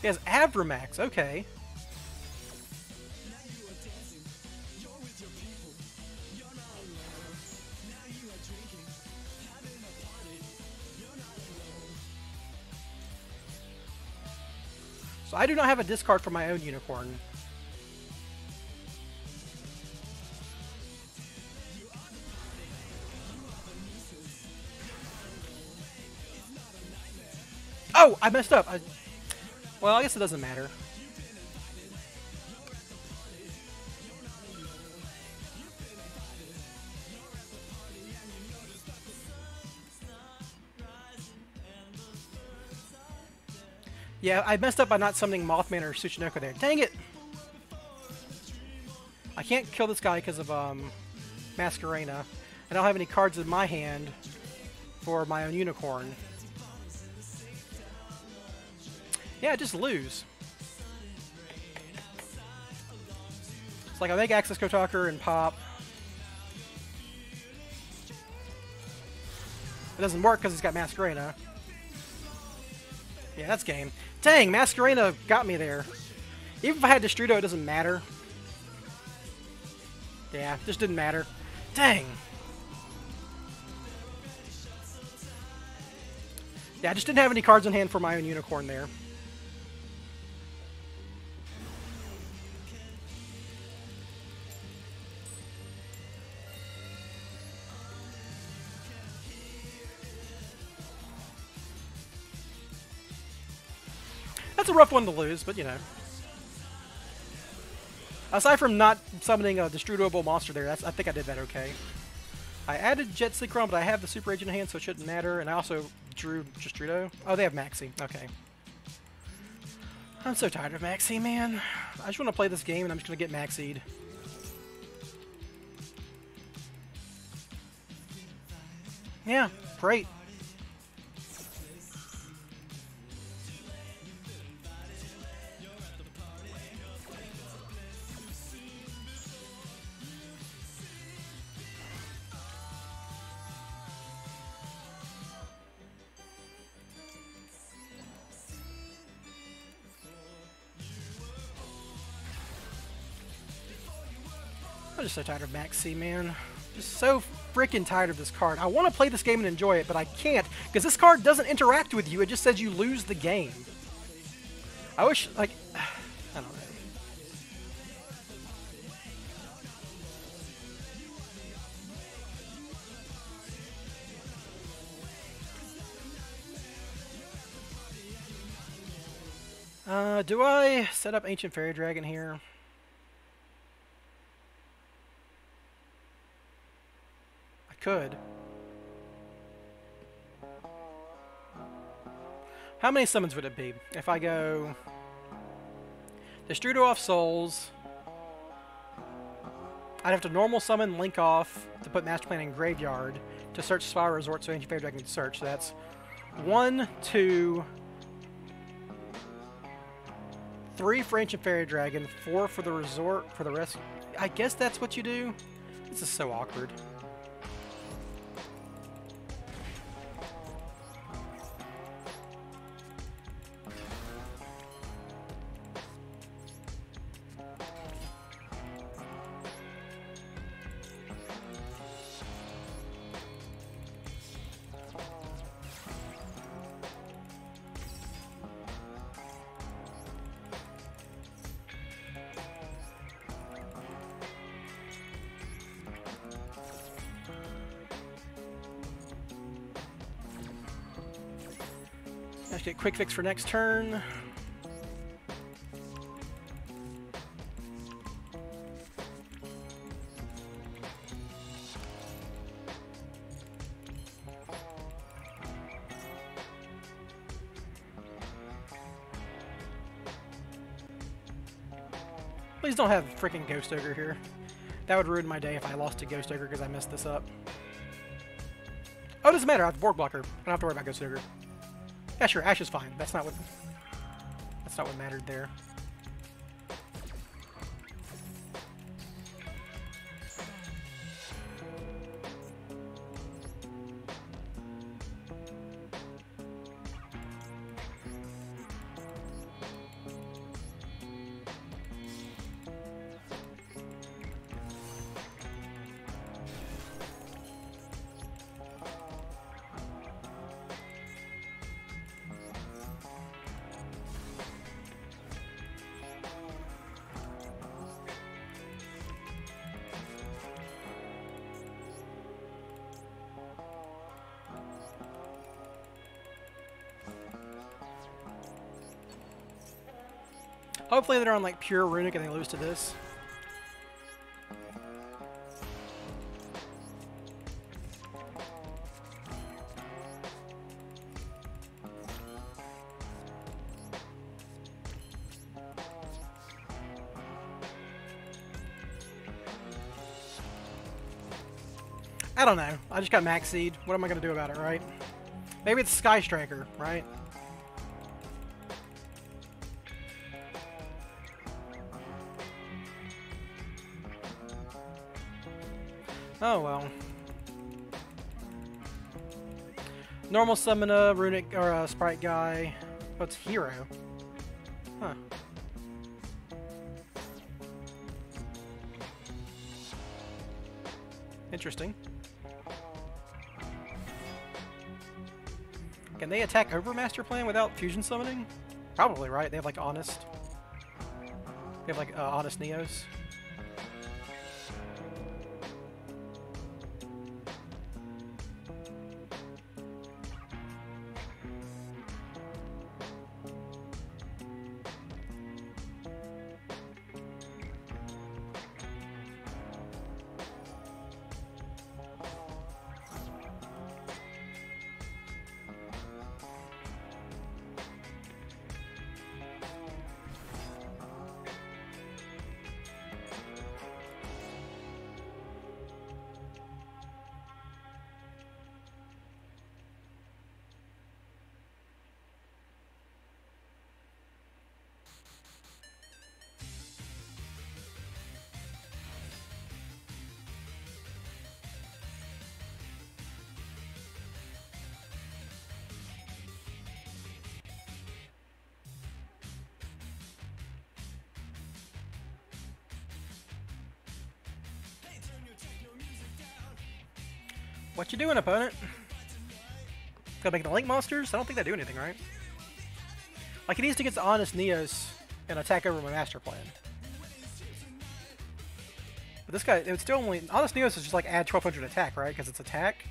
[SPEAKER 1] He has Abramax, okay. I do not have a discard for my own unicorn. Oh, I messed up. I, well, I guess it doesn't matter. Yeah, I messed up by not summoning Mothman or Tsuchinoko there. Dang it! I can't kill this guy because of um, Masquerena. I don't have any cards in my hand for my own unicorn. Yeah, just lose. It's like I make Access Talker and pop. It doesn't work because he's got Masquerena. Yeah, that's game. Dang, Masquerena got me there. Even if I had Destrudo, it doesn't matter. Yeah, just didn't matter. Dang. Yeah, I just didn't have any cards in hand for my own unicorn there. Rough one to lose, but you know. Aside from not summoning a destructible monster there, that's, I think I did that okay. I added Jet Synchron, but I have the Super Agent in hand, so it shouldn't matter. And I also drew Destrudo. Oh, they have Maxi. Okay. I'm so tired of Maxi, man. I just want to play this game, and I'm just going to get Maxied. Yeah, great. So tired of Maxi, man. Just so freaking tired of this card. I want to play this game and enjoy it, but I can't because this card doesn't interact with you. It just says you lose the game. I wish, like, (sighs) I don't know. Uh, do I set up Ancient Fairy Dragon here? Could. How many summons would it be? If I go... Destrudo off Souls... I'd have to normal summon Link off to put Master Plan in Graveyard to search Spyral Resort so Ancient Fairy Dragon can search. So that's one, two, three for Ancient Fairy Dragon, four for the Resort for the rest. I guess that's what you do. This is so awkward. quick fix for next turn. Please don't have freaking Ghost Ogre here. That would ruin my day if I lost to Ghost Ogre because I messed this up. Oh, it doesn't matter. I have Borg Blocker. I don't have to worry about Ghost Ogre. Yeah, sure. Ash is fine. That's not what... That's not what mattered there. Hopefully they're on like pure Runick and they lose to this. I don't know. I just got max seed. What am I going to do about it, right? Maybe it's Sky Striker, right? Oh well. Normal summon a Runick or a Spright guy. What's hero? Huh. Interesting. Can they attack over Master Plan without fusion summoning? Probably, right? They have like Honest. They have like uh, Honest Neos. You doing, opponent? Gonna make the Link Monsters? I don't think they do anything, right? Like, he needs to get the Honest Neos and attack over my Master Plan. But this guy, it would still only... Honest Neos is just like add 1200 attack, right? Because it's attack.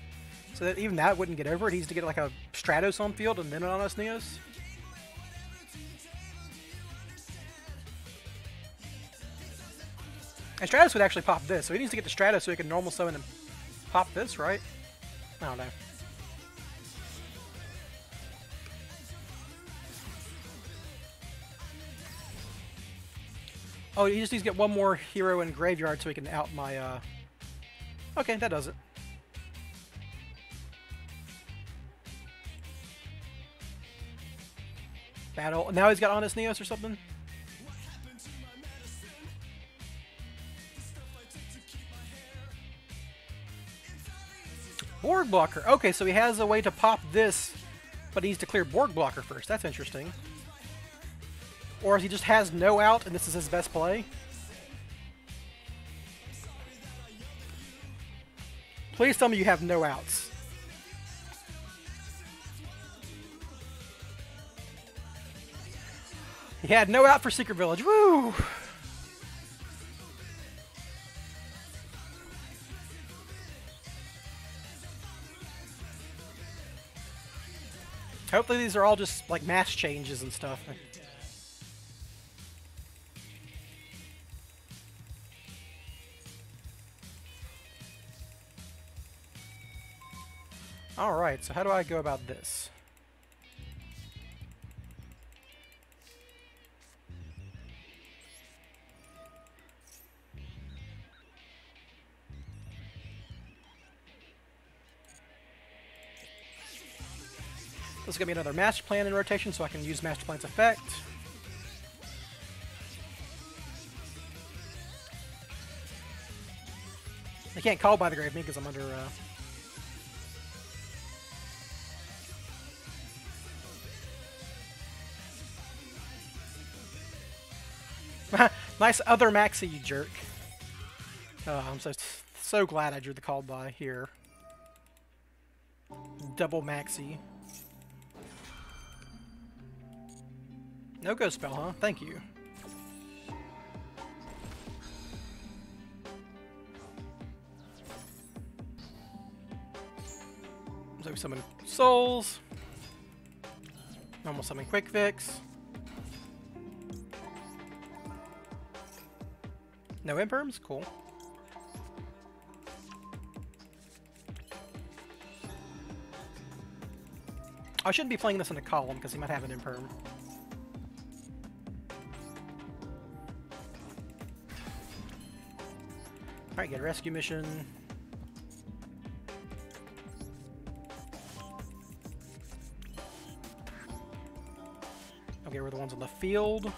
[SPEAKER 1] So that even that wouldn't get over it. He needs to get like a Stratos on field and then an Honest Neos. And Stratos would actually pop this, so he needs to get the Stratos so he can normal summon and pop this, right? Don't know. Oh, he just needs to get one more hero in graveyard so he can out my, uh... Okay, that does it. Battle. Now he's got Honest Neos or something? Borg Blocker. Okay, so he has a way to pop this, but he needs to clear Borg Blocker first. That's interesting. Or he just has no out and this is his best play. Please tell me you have no outs. He had no out for Secret Village. Woo! Hopefully these are all just like mass changes and stuff. Alright, so how do I go about this? This going to be another Master Plan in rotation, so I can use Master Plan's effect. I can't call by the grave me because I'm under. Uh... (laughs) nice other Maxi, you jerk. Oh, I'm so so glad I drew the call by here. Double Maxi. No go spell, huh? Thank you. So we summon souls. Normal summon quick fix. No imperms? Cool. I shouldn't be playing this in a column because he might have an imperm. Alright, get a rescue mission. Okay, we're the ones on the field.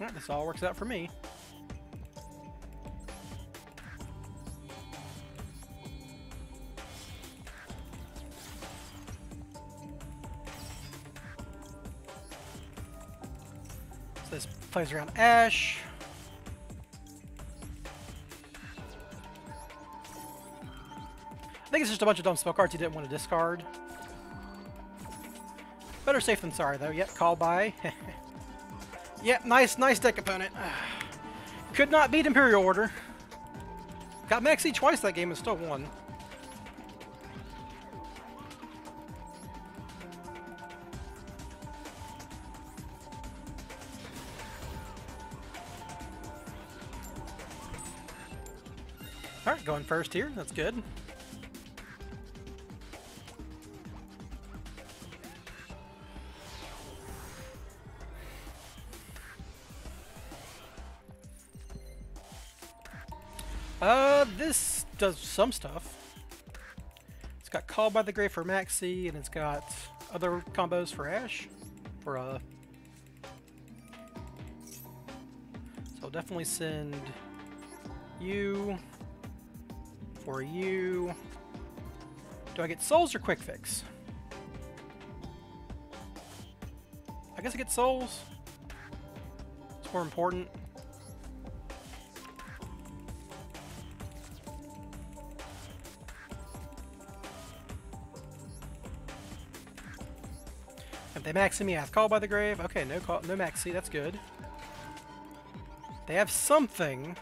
[SPEAKER 1] Alright, this all works out for me. Plays around Ash. I think it's just a bunch of dumb spell cards you didn't want to discard. Better safe than sorry, though. Yep, call by. (laughs) Yep, nice, nice deck opponent. (sighs) Could not beat Imperial Order. Got Maxi twice that game and still won. First here. That's good. Uh, this does some stuff. It's got Called by the Grave for Maxi, and it's got other combos for Ash. For, uh... So I'll definitely send you for you. Do I get Souls or Quick Fix? I guess I get Souls. It's more important. If they maxi me, I have Call by the Grave. Okay, no call, no maxi, that's good. They have something.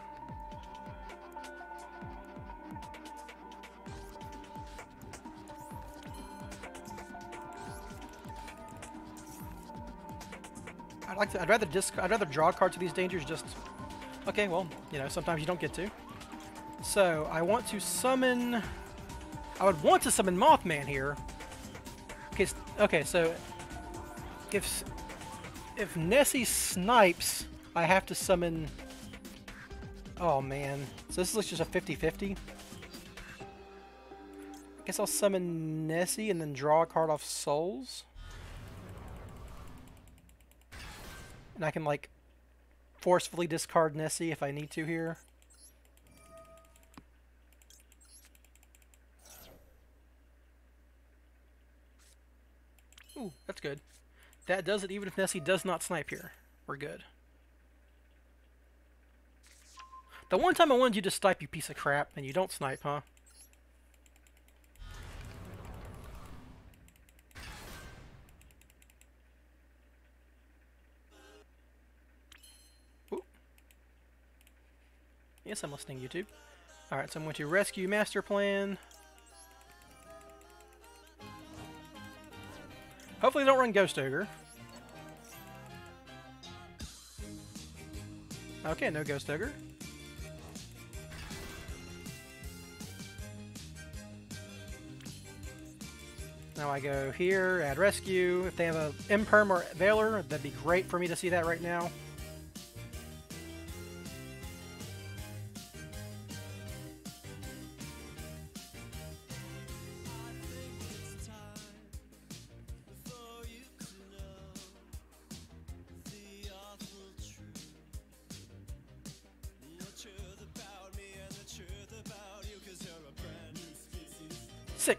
[SPEAKER 1] I'd rather disc. I'd rather draw a card to these dangers. Just okay. Well, you know, sometimes you don't get to. So I want to summon. I would want to summon Mothman here. Okay. Okay. So if if Nessie snipes, I have to summon... Oh man. So this is just a 50-50? I guess I'll summon Nessie and then draw a card off Souls. And I can like forcefully discard Nessie if I need to here. Ooh, that's good. That does it even if Nessie does not snipe here. We're good. The one time I wanted you to snipe, you piece of crap, and you don't snipe, huh? Yes, I'm listening, YouTube. Alright, so I'm going to rescue master plan. Hopefully don't run Ghost Ogre. Okay, no Ghost Ogre. Now I go here, add rescue. If they have a Imperm or Veiler, that'd be great for me to see that right now.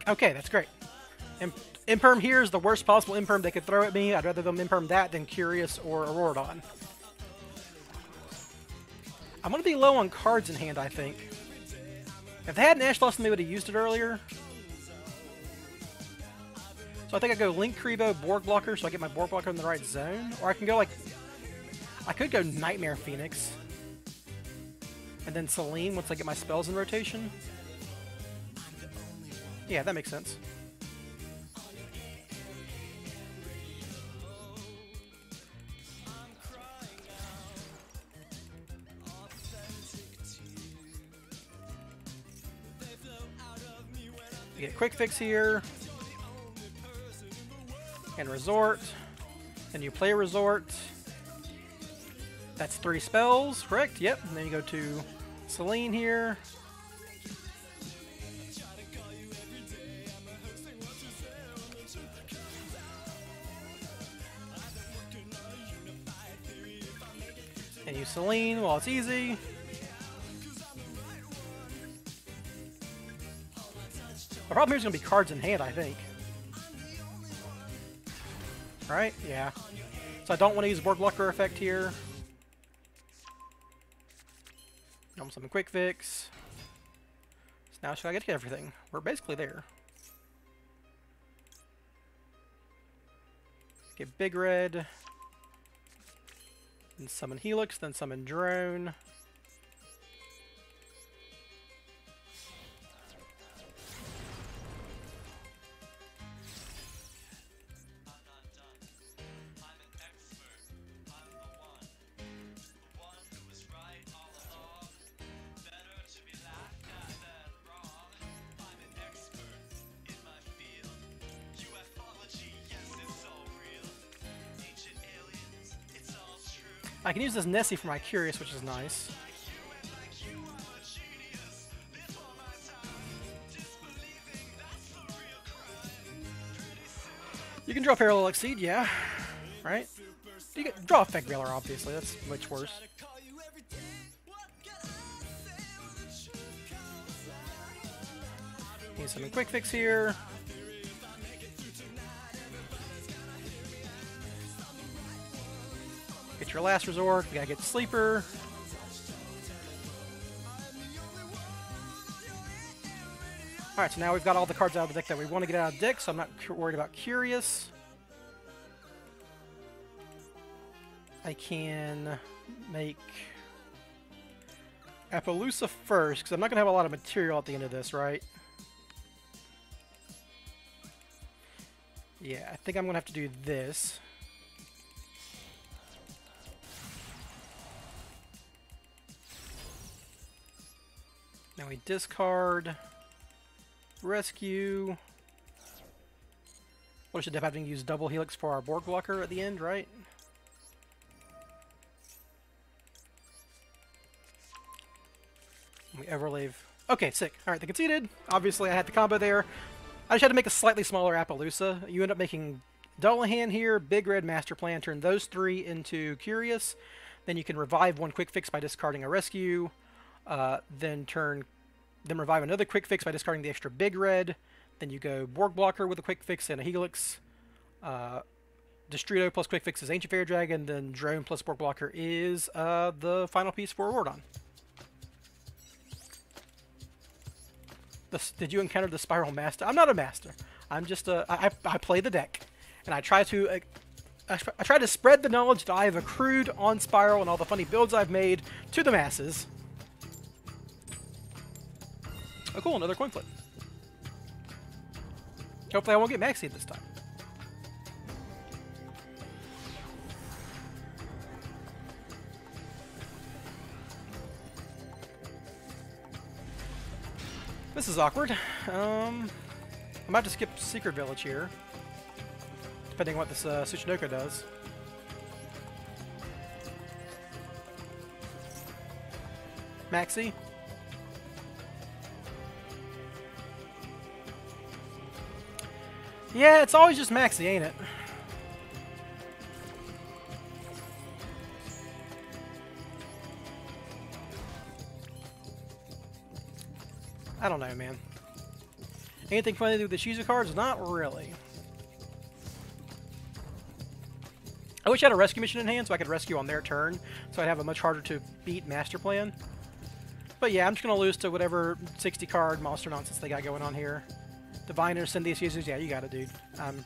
[SPEAKER 1] Okay, that's great. Imp Imperm here is the worst possible Imperm they could throw at me. I'd rather them Imperm that than Curious or Auroradon. I'm going to be low on cards in hand, I think. If they had an Ash Blossom, they would have used it earlier. So I think I go Linkuriboh Borg Blocker so I get my Borg Blocker in the right zone. Or I can go like... I could go Knightmare Phoenix. And then Selene once I get my spells in rotation. Yeah, that makes sense. Get quick fix here. And resort. And you play resort. That's three spells, correct? Yep. And then you go to Selene here. Selene while it's easy. The problem here is going to be cards in hand, I think. Right? Yeah. So I don't want to use Borg Blocker effect here. I'm some quick fix. So now should I get to everything? We're basically there. Get Big Red. Then summon Helix, then summon Drone. Can use this Nessie for my Curious, which is nice. You can draw Parallel Exceed, yeah. Right? You can draw Effect Veiler, obviously. That's much worse. Need some quick fix here. Get your last resort. We gotta get Sleeper. Alright, so now we've got all the cards out of the deck that we want to get out of the deck, so I'm not worried about Curious. I can make Apollousa first, because I'm not going to have a lot of material at the end of this, right? Yeah, I think I'm going to have to do this. We discard, rescue. What should have having to use double helix for our Borg blocker at the end, right? We Everleave. Okay, sick. Alright, they conceded. Obviously, I had the combo there. I just had to make a slightly smaller Apollousa. You end up making Dullahan here, Big Red Master Plan, turn those three into Curious. Then you can revive one quick fix by discarding a rescue. Uh, then turn, then revive another quick fix by discarding the extra big red. Then you go Borg Blocker with a quick fix and a Helix. Uh, Destrudo plus quick fix is Ancient Fairy Dragon. Then Drone plus Borg Blocker is uh, the final piece for. The, did you encounter the Spyral Master? I'm not a master. I'm just a. I, I play the deck, and I try to. Uh, I, I try to spread the knowledge that I have accrued on Spyral and all the funny builds I've made to the masses. Oh, cool, another coin flip. Hopefully I won't get Maxi this time. This is awkward. Um, I'm about to skip Secret Village here. Depending on what this uh, does. Maxi? Yeah, it's always just Maxi, ain't it? I don't know, man. Anything funny to do with the Shizu cards? Not really. I wish I had a rescue mission in hand so I could rescue on their turn, so I'd have a much harder to beat master plan. But yeah, I'm just going to lose to whatever 60 card monster nonsense they got going on here. Diviner, these users. Yeah, you got it, dude. Um,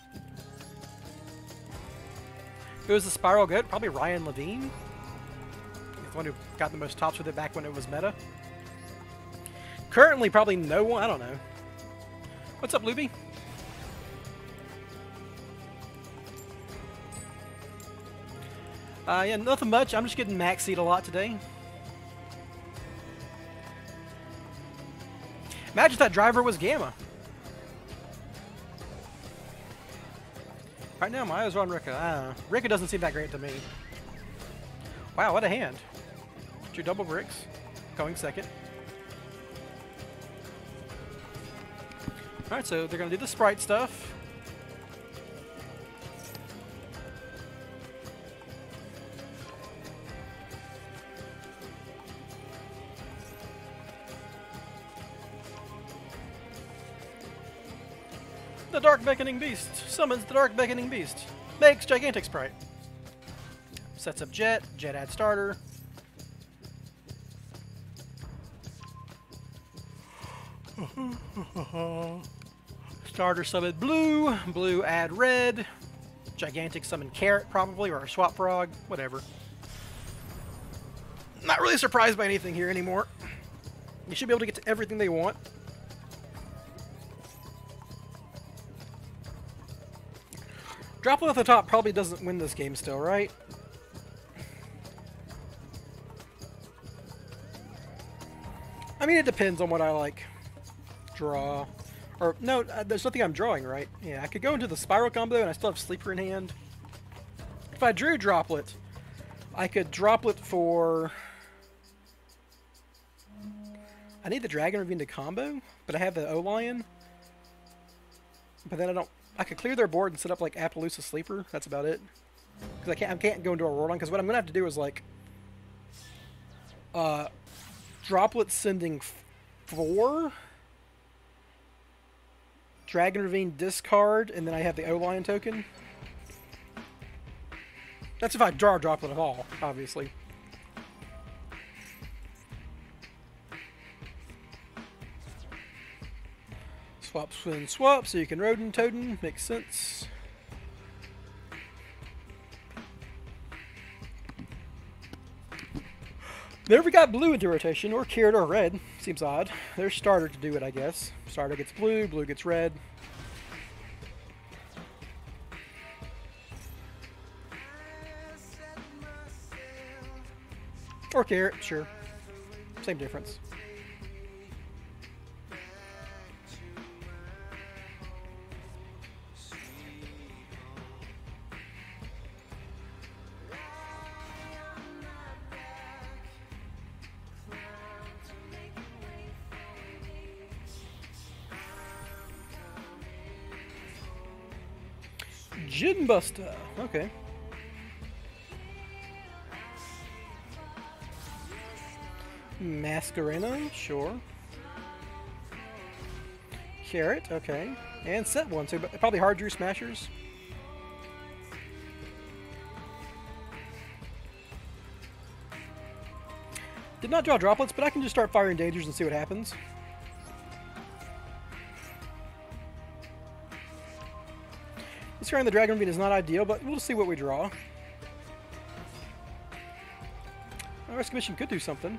[SPEAKER 1] who was the Spyral good? Probably Ryan Levine. He's the one who got the most tops with it back when it was meta. Currently, probably no one. I don't know. What's up, Luby? Uh, yeah, nothing much. I'm just getting max seed a lot today. Imagine if that driver was Gamma. Right now, my eyes are on Rika. Uh, Rika doesn't seem that great to me. Wow, what a hand. Two double bricks. Going second. Alright, so they're going to do the Spright stuff. The Dark Beckoning Beast summons the Dark Beckoning Beast. Makes Gigantic Spright. Sets up Jet. Jet adds starter. (laughs) starter summon blue. Blue add red. Gigantic summon carrot probably, or swap frog. Whatever. Not really surprised by anything here anymore. You should be able to get to everything they want. Droplet at the top probably doesn't win this game still, right? I mean, it depends on what I like. Draw. Or, no, uh, there's nothing I'm drawing, right? Yeah, I could go into the Spyral combo and I still have Sleeper in hand. If I drew Droplet, I could Droplet for... I need the Dragon Ravine to combo, but I have the O-Lion. But then I don't I could clear their board and set up like Appaloosa Sleeper. That's about it. Because I can't, I can't go into a Roron. Because what I'm gonna have to do is like, uh, Droplet sending four, Dragon Ravine discard, and then I have the O Lion token. That's if I draw a Droplet at all, obviously. Swap, swing, swap, so you can Rodent, Totem. Makes sense. Never got blue into rotation, or carrot or red. Seems odd. There's starter to do it, I guess. Starter gets blue, blue gets red. Or carrot, sure. Same difference. Buster. Okay. Masquerena, sure. Carrot, okay. And set one, so probably hard drew smashers. Did not draw droplets, but I can just start firing dangers and see what happens. Discarding the Dragon Ravine is not ideal, but we'll see what we draw. Our Rescue Mission could do something.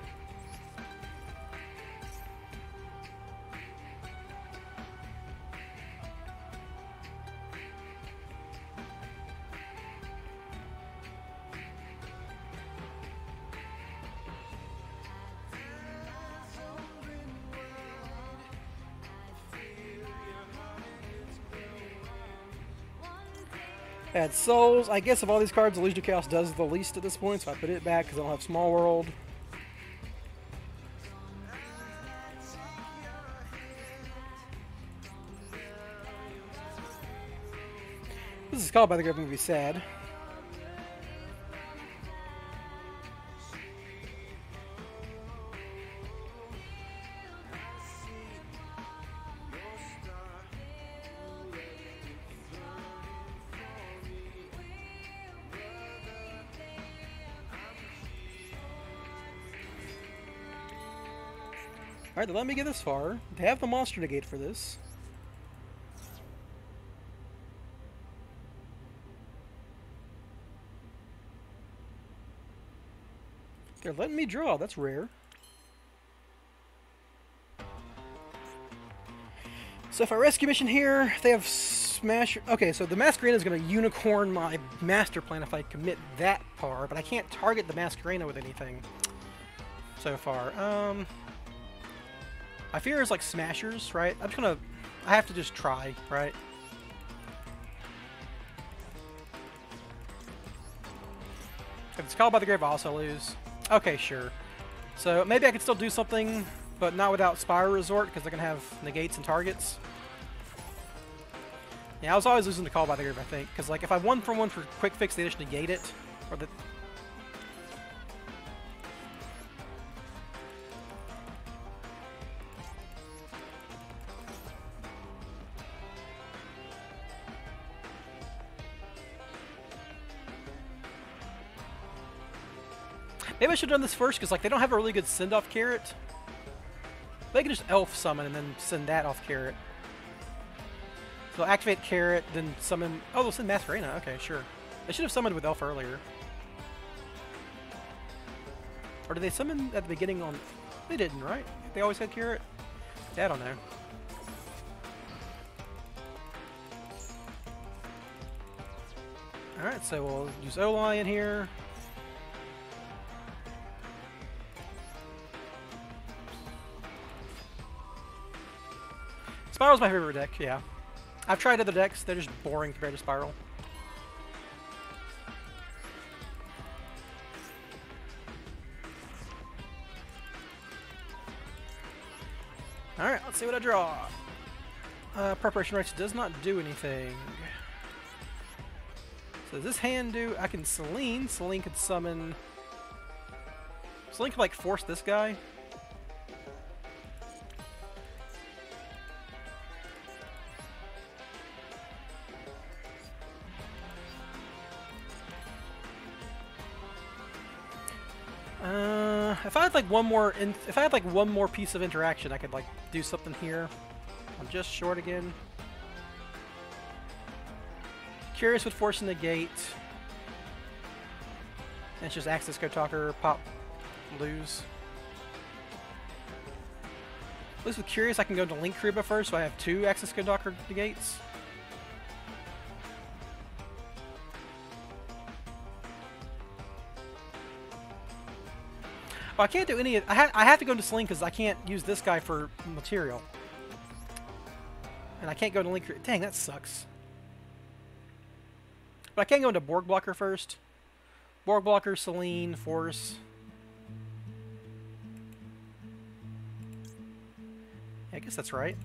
[SPEAKER 1] Souls. I guess of all these cards, Illusion of Chaos does the least at this point, so I put it back because I don't have Small World. This is called by the Grave movie Sad. Alright, let me get this far. They have the monster negate for this. They're letting me draw. That's rare. So if I rescue mission here, they have smash. Okay, so the Masquerena is going to unicorn my master plan if I commit that par, but I can't target the Masquerena with anything so far. Um, my fear is like smashers, right? I'm just gonna. I have to just try, right? If it's called by the grave, I also lose. Okay, sure. So maybe I could still do something, but not without Spyral Resort, because they're going to have negates and targets. Yeah, I was always losing the call by the grave, I think, because like if I won for one for quick fix, they just negate it, or the should have done this first, because like they don't have a really good send-off carrot. They can just elf summon and then send that off carrot. So they'll activate carrot, then summon... Oh, they'll send Masquerena. Okay, sure. They should have summoned with elf earlier. Or did they summon at the beginning on... They didn't, right? They always had carrot? Yeah, I don't know. Alright, so we'll use O-Lion here. Spyral's my favorite deck, yeah. I've tried other decks, they're just boring compared to Spyral. Alright, let's see what I draw. Uh, Preparation Rites does not do anything. So does this hand do... I can Selene. Selene could summon... Selene could, like, force this guy. If I had like one more, in, if I had like one more piece of interaction, I could like do something here. I'm just short again. Curious with forcing the gate. And it's just Access Code Talker, pop, lose. At least with Curious, I can go to Linkuriboh first, so I have two Access Code Talker gates. Well, I can't do any. I, ha I have to go into Sling because I can't use this guy for material. And I can't go to Link. Dang, that sucks. But I can't go into Borg Blocker first. Borg Blocker, Selene, Force. I guess that's right.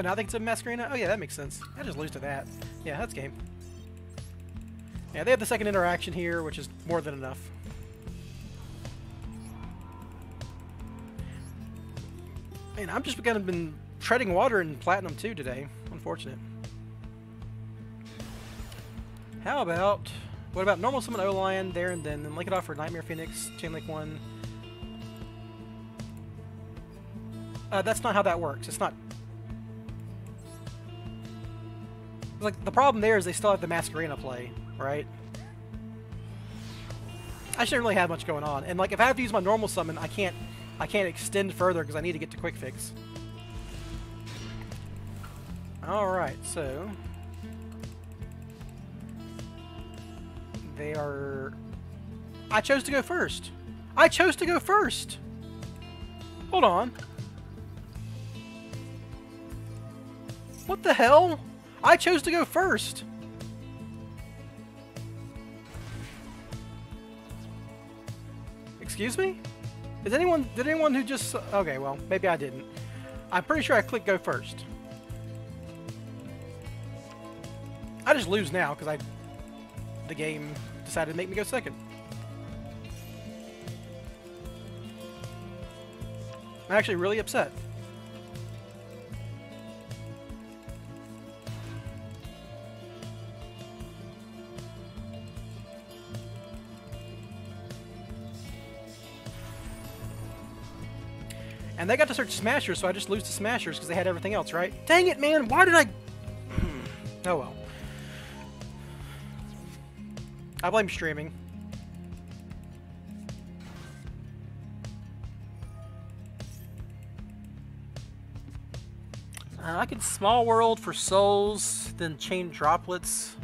[SPEAKER 1] Oh, now I think it's a Masquerena? Oh yeah, that makes sense. I just lose to that. Yeah, that's game. Yeah, they have the second interaction here, which is more than enough. Man, I'm just kind of been treading water in Platinum 2 today. Unfortunate. How about... What about normal summon O-Lion there and then, then link it off for Knightmare Phoenix, Chain Link 1. Uh, that's not how that works. It's not Like, the problem there is they still have the Masquerena play, right? I shouldn't really have much going on. And, like, if I have to use my normal summon, I can't I can't extend further because I need to get to Quick Fix. Alright, so... They are... I chose to go first! I chose to go first! Hold on. What the hell? I chose to go first. Excuse me? Is anyone, did anyone who just, okay, well, maybe I didn't. I'm pretty sure I clicked go first. I just lose now because I the game decided to make me go second. I'm actually really upset. And they got to search Smashers, so I just lose to Smashers because they had everything else, right? Dang it, man! Why did I... oh well. I blame streaming. Uh, I could Small World for souls, then Chain Droplets.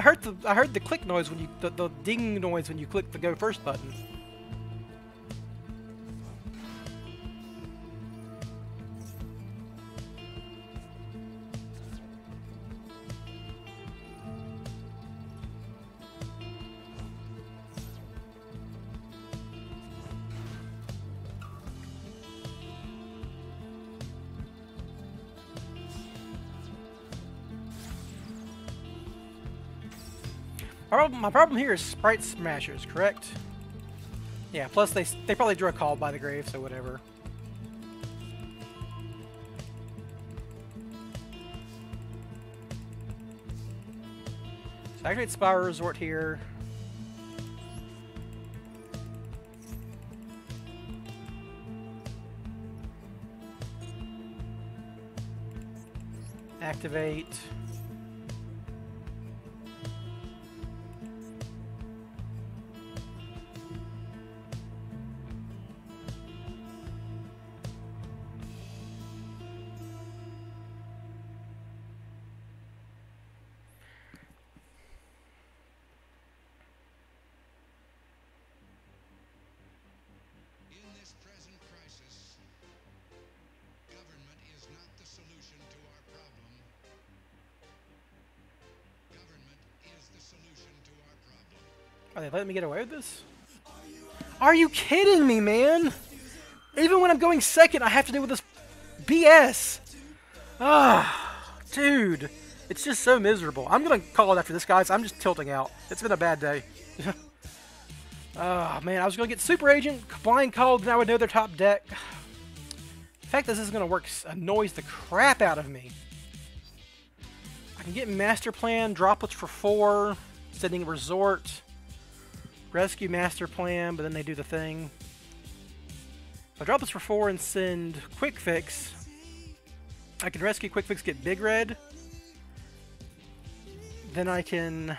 [SPEAKER 1] I heard the I heard the click noise when you the, the ding noise when you click the go first button. My problem here is Spright Smashers, correct? Yeah, plus they, they probably drew a call by the grave, so whatever. So activate Spyral Resort here. Activate. They letting me get away with this? Are you kidding me, man? Even when I'm going second, I have to deal with this BS. Ah, dude. It's just so miserable. I'm going to call it after this, guys. I'm just tilting out. It's been a bad day. oh, (laughs) man. I was going to get Super Agent, blind called, and I would know their top deck. The fact this is going to work annoys the crap out of me. I can get Master Plan, droplets for four, sending Resort. Rescue master plan, but then they do the thing. I drop this for four and send quick fix, I can rescue quick fix, get big red. Then I can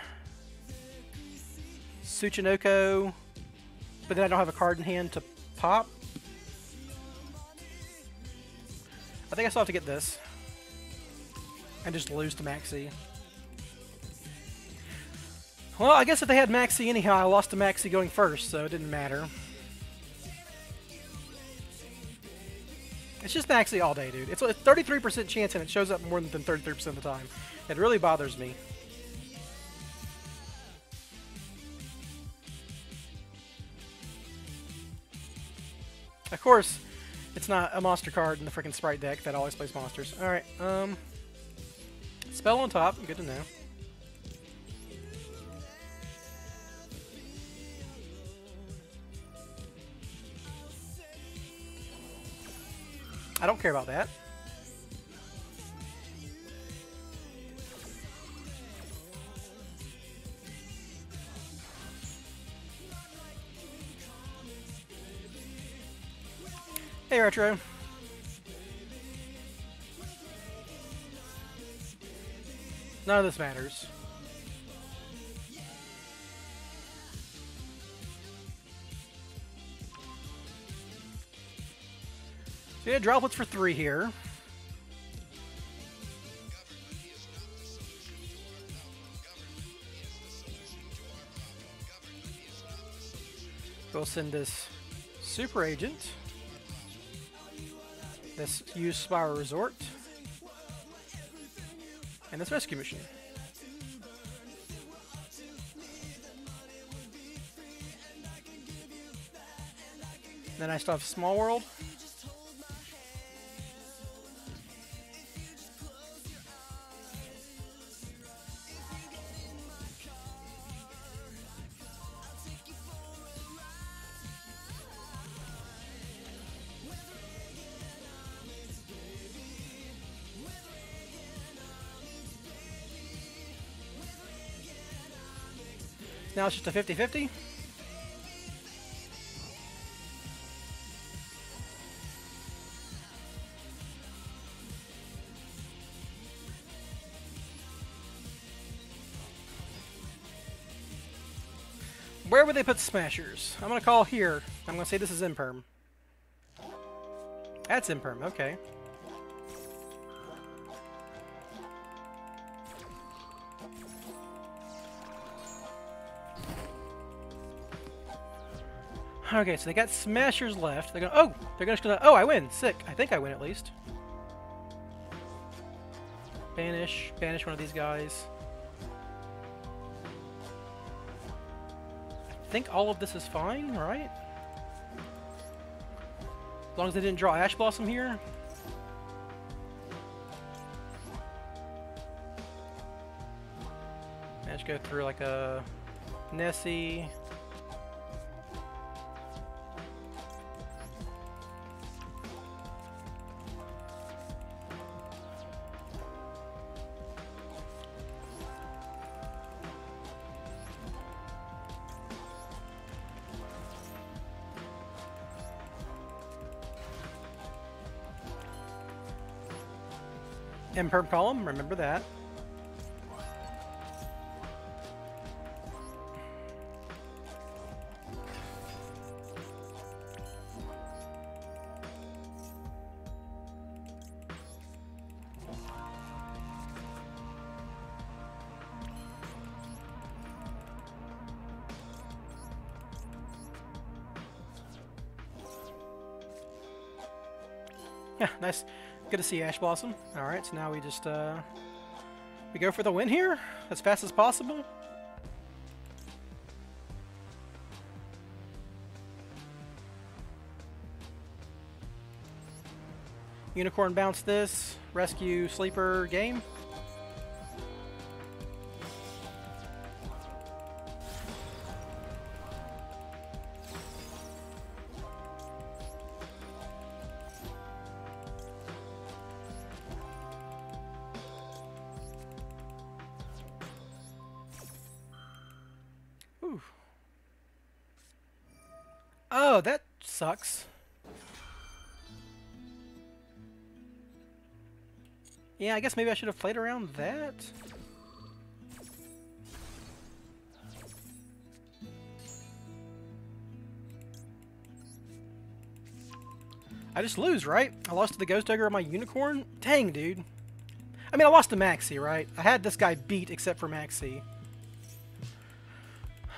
[SPEAKER 1] Tsuchinoko, but then I don't have a card in hand to pop. I think I still have to get this. And just lose to Maxi. Well, I guess if they had Maxi anyhow, I lost to Maxi going first, so it didn't matter. It's just Maxi all day, dude. It's a 33% chance and it shows up more than 33% of the time. It really bothers me. Of course, it's not a monster card in the freaking Spright deck that always plays monsters. Alright, um... Spell on top, good to know. I don't care about that. Hey, Retro. None of this matters. So yeah, droplets for three here. We'll send this Super Agent. This Use Spyral Resort. And this Rescue Mission. Then I still have Small World. Now it's just a 50-50. Where would they put smashers? I'm gonna call here. I'm gonna say this is imperm. That's imperm, okay. Okay, so they got smashers left. They're gonna. Oh, they're just gonna. Oh, I win. Sick. I think I win at least. Banish. Banish one of these guys. I think all of this is fine, right? As long as they didn't draw Ash Blossom here. Let's go through like a Nessie. Imperm column, remember that. Yeah, nice. To see Ash Blossom. Alright, so now we just, uh... We go for the win here? As fast as possible? Unicorn bounce this. Rescue Sleeper game. Yeah, I guess maybe I should have played around that. I just lose, right? I lost to the Ghost Ogre on my Unicorn? Dang, dude. I mean, I lost to Maxi, right? I had this guy beat except for Maxi.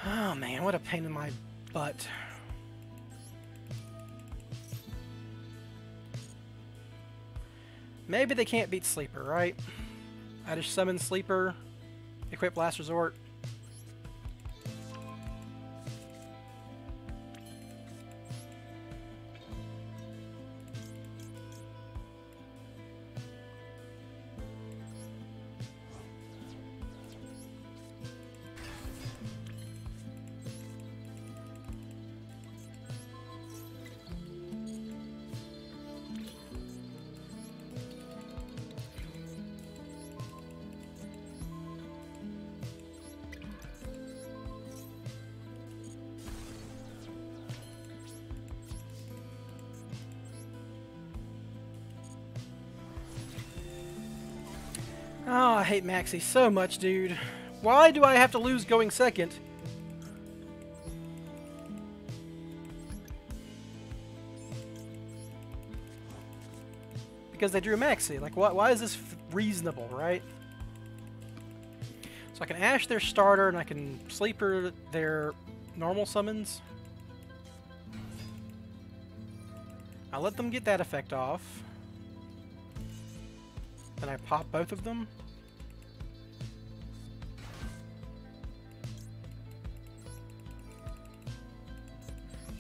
[SPEAKER 1] Oh, man, what a pain in my butt. Maybe they can't beat Sleeper, right? I just summon Sleeper, equip Last Resort, Oh, I hate Maxi so much, dude. Why do I have to lose going second? Because they drew Maxi. Like, why, why is this reasonable, right? So I can Ash their starter, and I can Sleeper their normal summons. I'll let them get that effect off. Then I pop both of them.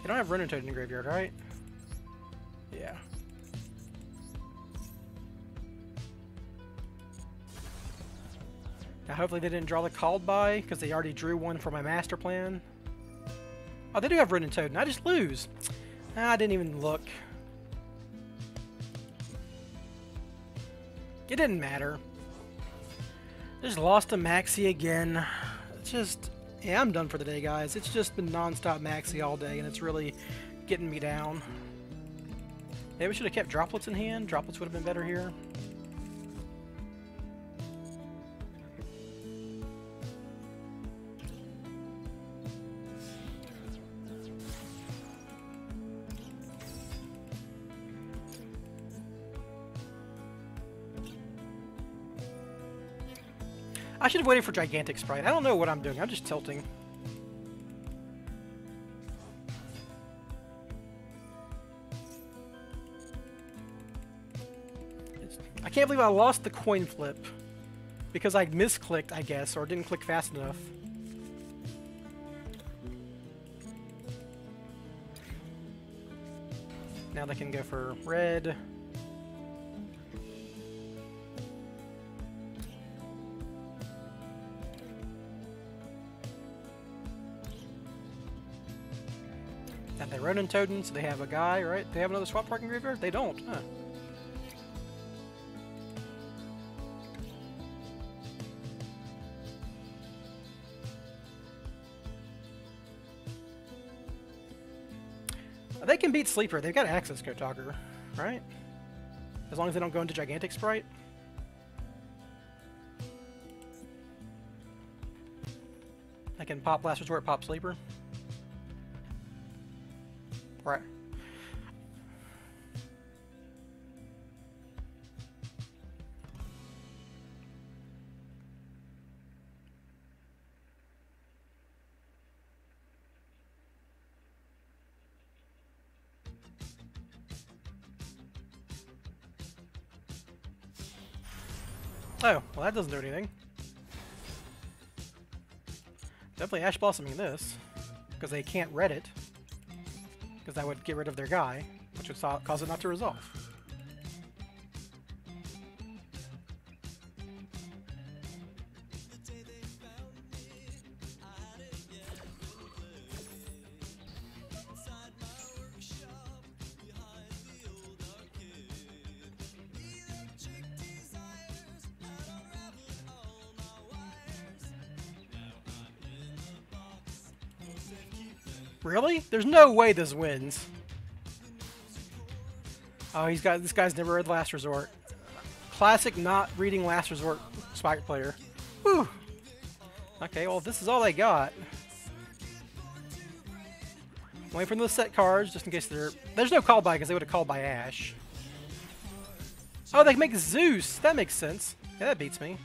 [SPEAKER 1] You don't have Ronintoadin in the graveyard, right? Yeah. Now hopefully they didn't draw the called by, because they already drew one for my master plan. Oh, they do have Ronintoadin, and I just lose. Ah, I didn't even look. It didn't matter. Just lost to Maxi again. Just Yeah, I'm done for the day, guys. It's just been non-stop maxi all day, and it's really getting me down. Maybe we should have kept droplets in hand. Droplets would have been better here. I should have waited for Gigantic Spright. I don't know what I'm doing. I'm just tilting. I can't believe I lost the coin flip. Because I misclicked, I guess, or didn't click fast enough. Now they can go for red. Ronintoadin, so they have a guy, right? They have another swap parking graveyard? They don't, huh? They can beat Sleeper. They've got access Talker, right? As long as they don't go into Gigantic Spright. I can pop Last Resort, pop Sleeper. Right. Oh, well that doesn't do anything. Definitely Ash Blossoming this, because they can't red it because that would get rid of their guy, which would cause it not to resolve. There's no way this wins. Oh, he's got this guy's never read Last Resort. Classic not reading Last Resort Spike player. Whew. Okay, well this is all they got. Waiting for them to set cards just in case they're. There's no call by because they would have called by Ash. Oh, they can make Zeus. That makes sense. Yeah, that beats me.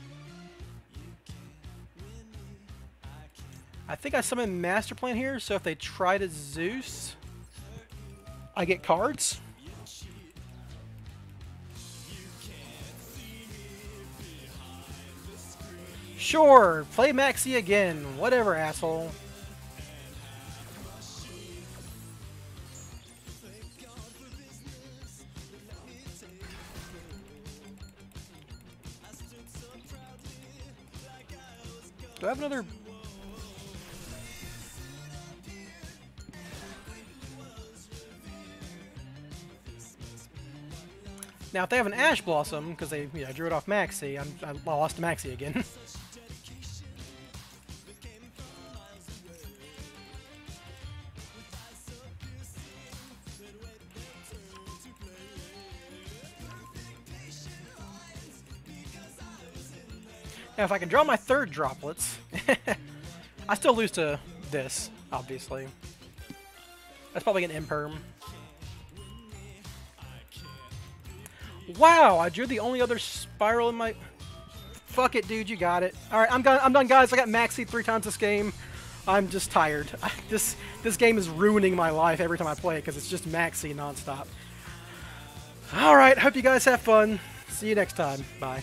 [SPEAKER 1] Think I summoned Master Plan here, so if they try to Zeus, I get cards. Sure, play Maxi again. Whatever, asshole. Do I have another Now, if they have an Ash Blossom, because they yeah, drew it off Maxi, I'm, I lost to Maxi again. (laughs) now, if I can draw my third droplets, (laughs) I still lose to this, obviously. That's probably an Imperm. Wow, I drew the only other Spyral in my... Fuck it, dude, you got it. Alright, I'm, done I'm done, guys. I got Maxi three times this game. I'm just tired. (laughs) this, this game is ruining my life every time I play it because it's just Maxi nonstop. Alright, hope you guys have fun. See you next time. Bye.